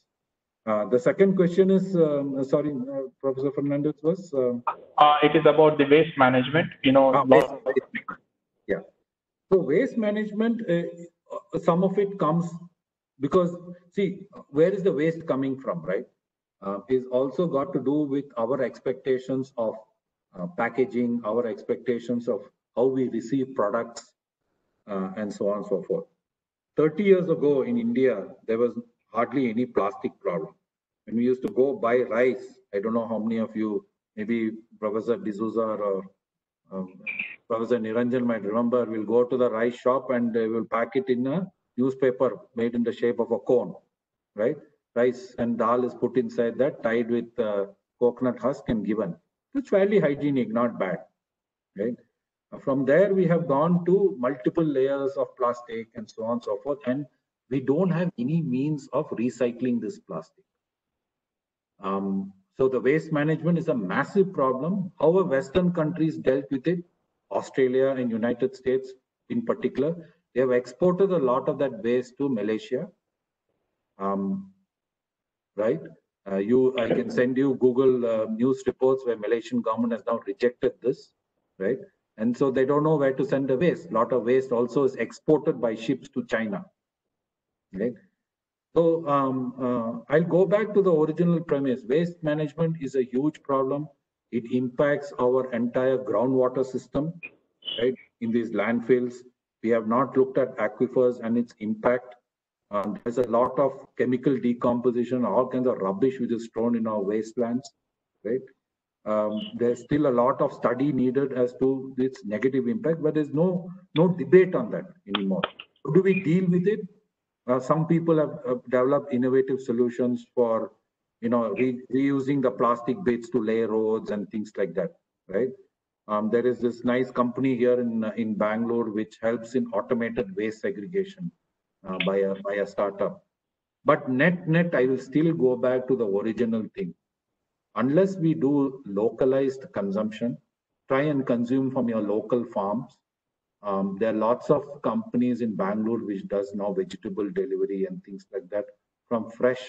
Uh, the second question is, um, sorry, uh, Professor Fernandez was. Um, Uh, it is about the waste management. You know, Ah, waste yeah. So waste management, uh, uh, some of it comes because see, where is the waste coming from, right? uh, is also got to do with our expectations of uh, packaging, our expectations of how we receive products, uh, and so on and so forth. 30 years ago in India, there was hardly any plastic problem. When we used to go buy rice, I don't know how many of you, maybe Professor D'Souza or um, Professor Niranjan might remember, we'll go to the rice shop and they will pack it in a newspaper made in the shape of a cone, right? Rice and dal is put inside that, tied with uh, coconut husk and given. It's fairly hygienic, not bad, right? From there, we have gone to multiple layers of plastic and so on and so forth, and we don't have any means of recycling this plastic. Um, so the waste management is a massive problem. How have Western countries dealt with it? Australia and United States in particular, they have exported a lot of that waste to Malaysia. Um, right? Uh, you, I can send you Google uh, news reports where Malaysian government has now rejected this, right? And so they don't know where to send the waste. A lot of waste also is exported by ships to China, right? So um, uh, I'll go back to the original premise. Waste management is a huge problem. It impacts our entire groundwater system, right? In these landfills, we have not looked at aquifers and its impact. Um, there's a lot of chemical decomposition, all kinds of rubbish which is thrown in our wastelands, right? Um, there's still a lot of study needed as to its negative impact, but there's no no debate on that anymore. How do we deal with it? Uh, some people have, have, developed innovative solutions for, you know, re reusing the plastic bits to lay roads and things like that, right? Um, there is this nice company here in in Bangalore which helps in automated waste segregation uh, by a by a startup. But net net, I will still go back to the original thing unless we do localized consumption, try and consume from your local farms. Um, there are lots of companies in Bangalore which does now vegetable delivery and things like that from fresh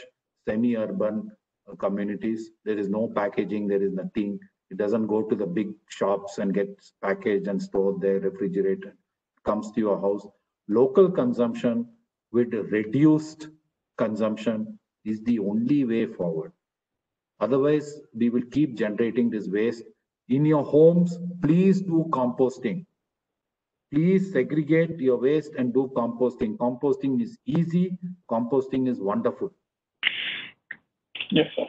semi-urban uh, communities. There is no packaging, there is nothing. It doesn't go to the big shops and gets packaged and stored there, refrigerated. Comes to your house. Local consumption with reduced consumption is the only way forward. Otherwise, we will keep generating this waste. In your homes, please do composting. Please segregate your waste and do composting. Composting is easy. Composting is wonderful. Yes, sir.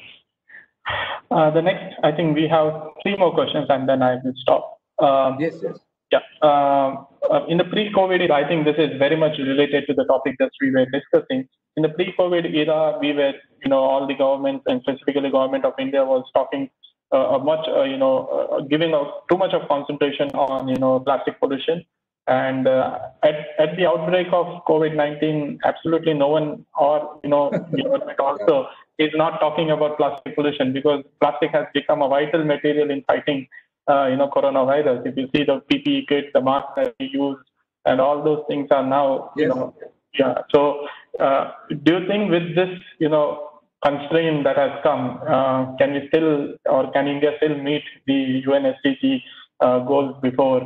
Uh, the next, I think we have three more questions and then I will stop. Um, yes, yes. Yeah. Uh, uh, in the pre-COVID era, I think this is very much related to the topic that we were discussing. In the pre-COVID era, we were, you know, all the governments and specifically government of India was talking uh, much, uh, you know, uh, giving out too much of concentration on, you know, plastic pollution. And uh, at, at the outbreak of COVID-19, absolutely no one or, you know, you government also is not talking about plastic pollution because plastic has become a vital material in fighting uh, you know, coronavirus. If you see the PPE kits, the masks that we use, and all those things are now, you know, yeah. So, uh, do you think with this, you know, constraint that has come, uh, can we still, or can India still meet the UN SDG uh, goals before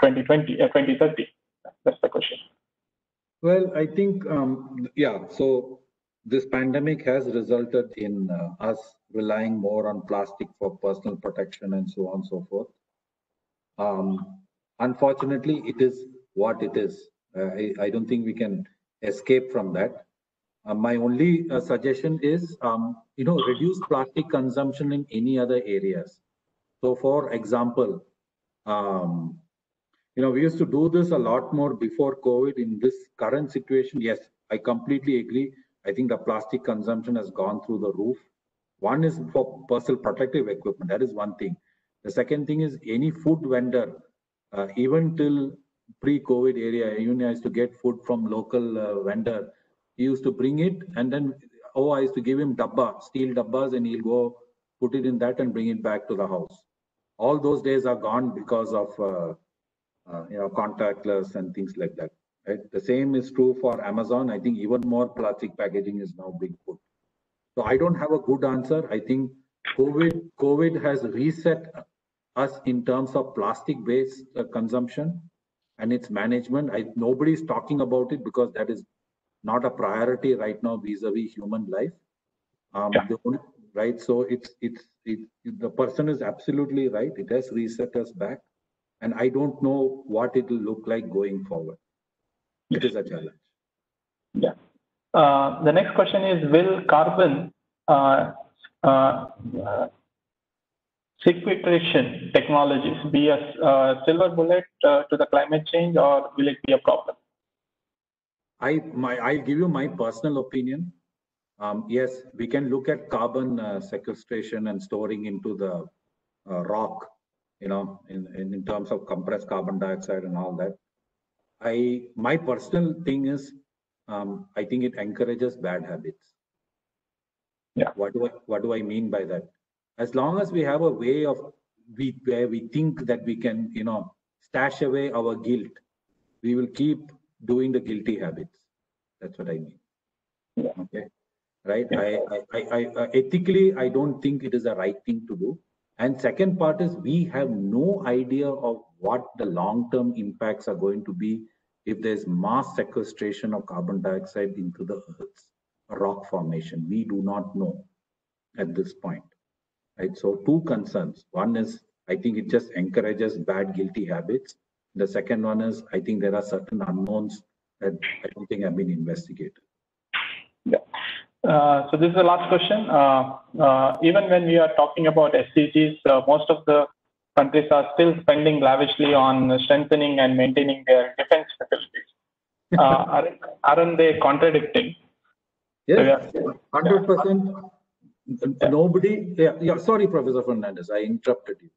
2020, uh, 2030? Uh, That's the question. Well, I think, um, yeah. So this pandemic has resulted in uh, us relying more on plastic for personal protection and so on and so forth. Um, unfortunately, it is what it is. Uh, I, I, don't think we can escape from that. Uh, my only uh, suggestion is, um, you know, reduce plastic consumption in any other areas. So, for example, um, you know, we used to do this a lot more before COVID. In this current situation, yes, I completely agree I think the plastic consumption has gone through the roof. One is for personal protective equipment. That is one thing. The second thing is any food vendor, uh, even till pre-COVID area, even I used to get food from local uh, vendor. He used to bring it and then, oh, I used to give him dabba, steel dabbas, and he'll go put it in that and bring it back to the house. All those days are gone because of uh, uh you know contactless and things like that. Right? The same is true for Amazon. I think even more plastic packaging is now being put. So I don't have a good answer. I think COVID COVID has reset us in terms of plastic-based uh, consumption and its management. I, nobody's talking about it because that is not a priority right now vis-a-vis human life. Um, yeah. the, only, right? So it's it's it, the person is absolutely right. It has reset us back, and I don't know what it will look like going forward. It is a challenge. Yeah. Uh, the next question is: Will carbon uh, uh, sequestration technologies be a uh, silver bullet uh, to the climate change, or will it be a problem? I my I'll give you my personal opinion. Um, yes, we can look at carbon uh, sequestration and storing into the uh, rock, you know, in, in, in terms of compressed carbon dioxide and all that. I my personal thing is, um, I think it encourages bad habits. Yeah. What do I what do I mean by that? As long as we have a way of we where we think that we can, you know, stash away our guilt, we will keep doing the guilty habits. That's what I mean. Yeah. Okay. Right. I, I, I, I, ethically, I don't think it is the right thing to do. And second part is we have no idea of what the long-term impacts are going to be if there's mass sequestration of carbon dioxide into the Earth's rock formation. We do not know at this point. Right. So two concerns. One is I think it just encourages bad guilty habits. The second one is I think there are certain unknowns that I don't think have been investigated. Yeah. Uh, so this is the last question. Uh, uh, even when we are talking about SDGs, uh, most of the countries are still spending lavishly on strengthening and maintaining their defense. Uh, aren't, aren't they contradicting? Yes, Yeah. hundred percent. Nobody, yeah, yeah, sorry, Professor Fernandez, I interrupted you.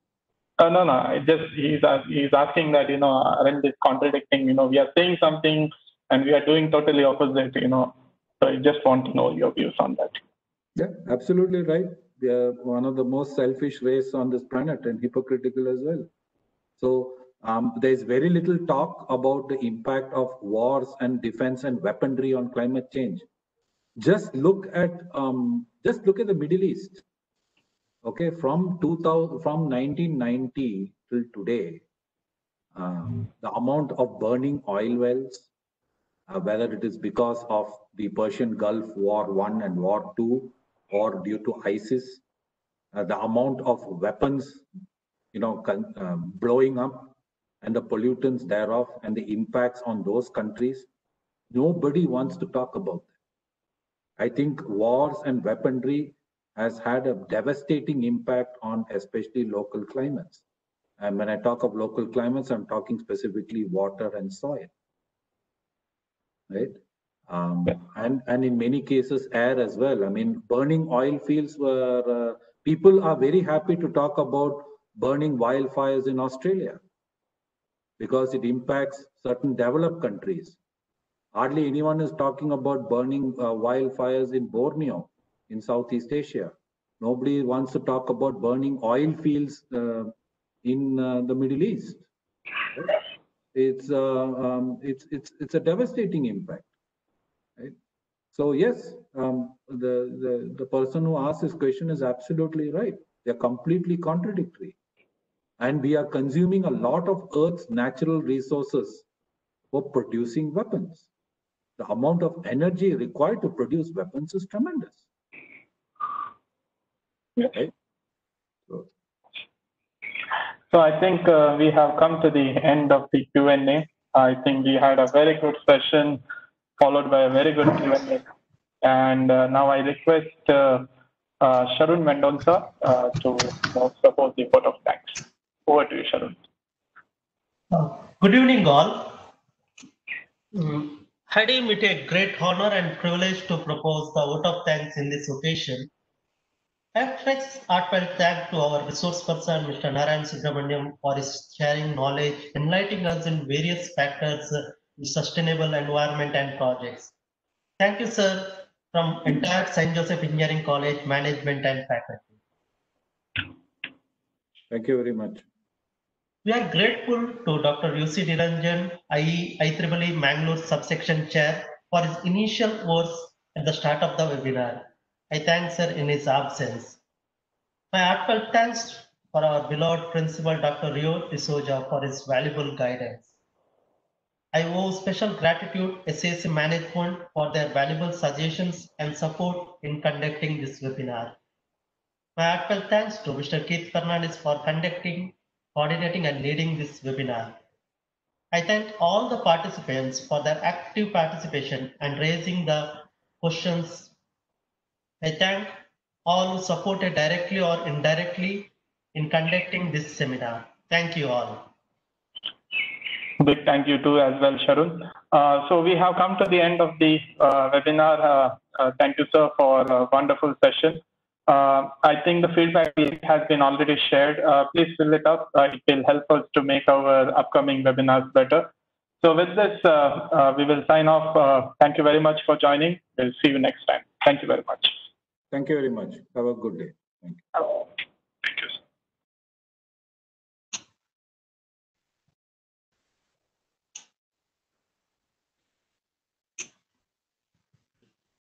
Uh, no, no. It just he's he's asking that you know aren't they contradicting? You know, we are saying something and we are doing totally opposite. You know, so I just want to know your views on that. Yeah, absolutely right. We are one of the most selfish race on this planet and hypocritical as well. So um, there's very little talk about the impact of wars and defense and weaponry on climate change. Just look at um, just look at the Middle East. Okay, from 2000 from 1990 till today, um, the amount of burning oil wells, uh, whether it is because of the Persian Gulf War One and War Two, or due to ISIS, uh, the amount of weapons, you know, um, blowing up, and the pollutants thereof, and the impacts on those countries, nobody wants to talk about that. I think wars and weaponry has had a devastating impact on especially local climates. And when I talk of local climates, I'm talking specifically water and soil. Right? Um, and, and in many cases, air as well. I mean, burning oil fields were, uh, people are very happy to talk about burning wildfires in Australia because it impacts certain developed countries. Hardly anyone is talking about burning uh, wildfires in Borneo in Southeast Asia. Nobody wants to talk about burning oil fields uh, in uh, the Middle East. It's, uh, um, it's, it's, it's a devastating impact. Right? So yes, um, the, the, the person who asked this question is absolutely right. They're completely contradictory. And we are consuming a lot of Earth's natural resources for producing weapons. The amount of energy required to produce weapons is tremendous. Yes. Right? So, So I think uh, we have come to the end of the Q&A. I think we had a very good session followed by a very good Q&A. And uh, now I request uh, uh, Sharun Mendonca uh, to you know, propose the vote of thanks. Over to you, Sharun. Uh, Good evening, all. Mm, I deem it a great honor and privilege to propose the vote of thanks in this occasion. I express heartfelt thanks to our resource person, Mr. Narayan Subramaniam, for his sharing knowledge, enlightening us in various factors uh, in sustainable environment and projects. Thank you, sir, from entire St. Joseph Engineering College management and faculty. thank you very much. We are grateful to Dr. UC Niranjan, IE IEEE Mangalore Subsection Chair, for his initial words at the start of the webinar. I thank sir in his absence. My heartfelt thanks for our beloved principal, Dr. Rio D'Souza, for his valuable guidance. I owe special gratitude to SJEC management for their valuable suggestions and support in conducting this webinar. My heartfelt thanks to Mr. Keith Fernandez for conducting, coordinating and leading this webinar. I thank all the participants for their active participation and raising the questions. I thank all who supported directly or indirectly in conducting this seminar. Thank you all. Big thank you too as well, Sharun. Uh, so we have come to the end of the uh, webinar. Uh, uh, thank you, sir, for a wonderful session. Uh, I think the feedback has been already shared. Uh, please fill it up. Uh, it will help us to make our upcoming webinars better. So with this, uh, uh, we will sign off. Uh, thank you very much for joining. We'll see you next time. Thank you very much. Thank you very much. Have a good day. Thank you.